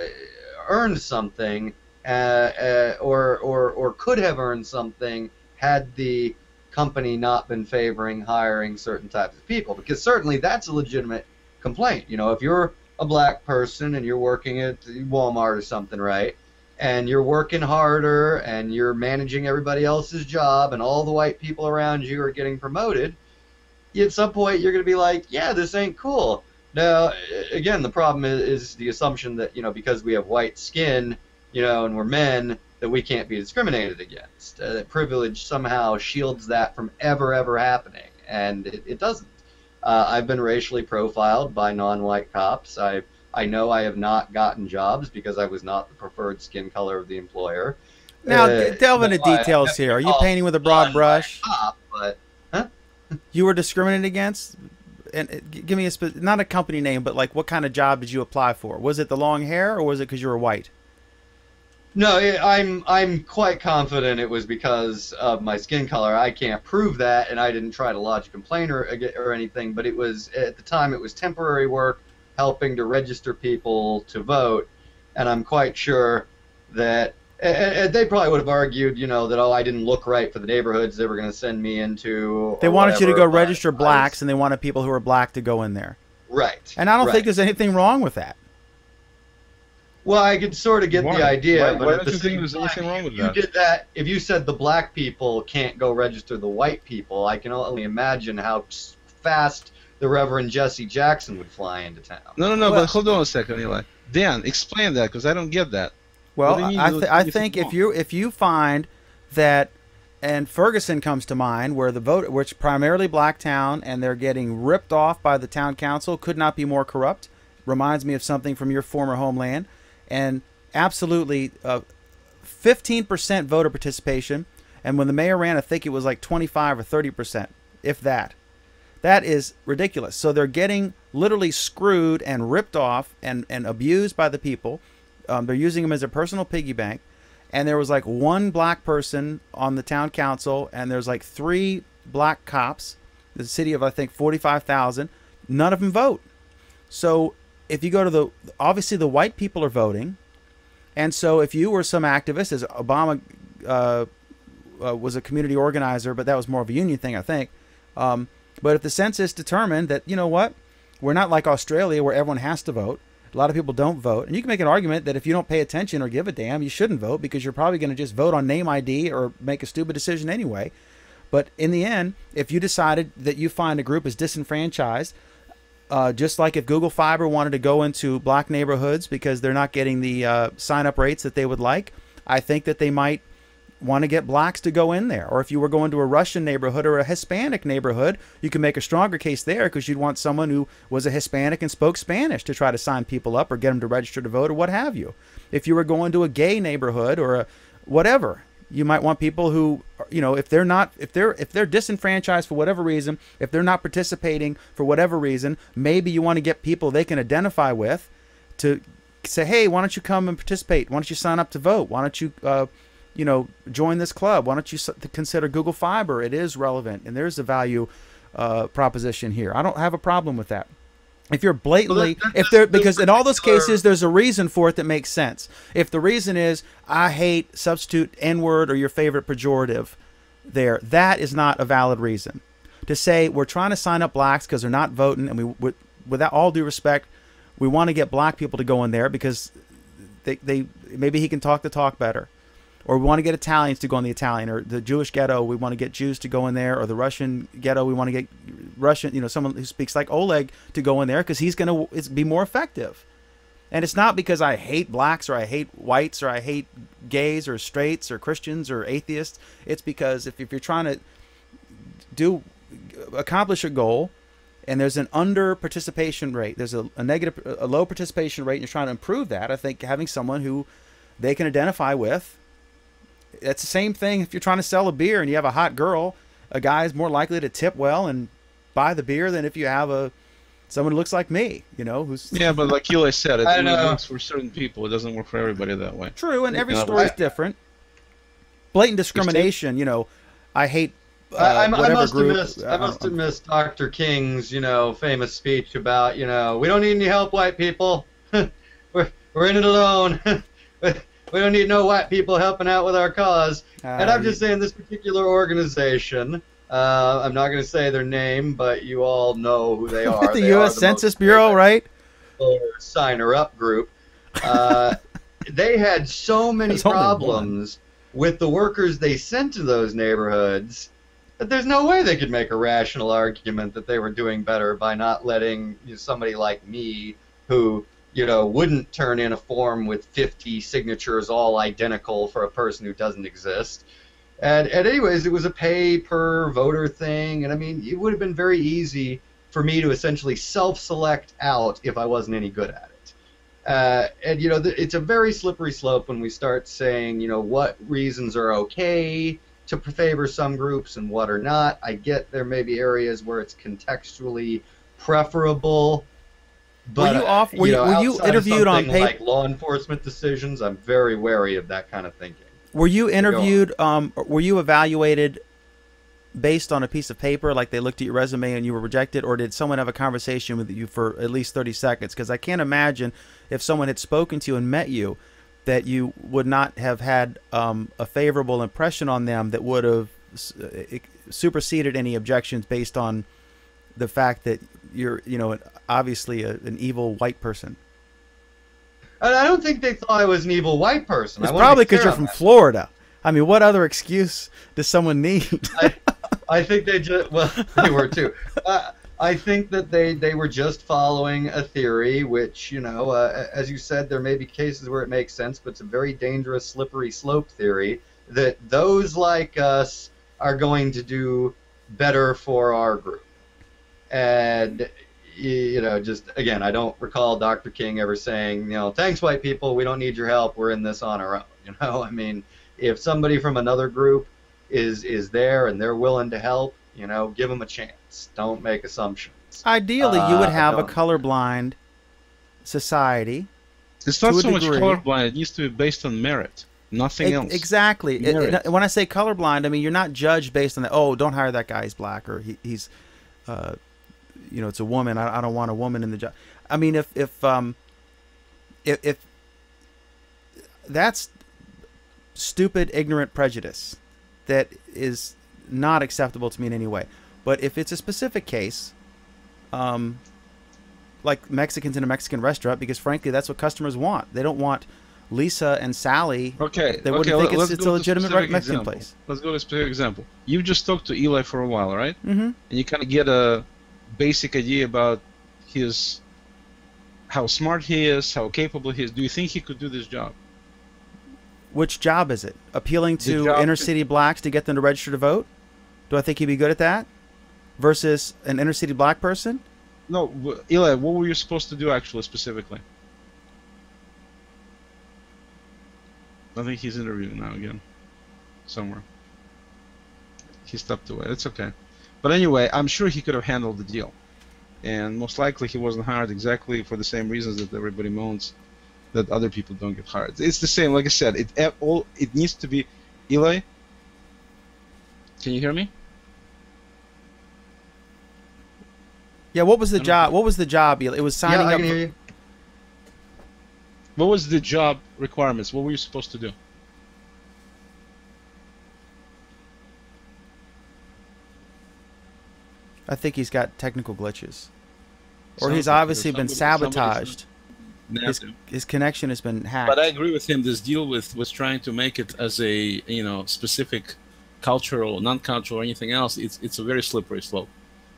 earned something, uh, uh, or or or could have earned something had the company not been favoring hiring certain types of people? Because certainly that's a legitimate complaint. You know, if you're a black person and you're working at Walmart or something, right? and you're working harder and you're managing everybody else's job and all the white people around you are getting promoted, at some point you're going to be like, yeah, this ain't cool. Now, again, the problem is, is the assumption that, you know, because we have white skin, you know, and we're men, that we can't be discriminated against. Uh, that privilege somehow shields that from ever, ever happening, and it, it doesn't. Uh, I've been racially profiled by non-white cops. I've I know I have not gotten jobs because I was not the preferred skin color of the employer. Now Uh, delve into details here. Are you painting with a broad brush? Cop, but *laughs* You were discriminated against. And uh, give me a not a company name, but like what kind of job did you apply for? Was it the long hair or was it because you were white? No, I'm I'm quite confident it was because of my skin color. I can't prove that, and I didn't try to lodge a complaint or or anything. But it was at the time it was temporary work, helping to register people to vote, and I'm quite sure that. And they probably would have argued, you know, that oh, I didn't look right for the neighborhoods they were going to send me into. They wanted you to go register I was- blacks, and they wanted people who were black to go in there. Right. And I don't right. think there's anything wrong with that. Well, I could sort of get Why? the idea, Why- but why at don't the you think same there's time, anything wrong with if you that? did that, if you said the black people can't go register the white people, I can only imagine how fast the Reverend Jesse Jackson would fly into town. No, no, no. Well- but hold on a second, Eli. Dan, explain that because I don't get that. Well, What do you mean I, th- I think think if you if you find that, and Ferguson comes to mind, where the vote, which primarily black town, and they're getting ripped off by the town council, could not be more corrupt. Reminds me of something from your former homeland, and absolutely, uh, fifteen percent voter participation, and when the mayor ran, I think it was like twenty five or thirty percent, if that. That is ridiculous. So they're getting literally screwed and ripped off and, and abused by the people. Um, they're using them as a personal piggy bank. And there was like one black person on the town council, and there's like three black cops. The city of I think forty-five thousand. None of them vote. So if you go to the obviously the white people are voting, and so if you were some activist, as Obama uh, uh, was a community organizer, but that was more of a union thing, I think. Um, but if the census determined that, you know what, we're not like Australia where everyone has to vote, a lot of people don't vote. And you can make an argument that if you don't pay attention or give a damn, you shouldn't vote because you're probably going to just vote on name ID or make a stupid decision anyway. But in the end, if you decided that you find a group is disenfranchised, uh, just like if Google Fiber wanted to go into black neighborhoods because they're not getting the uh, sign up rates that they would like, I think that they might want to get blacks to go in there. Or if you were going to a Russian neighborhood or a Hispanic neighborhood, you could make a stronger case there because you'd want someone who was a Hispanic and spoke Spanish to try to sign people up or get them to register to vote or what have you. If you were going to a gay neighborhood or a whatever, you might want people who you know if they're not if they're if they're disenfranchised for whatever reason if they're not participating for whatever reason maybe you want to get people they can identify with to say hey why don't you come and participate? Why don't you sign up to vote? Why don't you uh, you know join this club? Why don't you consider google fiber? It is relevant and there's a value uh, proposition here. I don't have a problem with that if you're blatantly if there because in all those cases there's a reason for it that makes sense. If the reason is i hate substitute n-word or your favorite pejorative there that is not a valid reason. To say we're trying to sign up blacks because they're not voting and we with, without all due respect we want to get black people to go in there because they, they maybe he can talk the talk better, or we want to get Italians to go in the Italian, or the Jewish ghetto we want to get Jews to go in there, or the Russian ghetto we want to get Russian, you know, someone who speaks like Oleg to go in there because he's going to be more effective. And it's not because I hate blacks or I hate whites or I hate gays or straights or Christians or atheists. It's because if, if you're trying to do accomplish a goal and there's an under participation rate, there's a, a negative, a low participation rate, and you're trying to improve that, I think having someone who they can identify with, it's the same thing if you're trying to sell a beer and you have a hot girl, a guy is more likely to tip well and buy the beer than if you have a someone who looks like me, you know, who's Yeah, but like you, Eli said, it only works for certain people. It doesn't work for everybody that way. true, and every Yeah, story is different. Blatant discrimination, you know, I hate. Uh, I, I'm- I whatever must group. have missed. I uh, must have missed Dr. King's, you know, famous speech about, you know, we don't need any help, white people. *laughs* we're we're in it alone. *laughs* we don't need no white people helping out with our cause. and uh, I'm just saying, this particular organization. Uh, I'm not going to say their name, but you all know who they *laughs* are. the They U.S. are the Census Bureau, right? signer up group. Uh, *laughs* they had so many one. problems with the workers they sent to those neighborhoods that there's no way they could make a rational argument that they were doing better by not letting you know, somebody like me who you know wouldn't turn in a form with 50 signatures all identical for a person who doesn't exist. And, and anyways it was a pay per voter thing. And i mean it would have been very easy for me to essentially self-select out if i wasn't any good at it. Uh, and you know th- it's a very slippery slope when we start saying you know what reasons are okay to favor some groups and what are not. I get there may be areas where it's contextually preferable but you off- were you- know, were you interviewed on like law enforcement decisions i'm very wary of that kind of thinking Were you interviewed? Um, were you evaluated based on a piece of paper, like they looked at your resume and you were rejected, or did someone have a conversation with you for at least thirty seconds? Because I can't imagine if someone had spoken to you and met you, that you would not have had um, a favorable impression on them that would have uh, superseded any objections based on the fact that you're, you know, obviously a, an evil white person. And I don't think they thought I was an evil white person. It's I probably because you're from that. Florida. I mean, what other excuse does someone need? I *laughs* think they just well *laughs* they were too. Uh, I think that they they were just following a theory, which you know, uh, as you said, there may be cases where it makes sense, but it's a very dangerous, slippery slope theory that those like us are going to do better for our group. And you know, just again, I don't recall Dr. King ever saying, you know, thanks, white people, we don't need your help, we're in this on our own. *laughs* You know, I mean, if somebody from another group is is there and they're willing to help, you know, give them a chance. Don't make assumptions. Ideally, you would Uh, have a colorblind society. It's not so much colorblind. It needs to be based on merit, nothing else. Exactly. It- it- when I say colorblind, I mean you're not judged based on that. Oh, don't hire that guy. He's black, or he, he's, uh, you know, it's a woman. I, I don't want a woman in the job. I mean, if if um, if, if that's stupid, ignorant prejudice that is not acceptable to me in any way. But if it's a specific case, um, like Mexicans in a Mexican restaurant, because frankly, that's what customers want. They don't want Lisa and Sally. Okay, They wouldn't okay, think it's- it's a legitimate Mexican example. place. Let's go to a specific example. You just talked to Eli for a while, right? Mm-hmm. And you kind of get a basic idea about his how smart he is, how capable he is. Do you think he could do this job? Which job is it? Appealing to inner city blacks to get them to register to vote? Do I think he'd be good at that? Versus an inner city black person? No, Eli, what were you supposed to do actually specifically? I think he's interviewing now again, somewhere. He stepped away. It's okay. But anyway, I'm sure he could have handled the deal, and most likely he wasn't hired exactly for the same reasons that everybody moans that other people don't get hired. It's the same. Like I said, it all it needs to be. Eli, can you hear me? Yeah. What was the job? What was the job? Eli? It was signing yeah, I up. can for- hear you. What was the job requirements? What were you supposed to do? I think he's got technical glitches, or Sounds he's like obviously been somebody- somebody from- sabotaged. his, his connection has been hacked. But I agree with him. This deal with was trying to make it as a you know specific cultural, non-cultural, or anything else. It's it's a very slippery slope.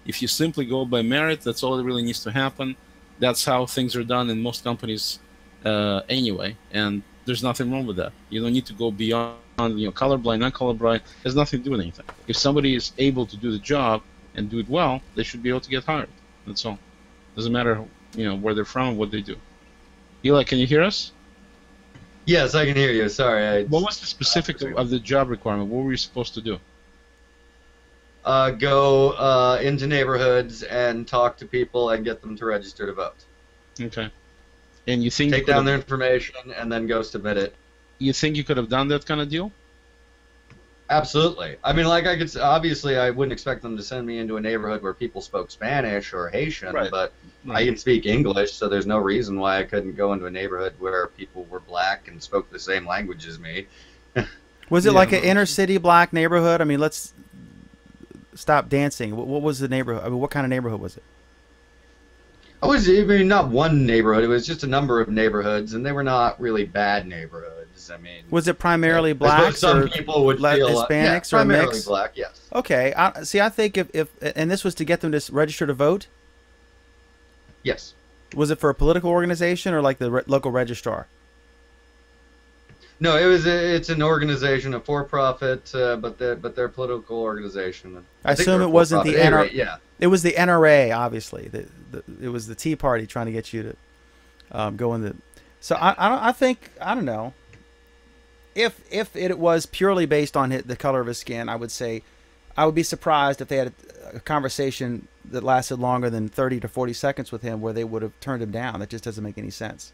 If you simply go by merit, that's all that really needs to happen. That's how things are done in most companies uh, anyway, and there's nothing wrong with that. You don't need to go beyond you know colorblind, non colorblind. Has nothing to do with anything. If somebody is able to do the job and do it well, they should be able to get hired. That's all. Doesn't matter you know where they're from and what they do. Eli, can you hear us? Yes, I can hear you. Sorry. I, What was the specific of, the job requirement? What were you supposed to do? uh, go uh, into neighborhoods and talk to people and get them to register to vote. Okay. And you think Take you down their information and then go submit it. you think you could have done that kind of deal? Absolutely. I mean, like I could obviously I wouldn't expect them to send me into a neighborhood where people spoke Spanish or Haitian, Right. but I can speak English, so there's no reason why I couldn't go into a neighborhood where people were black and spoke the same language as me. *laughs* was it Yeah. like an inner city black neighborhood? I mean, let's stop dancing. What, what was the neighborhood? I mean, what kind of neighborhood was it? I was, I mean, not one neighborhood. It was just a number of neighborhoods, and they were not really bad neighborhoods. I mean, Was it primarily I suppose blacks some or people would feel uh, yeah, Hispanics or a primarily mix? black. Yes. Okay, I, see. I think if, if and this was to get them to register to vote. Yes. Was it for a political organization or like the re- local registrar? No, it was. A, it's an organization, a for-profit, uh, but they're but they're a political organization. I think assume it wasn't the for-profit. At any NR rate, Yeah. It was the NRA, obviously. The, the, it was the Tea Party trying to get you to um, go in the. So I, I, don't, I think I don't know. If if it was purely based on the color of his skin, I would say I would be surprised if they had a, a conversation that lasted longer than thirty to forty seconds with him, where they would have turned him down. That just doesn't make any sense.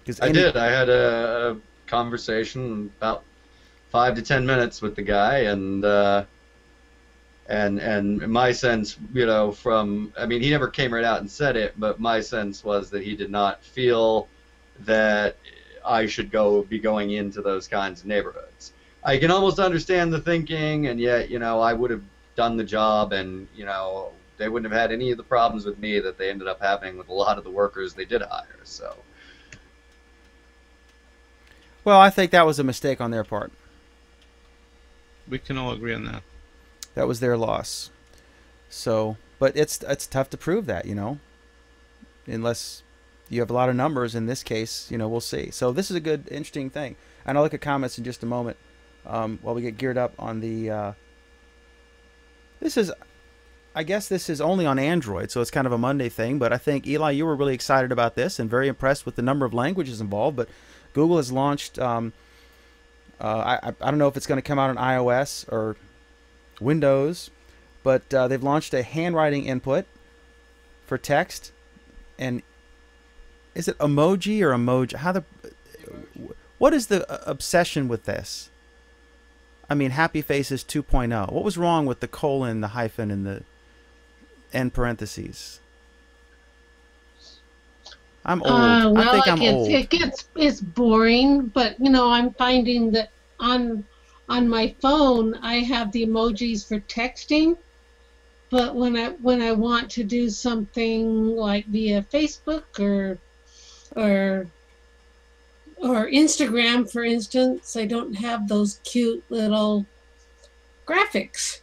Because I did. I had a, a conversation about five to ten minutes with the guy, and uh, and and my sense, you know, from I mean, he never came right out and said it, but my sense was that he did not feel that I should go be going into those kinds of neighborhoods. I can almost understand the thinking, and yet, you know, I would have done the job, and you know, they wouldn't have had any of the problems with me that they ended up having with a lot of the workers they did hire. So. Well, I think that was a mistake on their part. We can all agree on that. That was their loss. So, but it's it's tough to prove that, you know, unless you have a lot of numbers. In this case, you know, we'll see. So this is a good, interesting thing. And I'll look at comments in just a moment um, while we get geared up on the. Uh, this is, I guess, this is only on Android, so it's kind of a Monday thing. But I think Eli, you were really excited about this and very impressed with the number of languages involved. But Google has launched. Um, uh, I I don't know if it's going to come out on iOS or Windows, but uh, they've launched a handwriting input for text, and is it emoji or emoji? How the what is the uh, obsession with this? I mean, Happy Faces 2.0. What was wrong with the colon, the hyphen, and the end parentheses? I'm old. Uh, well, I think it I'm gets, old. it gets it's boring, but you know, I'm finding that on on my phone I have the emojis for texting, but when I when I want to do something like via Facebook or or or Instagram, for instance, I don't have those cute little graphics.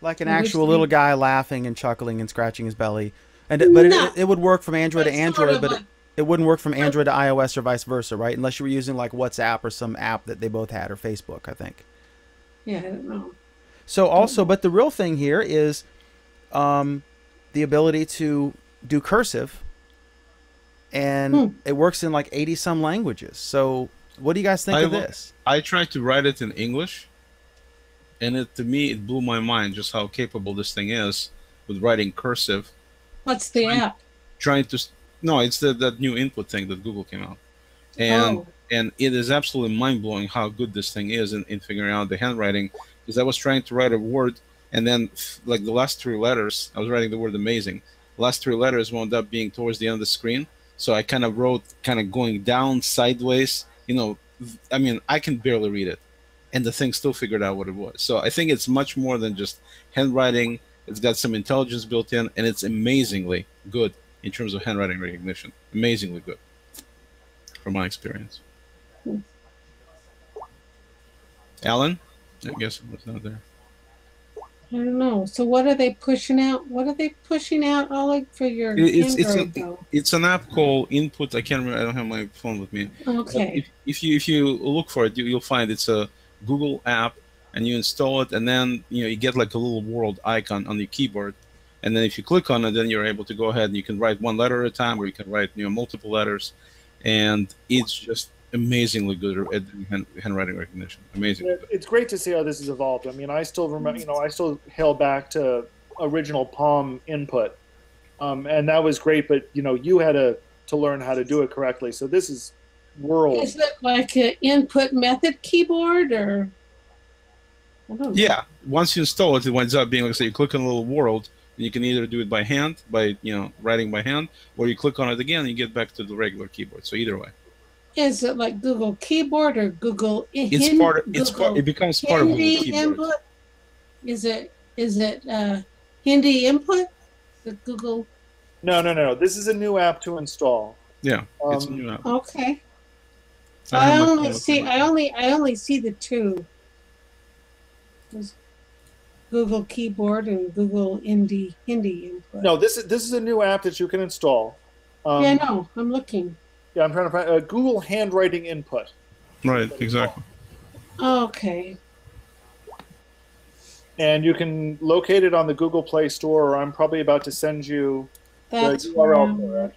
like an actual little guy laughing and chuckling and scratching his belly. And but No. it, it would work from Android to But sort Android, but it, it wouldn't work from Android to iOS or vice versa, right? Unless you were using like WhatsApp or some app that they both had or Facebook, I think. Yeah, I don't know. So also, but the real thing here is um, the ability to do cursive, and Hmm. it works in like eighty some languages. So what do you guys think I of this? I tried to write it in English, and it to me it blew my mind just how capable this thing is with writing cursive. What's the Fine. app? Trying to no, it's the that new input thing that Google came out, and oh, and it is absolutely mind blowing how good this thing is in, in figuring out the handwriting. Because I was trying to write a word, and then like the last three letters, I was writing the word amazing. Last three letters wound up being towards the end of the screen, so I kind of wrote kind of going down sideways. You know, I mean, I can barely read it, and the thing still figured out what it was. So I think it's much more than just handwriting. It's got some intelligence built in, and it's amazingly good in terms of handwriting recognition. Amazingly good, from my experience. Hmm. Alan, I guess it was not there. I don't know. So what are they pushing out? What are they pushing out, Oleg, for your It- It's it's Android a, though? it's an app called Input. I can't remember. I don't have my phone with me. Okay. If, if you if you look for it, you, you'll find it's a Google app, and you install it, and then you know you get like a little world icon on your keyboard, and then if you click on it, then you're able to go ahead and you can write one letter at a time, or you can write you know multiple letters, and it's just amazingly good at handwriting recognition. Amazing. It's great to see how this has evolved. I mean, I still remember, you know, I still hail back to original Palm input, um, and that was great. But you know, you had to to learn how to do it correctly. So this is world. Is it like an input method keyboard or? I don't know. Yeah, once you install it, it winds up being like say you click on a little world, and you can either do it by hand, by you know writing by hand, or you click on it again and you get back to the regular keyboard. So either way. Is it like Google Keyboard or Google? it's Hin- part. It's Google part. It becomes part of Google Hindi Keyboard. input? Is it is it uh, Hindi input? The Google. No, no, no. This is a new app to install. Yeah, it's a Um, new app. Okay. I I only see. I only. I only see the two. There's Google Keyboard and Google Hindi Hindi input. No, this is this is a new app that you can install. Um, yeah, no, I'm looking. Yeah, I'm trying to find uh, Google handwriting input. Right, exactly. Okay. and you can locate it on the Google Play Store. Or I'm probably about to send you That's the URL for it.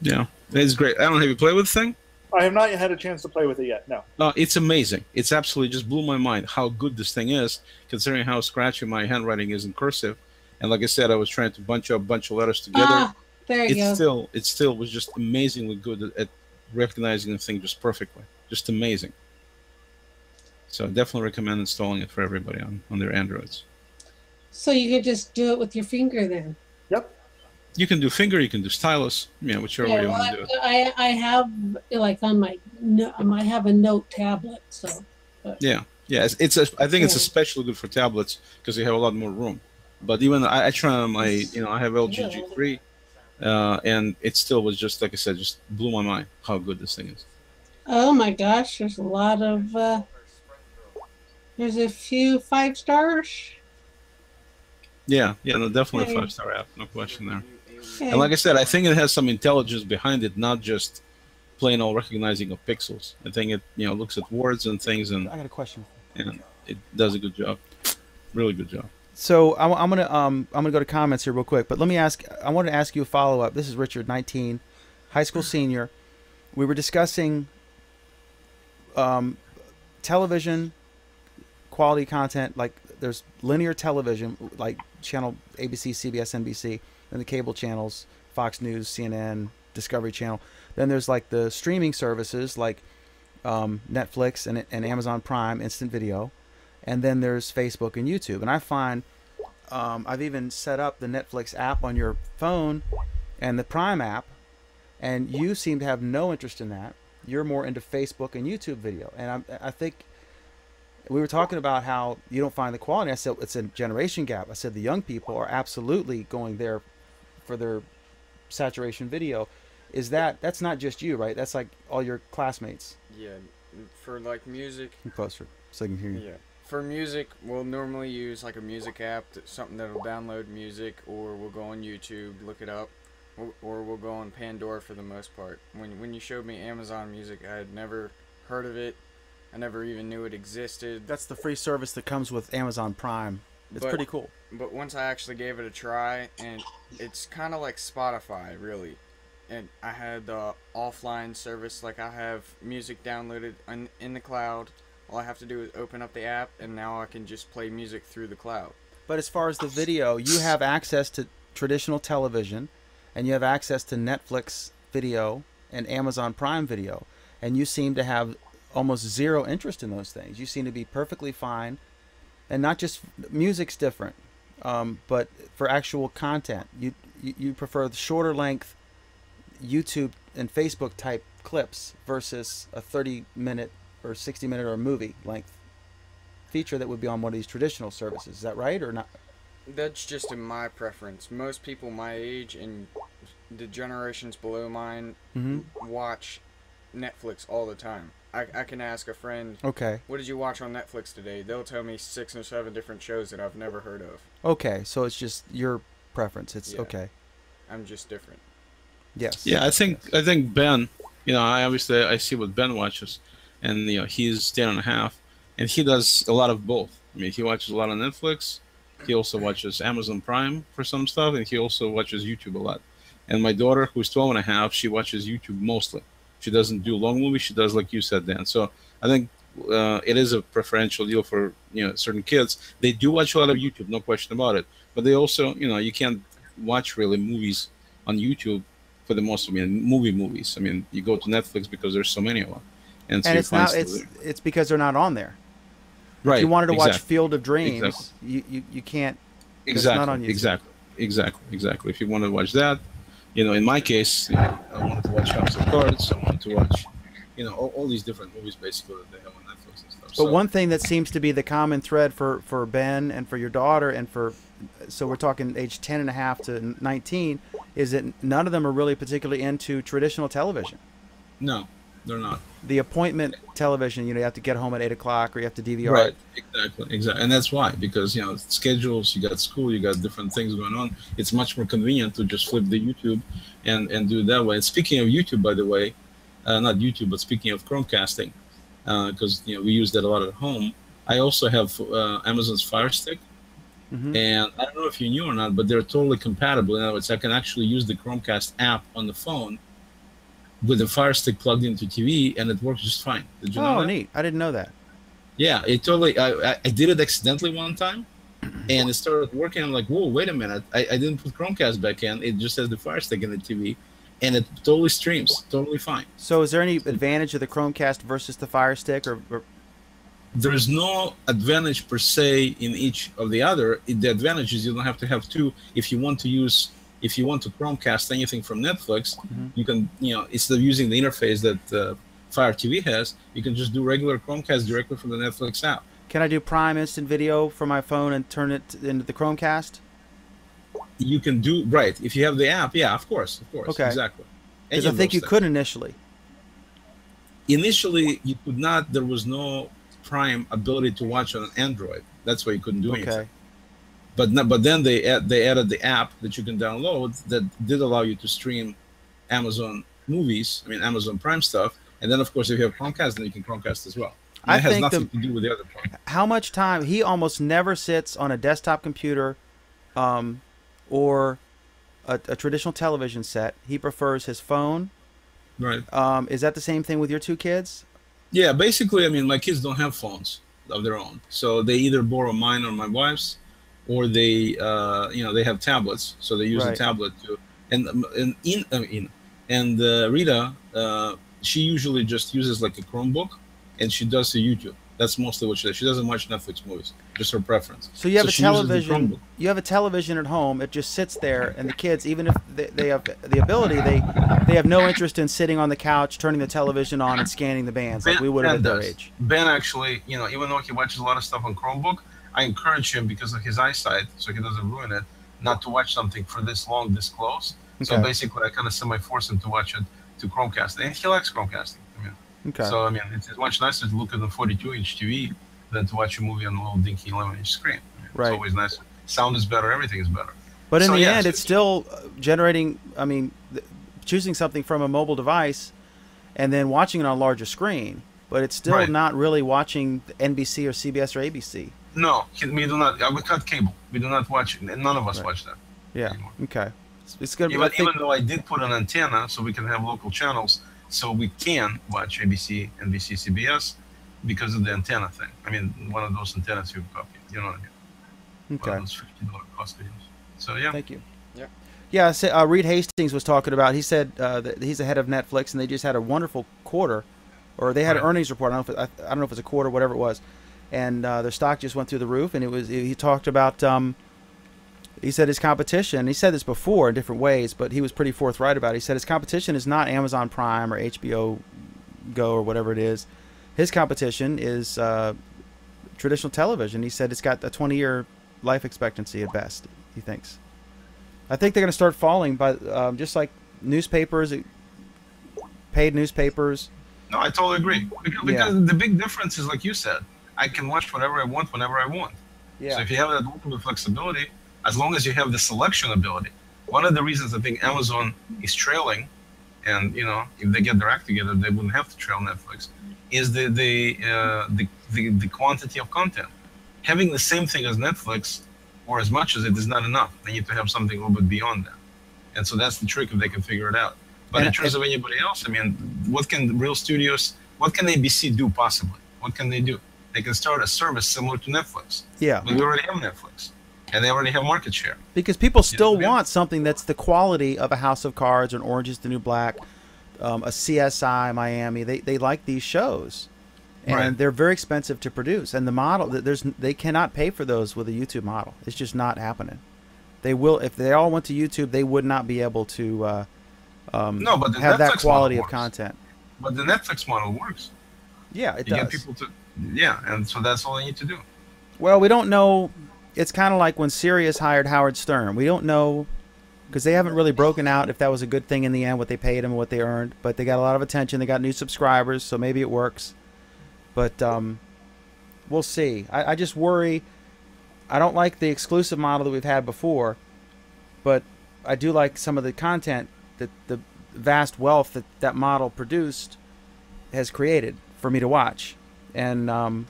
Yeah, it's great. I don't have you played with the thing. I have not had a chance to play with it yet. No. Uh, it's amazing. It's absolutely just blew my mind how good this thing is, considering how scratchy my handwriting is in cursive. And like I said, I was trying to bunch up a bunch of letters together. Ah, there you it go. still, it still was just amazingly good at, at recognizing the thing just perfectly. Just amazing. So I definitely recommend installing it for everybody on, on their Androids. So you could just do it with your finger then. Yep. You can do finger, you can do stylus, yeah, whichever way you well, want to do it. I, I have like on my no, um, I have a note tablet, so Yeah, yeah. It's, it's a, I think it's especially good for tablets because they have a lot more room. But even I, I try on my, you know, I have LG Yeah. G3, uh, and it still was just like I said, just blew my mind how good this thing is. oh my gosh, there's a lot of uh, there's a few five stars. Yeah, yeah, no, definitely a five star app, no question there. Okay. And like I said, I think it has some intelligence behind it, not just plain old recognizing of pixels. I think it, you know, looks at words and things, and, I got a question. and it does a good job, really good job. So I, am gonna um I'm gonna go to comments here real quick, but let me ask. I wanted to ask you a follow up. This is Richard, 19, high school senior. We were discussing um, television quality content. Like there's linear television, like channel ABC, CBS, NBC, and the cable channels, Fox News, CNN, Discovery Channel. Then there's like the streaming services like um, Netflix and, and Amazon Prime, instant video and then there's Facebook and YouTube. And I find um, I've even set up the Netflix app on your phone and the Prime app, and you seem to have no interest in that. You're more into Facebook and YouTube video, and I, I think we were talking about how you don't find the quality. I said it's a generation gap. I said the young people are absolutely going there for their saturation video. Is that that's not just you, right? That's like all your classmates. Yeah, for like music, closer so I can hear you. yeah. For music, we'll normally use like a music app, something that'll download music, or we'll go on YouTube, look it up, or, or we'll go on Pandora for the most part. When when you showed me Amazon Music, I had never heard of it. I never even knew it existed. That's the free service that comes with Amazon Prime. It's But- pretty cool. but once I actually gave it a try, and it's kind of like Spotify, really. And I had the offline service, like I have music downloaded in, in the cloud. All I have to do is open up the app, and now I can just play music through the cloud. But as far as the video, you have access to traditional television, and you have access to Netflix video and Amazon Prime video, and you seem to have almost zero interest in those things. You seem to be perfectly fine, and not just music's different, um, but for actual content, you, you you prefer the shorter length YouTube and Facebook type clips versus a 30 minute or 60 minute or movie length feature that would be on one of these traditional services. Is that right or not? That's just in my preference. Most people my age and the generations below mine hmm watch Netflix all the time. I, I can ask a friend, Okay. what did you watch on Netflix today? They'll tell me six or seven different shows that I've never heard of. Okay. So it's just your preference. It's Yeah. okay. I'm just different. Yes. Yeah, I think I think Ben. You know, I obviously I see what Ben watches, and you know he's ten and a half, and he does a lot of both. I mean, he watches a lot on Netflix. He also watches Amazon Prime for some stuff, and he also watches YouTube a lot. And my daughter, who's 12 and a half, she watches YouTube mostly. She doesn't do long movies. She does like you said, Dan. So I think uh, it is a preferential deal for you know certain kids. They do watch a lot of YouTube, no question about it. But they also, you know, you can't watch really movies on YouTube for the most. I mean, movie movies. I mean, you go to Netflix because there's so many of them, and so And it's now it's there. it's because they're not on there. right. If you wanted to watch. Field of Dreams, Exactly. you, you you can't. it's exactly, not exactly, exactly, exactly. If you want to watch that, you know, in my case, you know, I wanted to watch House of Cards. I wanted to watch, you know, all, all these different movies basically that they have on Netflix and stuff. But so, one thing that seems to be the common thread for, for Ben and for your daughter and for, so we're talking age 10 and a half to 19, is that none of them are really particularly into traditional television. no, they're not. The appointment television, you know, you have to get home at 8 o'clock or you have to DVR. Right, exactly, exactly, and that's why because you know schedules, you got school, you got different things going on. It's much more convenient to just flip the YouTube and and do it that way. And speaking of YouTube, by the way, uh, not YouTube, but speaking of Chromecasting, because you know we use that a lot at home. I also have uh, Amazon's Fire Stick, Mhm. and I don't know if you knew or not, but they're totally compatible. In other words, I can actually use the Chromecast app on the phone with the Fire Stick plugged into TV, and it works just fine. Did you know Oh, that? neat. I didn't know that. Yeah, it totally. I, I- I did it accidentally one time, *clears throat* and it started working. I'm like, whoa, wait a minute! I, I didn't put Chromecast back in. It just has the Fire Stick in the TV, and it totally streams, totally fine. So is there any advantage of the Chromecast versus the Fire Stick or, or There's no advantage per se in each of the other. The advantage is you don't have to have two. If you want to use, if you want to Chromecast anything from Netflix, Mhm. you can, you know, instead of using the interface that uh, Fire TV has, you can just do regular Chromecast directly from the Netflix app. can I do Prime Instant Video from my phone and turn it into the Chromecast? you can do right if you have the app yeah of course of course Okay. exactly Because I think you things. could initially. initially you could not there was no prime ability to watch on android that's why you couldn't do Okay. anything but no, but then they add, they added the app that you can download that did allow you to stream amazon movies i mean amazon prime stuff. And then of course if you have chromecast then you can chromecast as well. I has think the- nothing to do with the other part. How much time he almost never sits on a desktop computer um, or a, a traditional television set. He prefers his phone. Right. Um, is that the same thing with your two kids? Yeah, basically, I mean, my kids don't have phones of their own, so they either borrow mine or my wife's, or they, uh, you know, they have tablets, so they use Right. a tablet to. And um, and in, uh, in and uh, Rita, uh, she usually just uses like a Chromebook, and she does the YouTube. That's mostly what she does. She doesn't watch Netflix movies, just her preference. so you have So a she uses the television you have a television at home it just sits there and the kids even if they, they have the ability they they have no interest in sitting on the couch turning the television on and scanning the bands like we would have at their does. age Ben actually, you know, even though he watches a lot of stuff on Chromebook, I encourage him because of his eyesight, so he doesn't ruin it, not to watch something for this long, this close. So basically, I kind of semi-force him to watch it to Chromecast, and he likes Chromecasting. I mean, okay so I mean, it's, it's much nicer to look at the 42-inch TV than to watch a movie on a little dinky 11-inch screen. I mean, Right. It's always nicer. Sound is better. Everything is better. But in So, the yes, end, it's it's- still uh, generating. I mean, choosing something from a mobile device and then watching it on a larger screen. But it's still Right. not really watching NBC or CBS or ABC. No, we do not. uh, We cut cable. We do not watch. None of us Right. watch that. Yeah. Anymore. Okay. It's, it's good. I even, think, even though I did put an antenna so we can have local channels, so we can watch ABC, NBC, CBS because of the antenna thing. I mean, one of those antennas you copy. You know what I mean? One okay. of those fifty dollar cost videos. So yeah, Thank you. Yeah. Yeah. So, uh, Reed Hastings was talking about. He said uh, that he's the head of Netflix, and they just had a wonderful quarter, or they had an earnings report. I don't know if it, I, I don't know if it's a quarter, whatever it was, and uh, their stock just went through the roof. And it was he talked about. Um, he said his competition. He said this before in different ways, but he was pretty forthright about it. He said his competition is not Amazon Prime or HBO Go or whatever it is. His competition is uh, traditional television. He said it's got a 20-year life expectancy at best. He thinks. I think they're going to start falling, but um, just like newspapers, paid newspapers. No, I totally agree. Because, Yeah. because the big difference is, like you said, I can watch whatever I want whenever I want. So if you have that ultimate flexibility, as long as you have the selection ability, one of the reasons I think Amazon is trailing, and you know, if they get their act together, they wouldn't have to trail Netflix, is the the uh, the, the the quantity of content. Having the same thing as Netflix, or as much as it, is not enough. They need to have something a little bit beyond that, and so that's the trick if they can figure it out. But And in terms of anybody else, I mean, what can real studios, what can ABC do possibly? What can they do? They can start a service similar to Netflix. Yeah, But we already have Netflix, and they already have market share. because people still Yeah. want something that's the quality of a House of Cards or an Orange Is the New Black, um, a CSI Miami. They they like these shows, and Right. they're very expensive to produce. And the model th- there's they cannot pay for those with a YouTube model. It's just not happening. They will if they all went to YouTube, they would not be able to uh, um, No, but the have that Netflix quality model of content. But the Netflix model works. Yeah, it You does. get people to, yeah, and so that's all they need to do. Well, we don't know. It's kind of like when Sirius hired Howard Stern. We don't know because they haven't really broken out if that was a good thing in the end, what they paid him and what they earned. But they got a lot of attention. They got new subscribers, so maybe it works. But um, we'll see. I, I just worry. I don't like the exclusive model that we've had before, but I do like some of the content that the vast wealth that that model produced has created for me to watch. And um,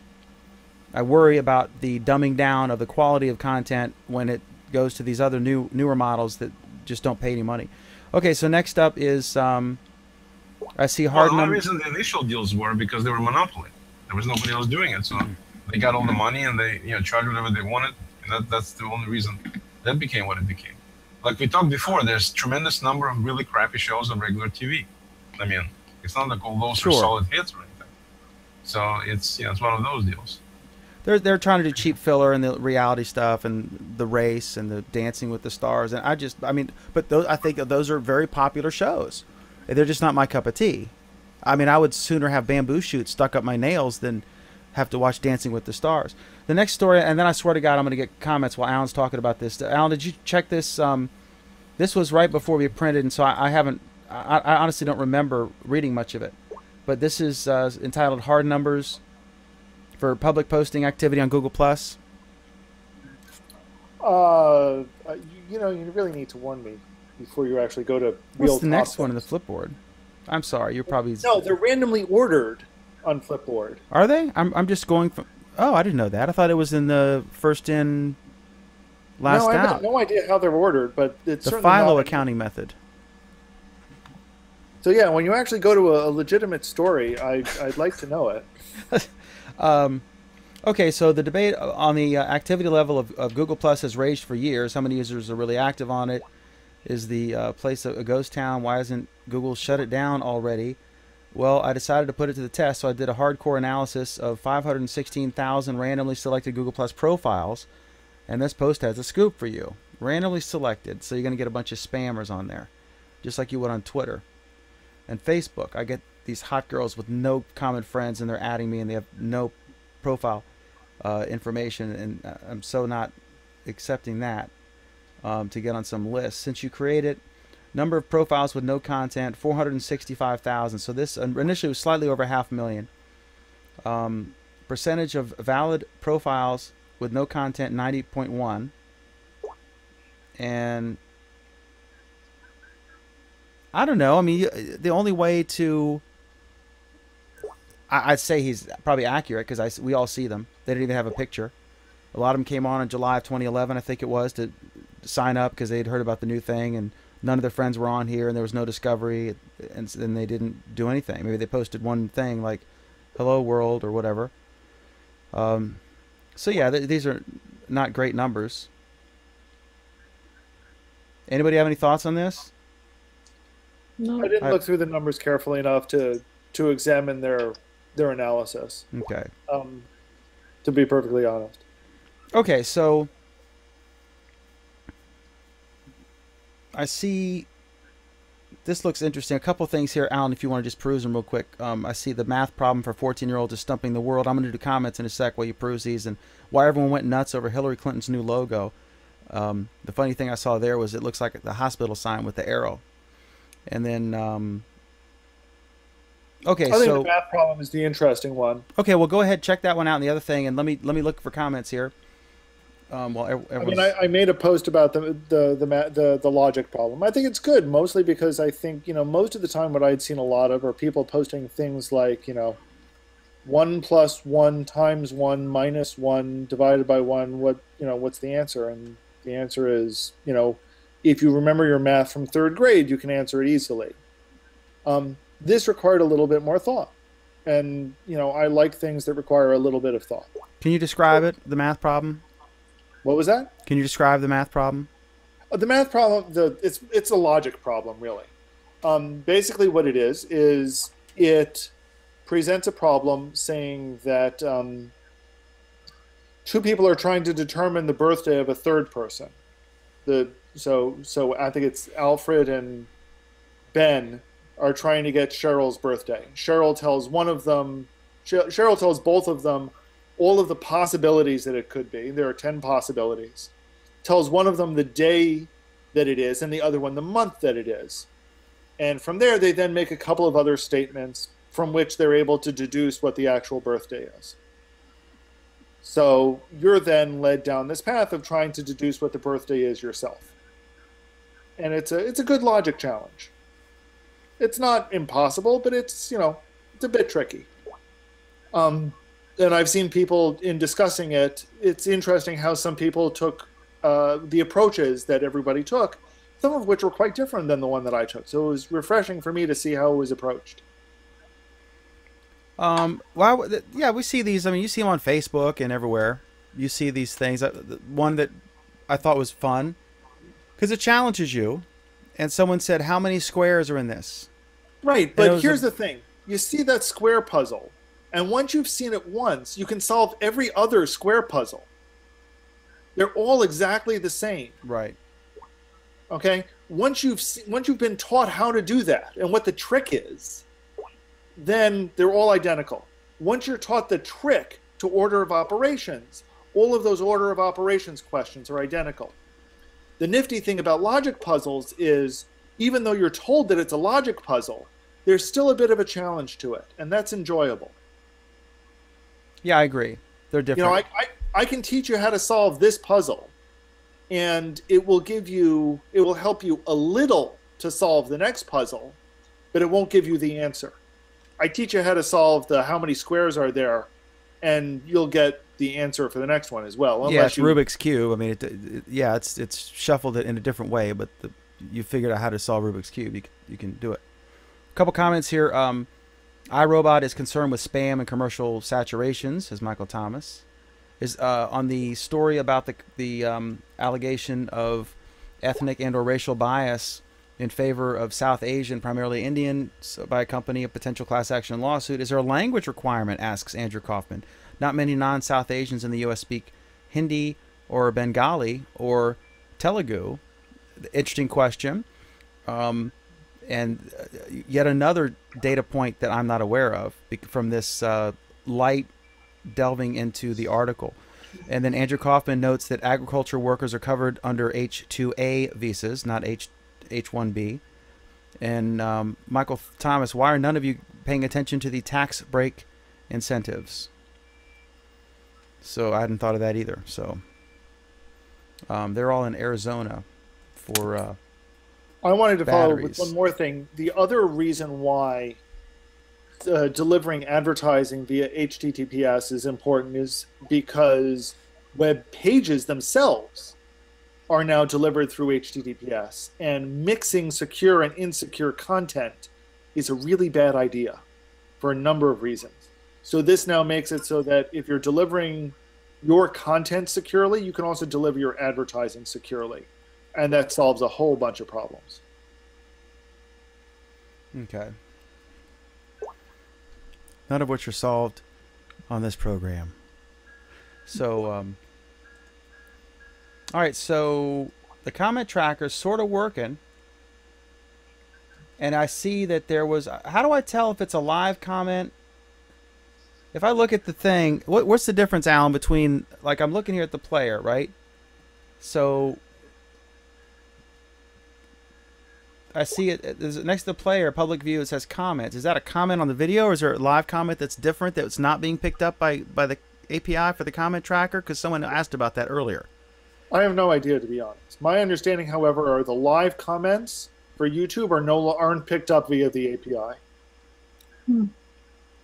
I worry about the dumbing down of the quality of content when it goes to these other new newer models that just don't pay any money. Okay, so next up is um, I see Well, hard the only numbers. reason the initial deals were because they were monopoly. There was nobody else doing it, so they got all the money and they, you know, charged whatever they wanted. And that, that's the only reason that became what it became. Like we talked before, there's tremendous number of really crappy shows on regular TV. I mean, it's not like all those Sure. are solid hits or anything. So it's, you know, it's one of those deals. They're they're trying to do cheap filler and the reality stuff and the race and the Dancing with the Stars and I just I mean, but those I think those are very popular shows. They're just not my cup of tea. I mean, I would sooner have bamboo shoots stuck up my nails than have to watch Dancing with the Stars. The next story, and then I swear to God, I'm going to get comments while Alan's talking about this. Alan, did you check this? Um, this was right before we printed, and so I, I haven't. I, I honestly don't remember reading much of it. But this is uh, entitled "Hard Numbers for Public Posting Activity on Google Plus." Uh, uh, you, you know, you really need to warn me before you actually go to real. What's the next top one in the. Flipboard? I'm sorry, you're probably. No, they're randomly ordered on Flipboard. Are they? I'm. I'm just going from. Oh, I didn't know that. I thought it was in the first in, last no, I have no idea how they're ordered, but it's the FILO accounting method. So yeah, when you actually go to a, a legitimate story, I I'd like to know it. *laughs* Um, okay, so the debate on the uh, activity level of, of Google Plus has raged for years. How many users are really active on it? Is the uh, place a, a ghost town? Why hasn't Google shut it down already? Well, I decided to put it to the test, so I did a hardcore analysis of 516,000 randomly selected Google Plus profiles, and this post has a scoop for you. Randomly selected, so you're going to get a bunch of spammers on there, just like you would on Twitter and Facebook. I get these hot girls with no common friends, and they're adding me, and they have no profile uh, information, and uh, I'm so not accepting that um, to get on some list. Since you created number of profiles with no content, 465,000. So this uh, initially was slightly over half a million. Um, percentage of valid profiles with no content, 90.1. And I don't know. I mean, the only way to I, I'd say he's probably accurate because we all see them. They didn't even have a picture. A lot of them came on in July of 2011, I think it was, to sign up because they'd heard about the new thing, and none of their friends were on here, and there was no discovery, and then they didn't do anything. Maybe they posted one thing like "Hello World" or whatever. Um, so yeah, th- these are not great numbers. Anybody have any thoughts on this? No. I didn't I- look through the numbers carefully enough to to examine their their analysis. Okay. Um, to be perfectly honest. Okay, so I see this looks interesting. A couple things here, Alan, if you want to just peruse them real quick. Um, I see the math problem for 14 year olds is stumping the world. I'm going to do comments in a sec while you peruse these and why everyone went nuts over Hillary Clinton's new logo. Um, the funny thing I saw there was it looks like the hospital sign with the arrow. And then um, okay, I think so the math problem is the interesting one. okay, well, go ahead, check that one out. And the other thing, and let me let me look for comments here. Um, well, I mean, I, I made a post about the the the, ma- the the logic problem. I think it's good, mostly because I think you know most of the time what I'd seen a lot of are people posting things like you know, one plus one times one minus one divided by one. What you know, what's the answer? And the answer is you know, if you remember your math from third grade, you can answer it easily. Um, this required a little bit more thought, and you know, I like things that require a little bit of thought. can you describe it? The math problem. What was that? Can you describe the math problem? Uh, The math problem, the it's it's a logic problem, really. Um, basically, what it is is it presents a problem saying that um, two people are trying to determine the birthday of a third person. The so so I think it's Alfred and Ben are trying to get Cheryl's birthday. Cheryl tells one of them, Cheryl tells both of them all of the possibilities that it could be. There are 10 possibilities. Tells one of them the day that it is and the other one the month that it is. And from there, they then make a couple of other statements from which they're able to deduce what the actual birthday is. So you're then led down this path of trying to deduce what the birthday is yourself. And it's a it's a good logic challenge. It's not impossible, but it's you know it's a bit tricky. Um, and I've seen people in discussing it. It's interesting how some people took uh, the approaches that everybody took, some of which were quite different than the one that I took. So it was refreshing for me to see how it was approached. Um, well, yeah, we see these. I mean, you see them on Facebook and everywhere. You see these things. Uh, One that I thought was fun because it challenges you. And someone said, "How many squares are in this?" Right, but here's a- the thing: you see that square puzzle, and once you've seen it once, you can solve every other square puzzle. They're all exactly the same. Right. Okay. Once you've se- once you've been taught how to do that and what the trick is, then they're all identical. Once you're taught the trick to order of operations, all of those order of operations questions are identical. The nifty thing about logic puzzles is even though you're told that it's a logic puzzle, there's still a bit of a challenge to it, and that's enjoyable. Yeah, I agree. They're different. You know, I, I, I can teach you how to solve this puzzle, and it will give you, it will help you a little to solve the next puzzle, but it won't give you the answer. I teach you how to solve the how many squares are there, and you'll get the answer for the next one as well. yeah, it's you, Rubik's cube. I mean, it, it, yeah, it's it's shuffled it in a different way, but the, you figured out how to solve Rubik's cube. You can, you can do it. A couple comments here. Um, iRobot is concerned with spam and commercial saturations, says Michael Thomas. Is uh, on the story about the the um, allegation of ethnic and or racial bias in favor of South Asian, primarily Indian, by a company, a potential class action lawsuit. Is there a language requirement? Asks Andrew Kaufman. Not many non-South Asians in the U.S. speak Hindi or Bengali or Telugu. Interesting question. Um, and uh, yet another data point that I'm not aware of from this uh, light delving into the article. And then Andrew Kaufman notes that agriculture workers are covered under H2A visas, not H H1B. And um, Michael Thomas, why are none of you paying attention to the tax break incentives? So I hadn't thought of that either. So um, they're all in Arizona for uh, I wanted to follow batteries. with one more thing. The other reason why uh, delivering advertising via HTTPS is important is because web pages themselves are now delivered through HTTPS, and mixing secure and insecure content is a really bad idea for a number of reasons. So this now makes it so that if you're delivering your content securely, you can also deliver your advertising securely and that solves a whole bunch of problems. Okay. None of which are solved on this program. So, um, all right. So the comment tracker is sort of working, and I see that there was. How do I tell if it's a live comment? If I look at the thing, what, what's the difference, Alan, between like I'm looking here at the player, right? So I see it. Next to the player, public view. It says comments. Is that a comment on the video, or is there a live comment that's different that's not being picked up by by the API for the comment tracker? Because someone asked about that earlier. I have no idea to be honest. My understanding, however, are the live comments for YouTube are no aren't picked up via the API. Hmm.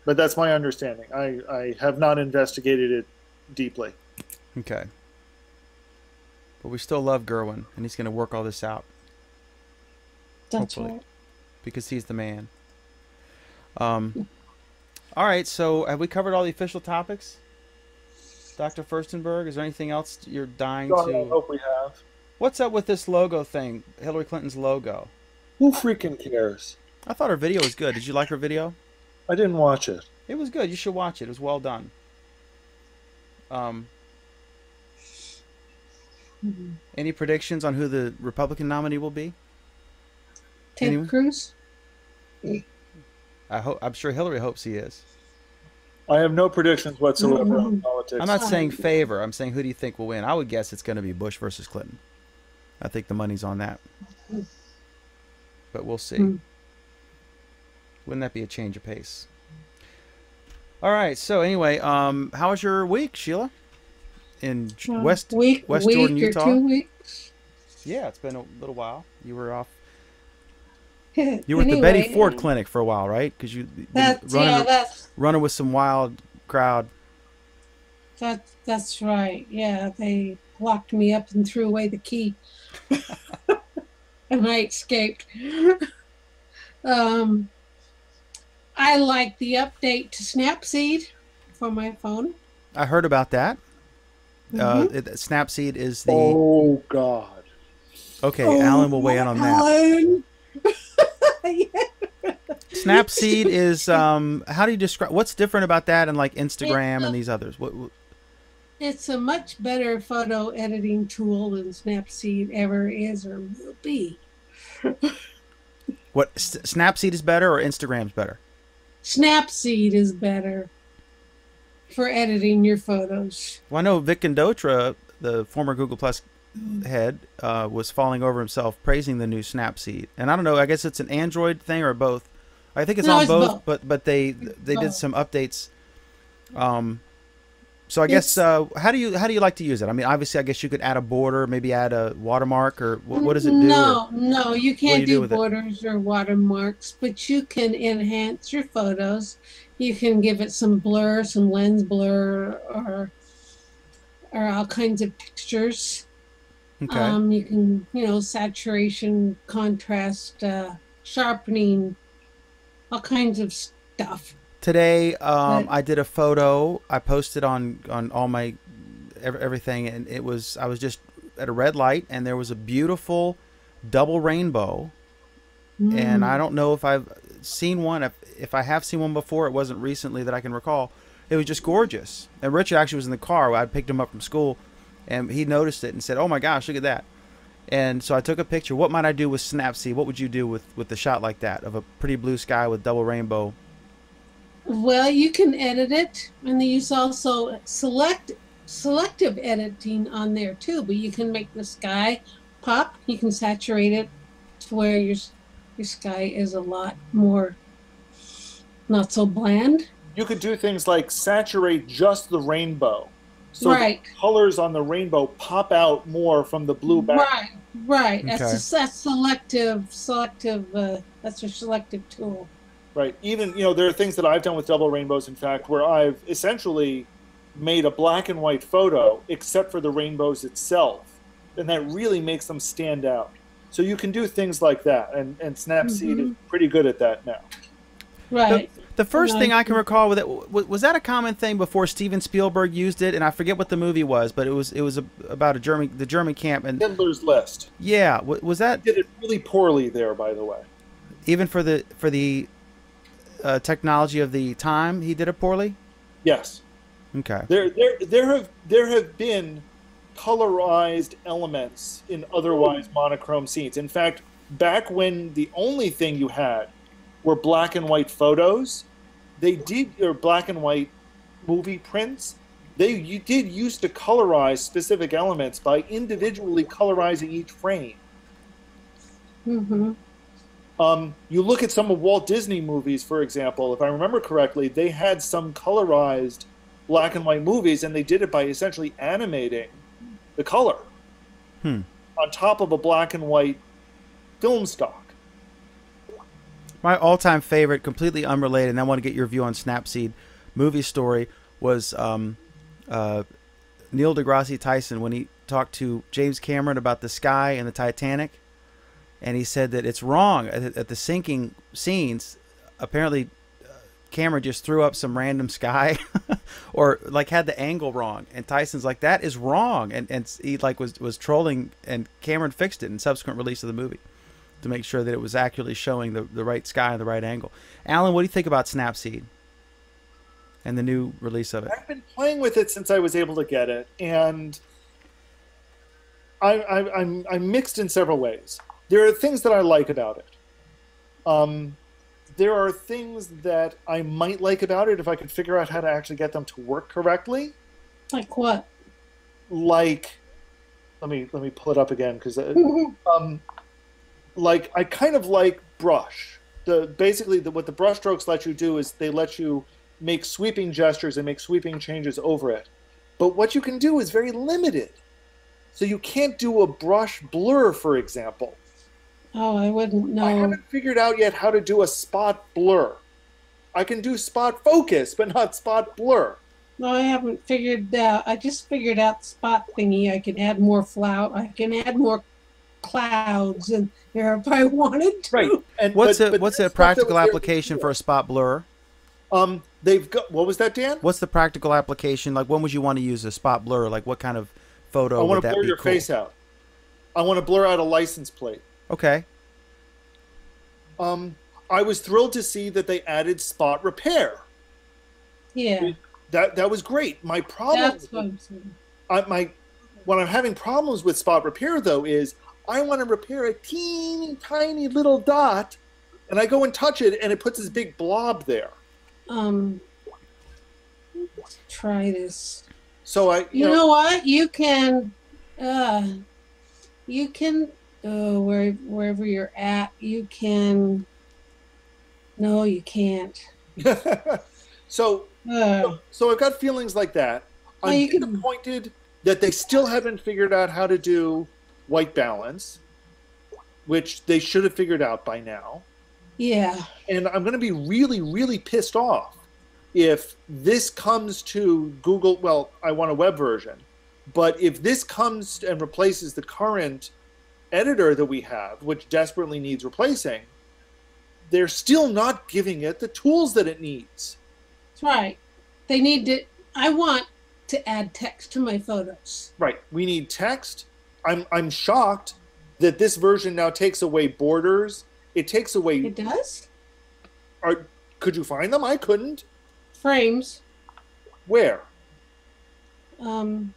But that's my understanding. I, I have not investigated it deeply. Okay. But we still love Gerwin, and he's going to work all this out That's Hopefully. right. because he's the man. Um. All right. So have we covered all the official topics? Dr. Furstenberg, is there anything else you're dying God, I to? hope we have. What's up with this logo thing? Hillary Clinton's logo. Who freaking cares? I thought her video was good. Did you like her video? I didn't watch it. It was good. You should watch it. It was well done. Um, any predictions on who the Republican nominee will be? Ted Anyone? Cruz. I hope. I'm sure Hillary hopes he is. I have no predictions whatsoever on Mhm. politics. I'm not saying favor. I'm saying who do you think will win? I would guess it's going to be Bush versus Clinton. I think the money's on that. But we'll see. Hmm. Wouldn't that be a change of pace? All right. So anyway, um, how was your week, Sheila? In J- Uh, West week, West week Jordan, Utah? two weeks. Yeah, it's been a little while. You were off. *laughs* You were at the Betty Ford Clinic for a while, right? Because you been That's running, yeah, that's running with some wild crowd. that that's right. Yeah, they locked me up and threw away the key, *laughs* and I escaped. *laughs* um, I like the update to Snapseed for my phone. I heard about that. Uh, Mhm. it, Snapseed is the Oh God. okay. Oh, Alan will weigh in on that. Snapseed is um. How do you describe? What's different about that and like Instagram a- and these others? What, what It's a much better photo editing tool than Snapseed ever is or will be. *laughs* what S- Snapseed is better or Instagram's better? Snapseed is better for editing your photos. Well, I know Vic Gundotra, the former Google Plus head, uh, was falling over himself praising the new Snapseed. And I don't know. I guess it's an Android thing or both. I think it's No, on it's both, both. but but they they did some updates. Um, so I guess uh, how do you how do you like to use it? I mean, obviously, I guess you could add a border, maybe add a watermark, or what, what does it do? No, no, you can't you do do, it? borders or watermarks, but you can enhance your photos. You can give it some blur, some lens blur, or or all kinds of textures. Okay. Um, you can, you know, saturation, contrast, uh, sharpening, all kinds of stuff. Today, um, But- I did a photo. I posted on on all my everything, and it was I was just at a red light, and there was a beautiful double rainbow. And Mm. I don't know if I've seen one. If, if I have seen one before, it wasn't recently that I can recall. It was just gorgeous. And Richard actually was in the car. I picked him up from school, and he noticed it and said, "Oh my gosh, look at that!" And so I took a picture. What might I do with Snapseed? What would you do with with the shot like that of a pretty blue sky with double rainbow? Well, you can edit it, and they use also select selective editing on there too. But you can make the sky pop. You can saturate it to where your your sky is a lot more not so bland. You could do things like saturate just the rainbow. So right, the colors on the rainbow pop out more from the blue background. right, right. Okay. That's a, that's selective, selective. Uh, that's a selective tool. Right. Even you know there are things that I've done with double rainbows. In fact, where I've essentially made a black and white photo, except for the rainbows itself, and that really makes them stand out. So you can do things like that, and and Snapseed is pretty good at that now. Right. The first thing I I can recall with it was, was that a common thing before Steven Spielberg used it, and I forget what the movie was, but it was it was a, about a German the German camp, and Schindler's List yeah, wa- was that did it really poorly there, by the way. even for the for the uh, technology of the time he did it poorly? Yes. Okay, There, there, there have there have been colorized elements in otherwise monochrome scenes. In fact, back when the only thing you had were black and white photos, they did or black and white movie prints. They you did used to colorize specific elements by individually colorizing each frame. Mm-hmm. Um, you look at some of Walt Disney movies, for example. If I remember correctly, they had some colorized black and white movies, and they did it by essentially animating the color Hmm. on top of a black and white film stock. My all-time favorite, completely unrelated, and I want to get your view on Snapseed movie story was um, uh, Neil deGrasse Tyson when he talked to James Cameron about the sky and the Titanic, and he said that it's wrong at, at the sinking scenes. Apparently, uh, Cameron just threw up some random sky, *laughs* or like had the angle wrong, and Tyson's like that is wrong, and and he like was was trolling, and Cameron fixed it in subsequent release of the movie to make sure that it was accurately showing the, the right sky and the right angle. Allen, what do you think about Snapseed and the new release of it? I've been playing with it since I was able to get it, and I, I, I'm I'm mixed in several ways. There are things that I like about it. Um, there are things that I might like about it if I could figure out how to actually get them to work correctly. Like what? Like, let me let me pull it up again because *laughs* um, like I kind of like brush. The basically the, what the brush strokes let you do is they let you make sweeping gestures and make sweeping changes over it. But what you can do is very limited. So you can't do a brush blur, for example. Oh, I wouldn't know. I haven't figured out yet how to do a spot blur. I can do spot focus, but not spot blur. No, I haven't figured out. I just figured out the spot thingy. I can add more flower. I can add more clouds in there if I wanted to. Right. And What's but- a but what's that's a that practical application for a spot blur? Um, they've got what was that, Dan? What's the practical application? Like, when would you want to use a spot blur? Like, what kind of photo I would want to blur your cool? face out. I want to blur out a license plate. Okay. Um, I was thrilled to see that they added spot repair. Yeah, That that was great. My problem, that's what I'm saying. I, my when I'm having problems with spot repair though is I want to repair a teeny tiny little dot, and I go and touch it, and it puts this big blob there. Um, let's try this. So I, you, You know, know what? You can, uh, you can, uh, where wherever you're at, you can. No, you can't. *laughs* so Uh, so I've got feelings like that. Well, I'm can- disappointed that they still haven't figured out how to do white balance, which they should have figured out by now. yeah. And I'm going to be really, really pissed off if this comes to Google. Well, I want a web version, but if this comes and replaces the current editor that we have, which desperately needs replacing, they're still not giving it the tools that it needs. That's right. They need to. I want to add text to my photos. Right. We need text. I'm I'm shocked that this version now takes away borders. It takes away. It does Are, could you find them? I couldn't. frames. Where? Um,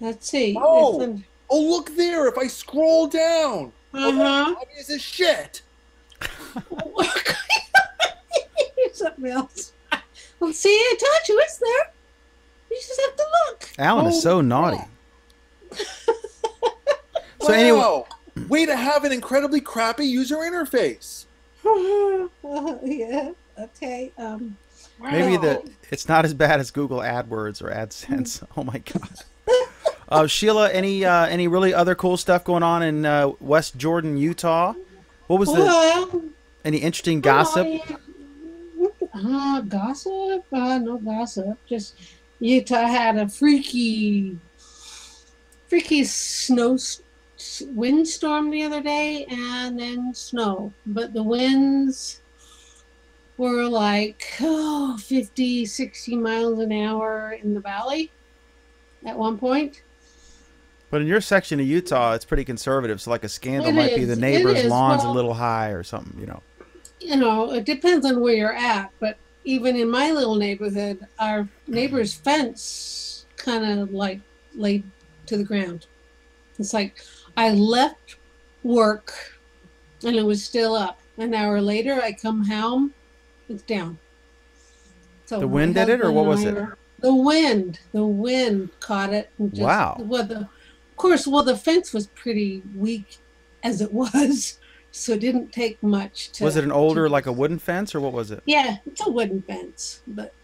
let's see. Oh. Oh, look there. If I scroll down, Uh huh. obvious as shit. Here's *laughs* something else. Well, see, I told you it's there. You just have to look. Allen Oh, is so naughty. So anyway. Way to have an incredibly crappy user interface. *laughs* yeah. Okay. Um. maybe the it's not as bad as Google AdWords or AdSense. *laughs* Oh my god. Uh, Sheila, any uh, any really other cool stuff going on in uh, West Jordan, Utah? What was the any interesting gossip? Uh, gossip? Uh, no gossip. Just Utah had a freaky, freaky snow windstorm the other day and then snow. But the winds were like oh, 50, 60 miles an hour in the valley at one point. But in your section of Utah, it's pretty conservative. So like a scandal It might be the neighbor's is. lawn's a little high or something. You know. you know, it depends on where you're at, but even in my little neighborhood, our neighbor's fence kind of like laid to the ground. It's like I left work and it was still up. An hour later, I come home, it's down. So The wind did it, or what was it? were- The wind. The wind caught it. And just, Wow. Well, the, of course, well, the fence was pretty weak as it *laughs* was. so it didn't take much to. Was it an older, to- like a wooden fence, or what was it? Yeah, it's a wooden fence, but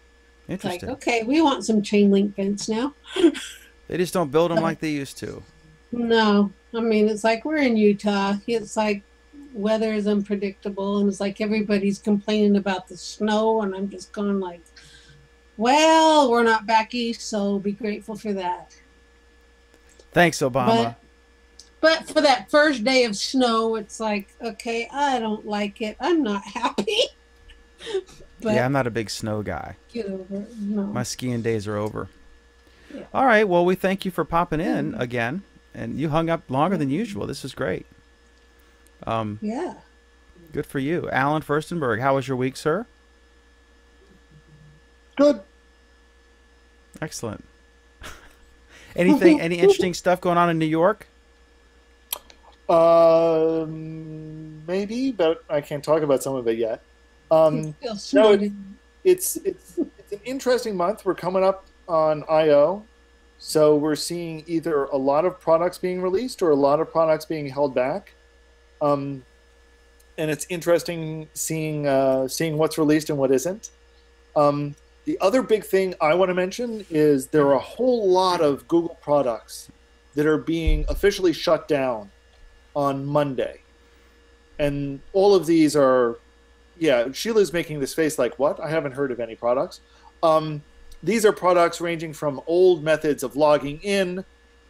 it's like okay, we want some chain link fence now. *laughs* They just don't build them like they used to. No, I mean it's like we're in Utah. It's like weather is unpredictable, and it's like everybody's complaining about the snow, and I'm just going like, well, we're not back east, so be grateful for that. Thanks, Obama. But for that first day of snow, it's like, okay, I don't like it. I'm not happy. *laughs* but yeah, I'm not a big snow guy. get over it. No. My skiing days are over. Yeah. All right. Well, we thank you for popping in again, and you hung up longer than usual. This is great. Um, yeah. good for you, Allen Firstenberg. How was your week, sir? Good. Excellent. *laughs* Anything? any *laughs* interesting stuff going on in New York? Um, maybe, but I can't talk about some of it yet. Um, Feel no, snorted. it's it's it's an interesting month. We're coming up on I/O, so we're seeing either a lot of products being released or a lot of products being held back. Um, and it's interesting seeing uh, seeing what's released and what isn't. Um, the other big thing I want to mention is there are a whole lot of Google products that are being officially shut down on Monday, and all of these are yeah, Sheila's making this face like, what? I haven't heard of any products. Um, these are products ranging from old methods of logging in.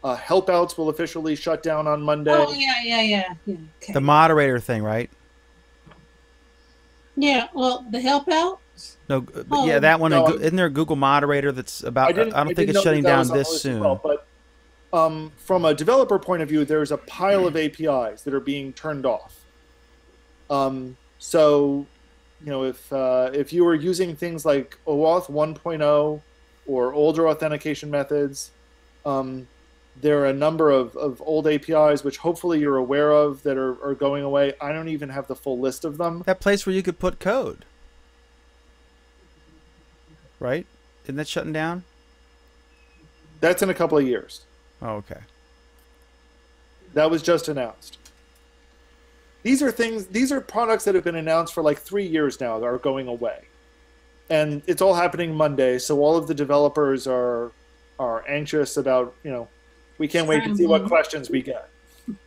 Uh, helpouts will officially shut down on Monday. Oh yeah, yeah, yeah, yeah. Okay. The moderator thing, right? yeah. Well, the help out. No, but Oh. yeah, that one. No, isn't there a Google moderator that's about? I, didn't- don't think didn't it's shutting that that down was on the this soon. well, but um, from a developer point of view, there's a pile of APIs that are being turned off. Um, so, you know, if uh, if you were using things like OAuth 1.0 or older authentication methods, um, there are a number of, of old APIs which hopefully you're aware of that are, are going away. I don't even have the full list of them. that place where you could put code, right? Isn't that shutting down? That's in a couple of years. Oh, okay. That was just announced. These are things. These are products that have been announced for like three years now that are going away, and it's all happening Monday. So all of the developers are are anxious about you know. We can't wait to see what questions we get. *laughs*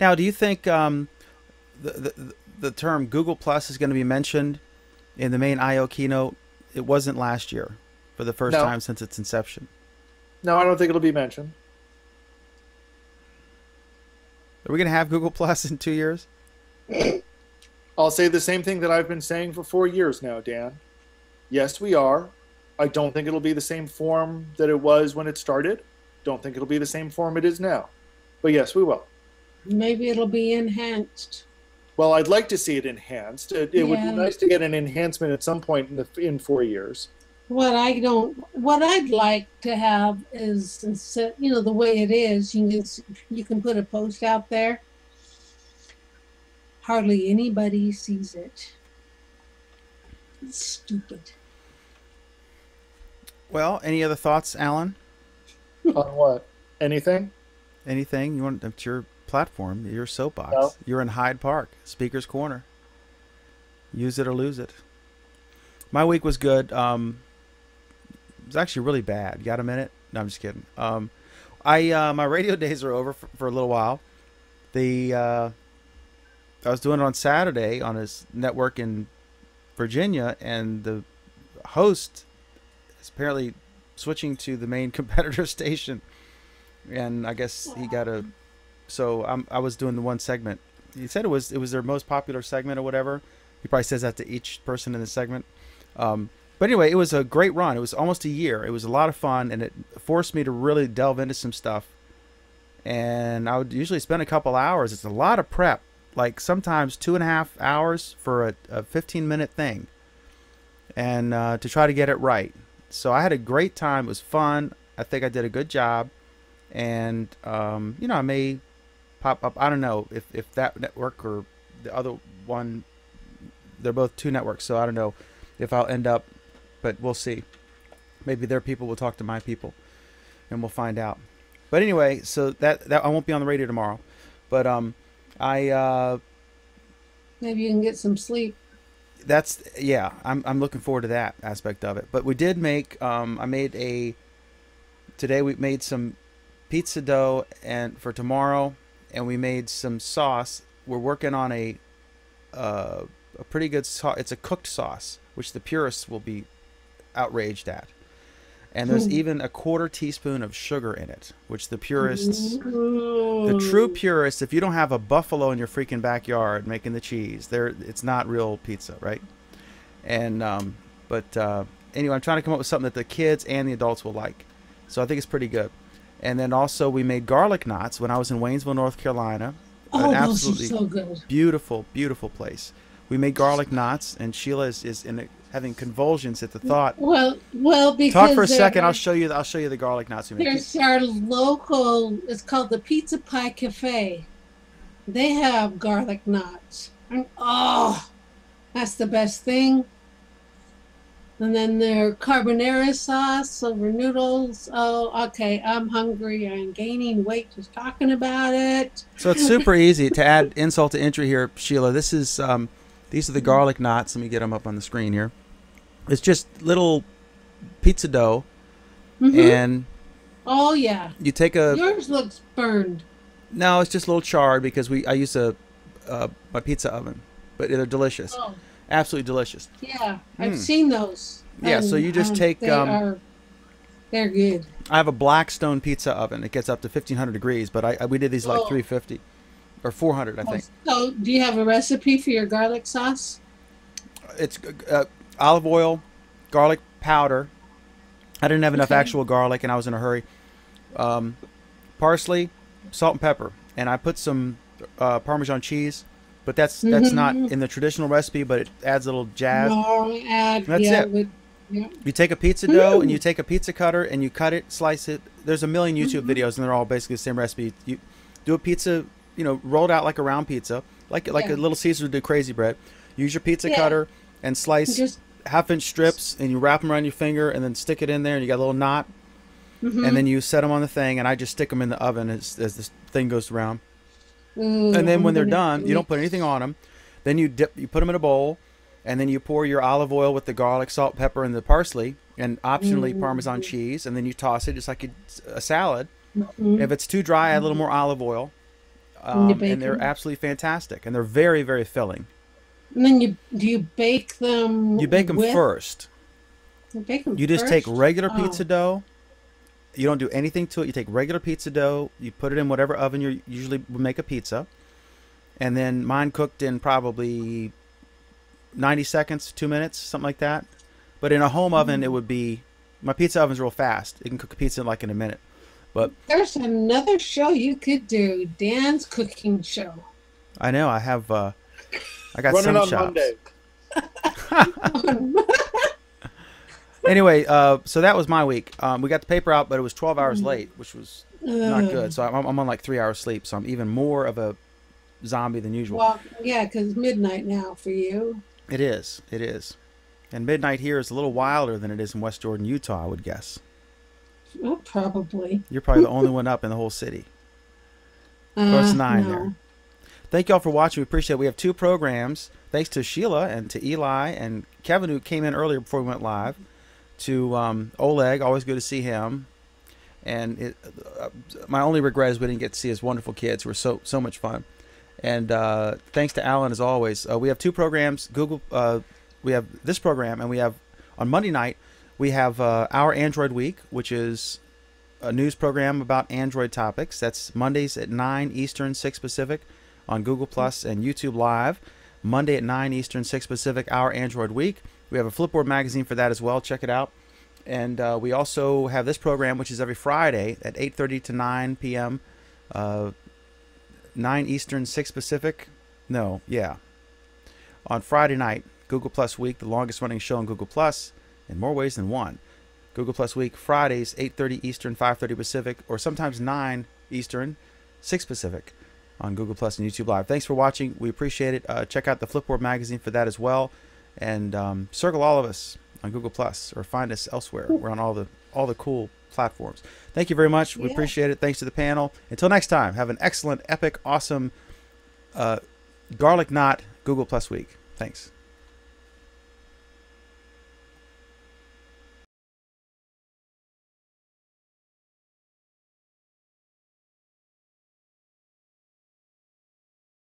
Now, do you think um, the, the the term Google Plus is going to be mentioned in the main I/O keynote? It wasn't last year, for the first No. time since its inception. No, I don't think it'll be mentioned. Are we going to have Google Plus in two years? I'll say the same thing that I've been saying for four years now, Dan. Yes, we are. I don't think it'll be the same form that it was when it started. Don't think it'll be the same form it is now. But yes, we will. Maybe it'll be enhanced. Well, I'd like to see it enhanced. It, it would be nice to get an enhancement at some point in the in four years. What I don't, what I'd like to have is, you know, the way it is, you can you can put a post out there. Hardly anybody sees it. It's stupid. Well, any other thoughts, Allen? On what? Anything? Anything you want? It's your platform, your soapbox. No. You're in Hyde Park, Speaker's Corner. Use it or lose it. My week was good. Um, it was actually really bad. You got a minute? No, I'm just kidding. Um, I uh, my radio *laughs* days are over for, for a little while. The uh, I was doing it on Saturday on his network in Virginia, and the host is apparently switching to the main *laughs* competitor station, and I guess he got a. So I'm, I was doing the one segment. He said it was it was their most popular segment or whatever. He probably says that to each person in the segment. Um, but anyway, it was a great run. It was almost a year. It was a lot of fun, and it forced me to really delve into some stuff. And I would usually spend a couple hours. It's a lot of prep, like sometimes two and a half hours for a, a 15 minute thing, and uh, to try to get it right. So I had a great time. It was fun. I think I did a good job, and um, you know I may pop up. I don't know if if that network or the other one. They're both two networks, so I don't know if I'll end up, but we'll see. Maybe their people will talk to my people, and we'll find out. But anyway, so that that I won't be on the radio tomorrow, but um, I uh, Maybe you can get some sleep. That's yeah. I'm I'm looking forward to that aspect of it. But we did make. Um, I made a. Today we made some pizza dough and for tomorrow, and we made some sauce. We're working on a. Uh, a pretty good sauce. It's a cooked sauce, which the purists will be outraged at. And there's even a quarter teaspoon of sugar in it, which the purists the true purists, if you don't have a buffalo in your freaking backyard making the cheese, there it's not real pizza, right? And um, but uh, anyway, I'm trying to come up with something that the kids and the adults will like. So I think it's pretty good. And then also we made garlic knots when I was in Waynesville, North Carolina. Oh, An absolutely so good. beautiful, beautiful place. We made garlic knots, and Sheila is, is in a, having convulsions at the thought. Well, well, because Talk for a second. I'll show you. I'll show you the garlic knots. There's our local. It's called the Pizza Pie Cafe. They have garlic knots. And, oh, that's the best thing. And then their carbonara sauce over noodles. Oh, okay. I'm hungry. I'm gaining weight just talking about it. So it's super easy to add insult to injury here, Sheila. This is um, these are the garlic knots. Let me get them up on the screen here. It's just little pizza dough, Mhm. and oh yeah, you take a yours looks burned. no, it's just a little charred because we I use a uh, my pizza oven, but they're delicious, Oh absolutely delicious. yeah, I've Mm. seen those. Yeah, so you just um, take, They um, are. They're good. I have a Blackstone pizza oven. It gets up to 1500 degrees, but I, I we did these like Oh. 350 or 400, I think. So, do you have a recipe for your garlic sauce? It's uh, olive oil, garlic powder. I didn't have enough Okay. actual garlic, and I was in a hurry. Um, parsley, salt and pepper, and I put some uh, Parmesan cheese. But that's that's not Mhm. in the traditional recipe, but it adds a little jazz. No, add. That's yeah, it. With, yeah. You take a pizza dough and Mm. you take a pizza cutter and you cut it, slice it. There's a million YouTube Mhm. videos and they're all basically the same recipe. You do a pizza, you know, rolled out like a round pizza, like like Yeah. a little Caesar do crazy bread. Use your pizza cutter and slice Just. Half inch strips and you wrap them around your finger and then stick it in there and you got a little knot mhm. and then you set them on the thing and I just stick them in the oven as as this thing goes around. Ooh, And then when they're done, you don't put anything on them. Then you dip, you put them in a bowl, and then you pour your olive oil with the garlic, salt, pepper, and the parsley, and optionally Mm. Parmesan cheese, and then you toss it just like a, a salad. Mhm. If it's too dry, add a little more olive oil. Um, and they're absolutely fantastic, and they're very, very filling. And then you do you bake them? You bake them with, first. You bake them. You just take regular Oh. pizza dough. You don't do anything to it. You take regular pizza dough. You put it in whatever oven you usually would make a pizza, and then mine cooked in probably 90 seconds, two minutes, something like that. But in a home oven, it would be. My pizza oven's real fast. It can cook a pizza in like in a minute. But there's another show you could do, Dan's cooking show. I know. I have. Uh, I got Running some on shops. Monday. *laughs* Anyway, uh, so that was my week. Um, we got the paper out, but it was 12 hours late, which was not good. So I'm, I'm on like three hours sleep. So I'm even more of a zombie than usual. Well, yeah, because midnight now for you. It is. It is. And midnight here is a little wilder than it is in West Jordan, Utah, I would guess. Oh, probably. You're probably the only *laughs* one up in the whole city. Well, it's Uh, nine no. there. Thank y'all for watching. We appreciate it. We have two programs. Thanks to Sheila and to Eli and Kevin, who came in earlier before we went live. To um, Oleg, always good to see him. And it, uh, my only regret is we didn't get to see his wonderful kids, who were so so much fun. And uh, thanks to Allen as always. Uh, we have two programs. Google. Uh, we have this program, and we have on Monday night we have uh, our Android Week, which is a news program about Android topics. That's Mondays at 9 Eastern, 6 Pacific on Google Plus and YouTube Live. Monday at 9 Eastern, 6 Pacific, our Android Week. We have a Flipboard magazine for that as well. Check it out. And uh, we also have this program, which is every Friday at 8:30 to 9 p.m. Uh, 9 Eastern, 6 Pacific. No, yeah. On Friday night, Google Plus Week, the longest running show on Google Plus, in more ways than one. Google Plus Week Fridays 8:30 Eastern, 5:30 Pacific, or sometimes 9 Eastern, 6 Pacific on Google Plus and YouTube Live. Thanks for watching. We appreciate it. Uh, check out the Flipboard magazine for that as well, and um, circle all of us on Google Plus or find us elsewhere. We're on all the all the cool platforms. Thank you very much. We Yeah. appreciate it. Thanks to the panel. Until next time, have an excellent, epic, awesome uh, garlic knot Google Plus Week. Thanks.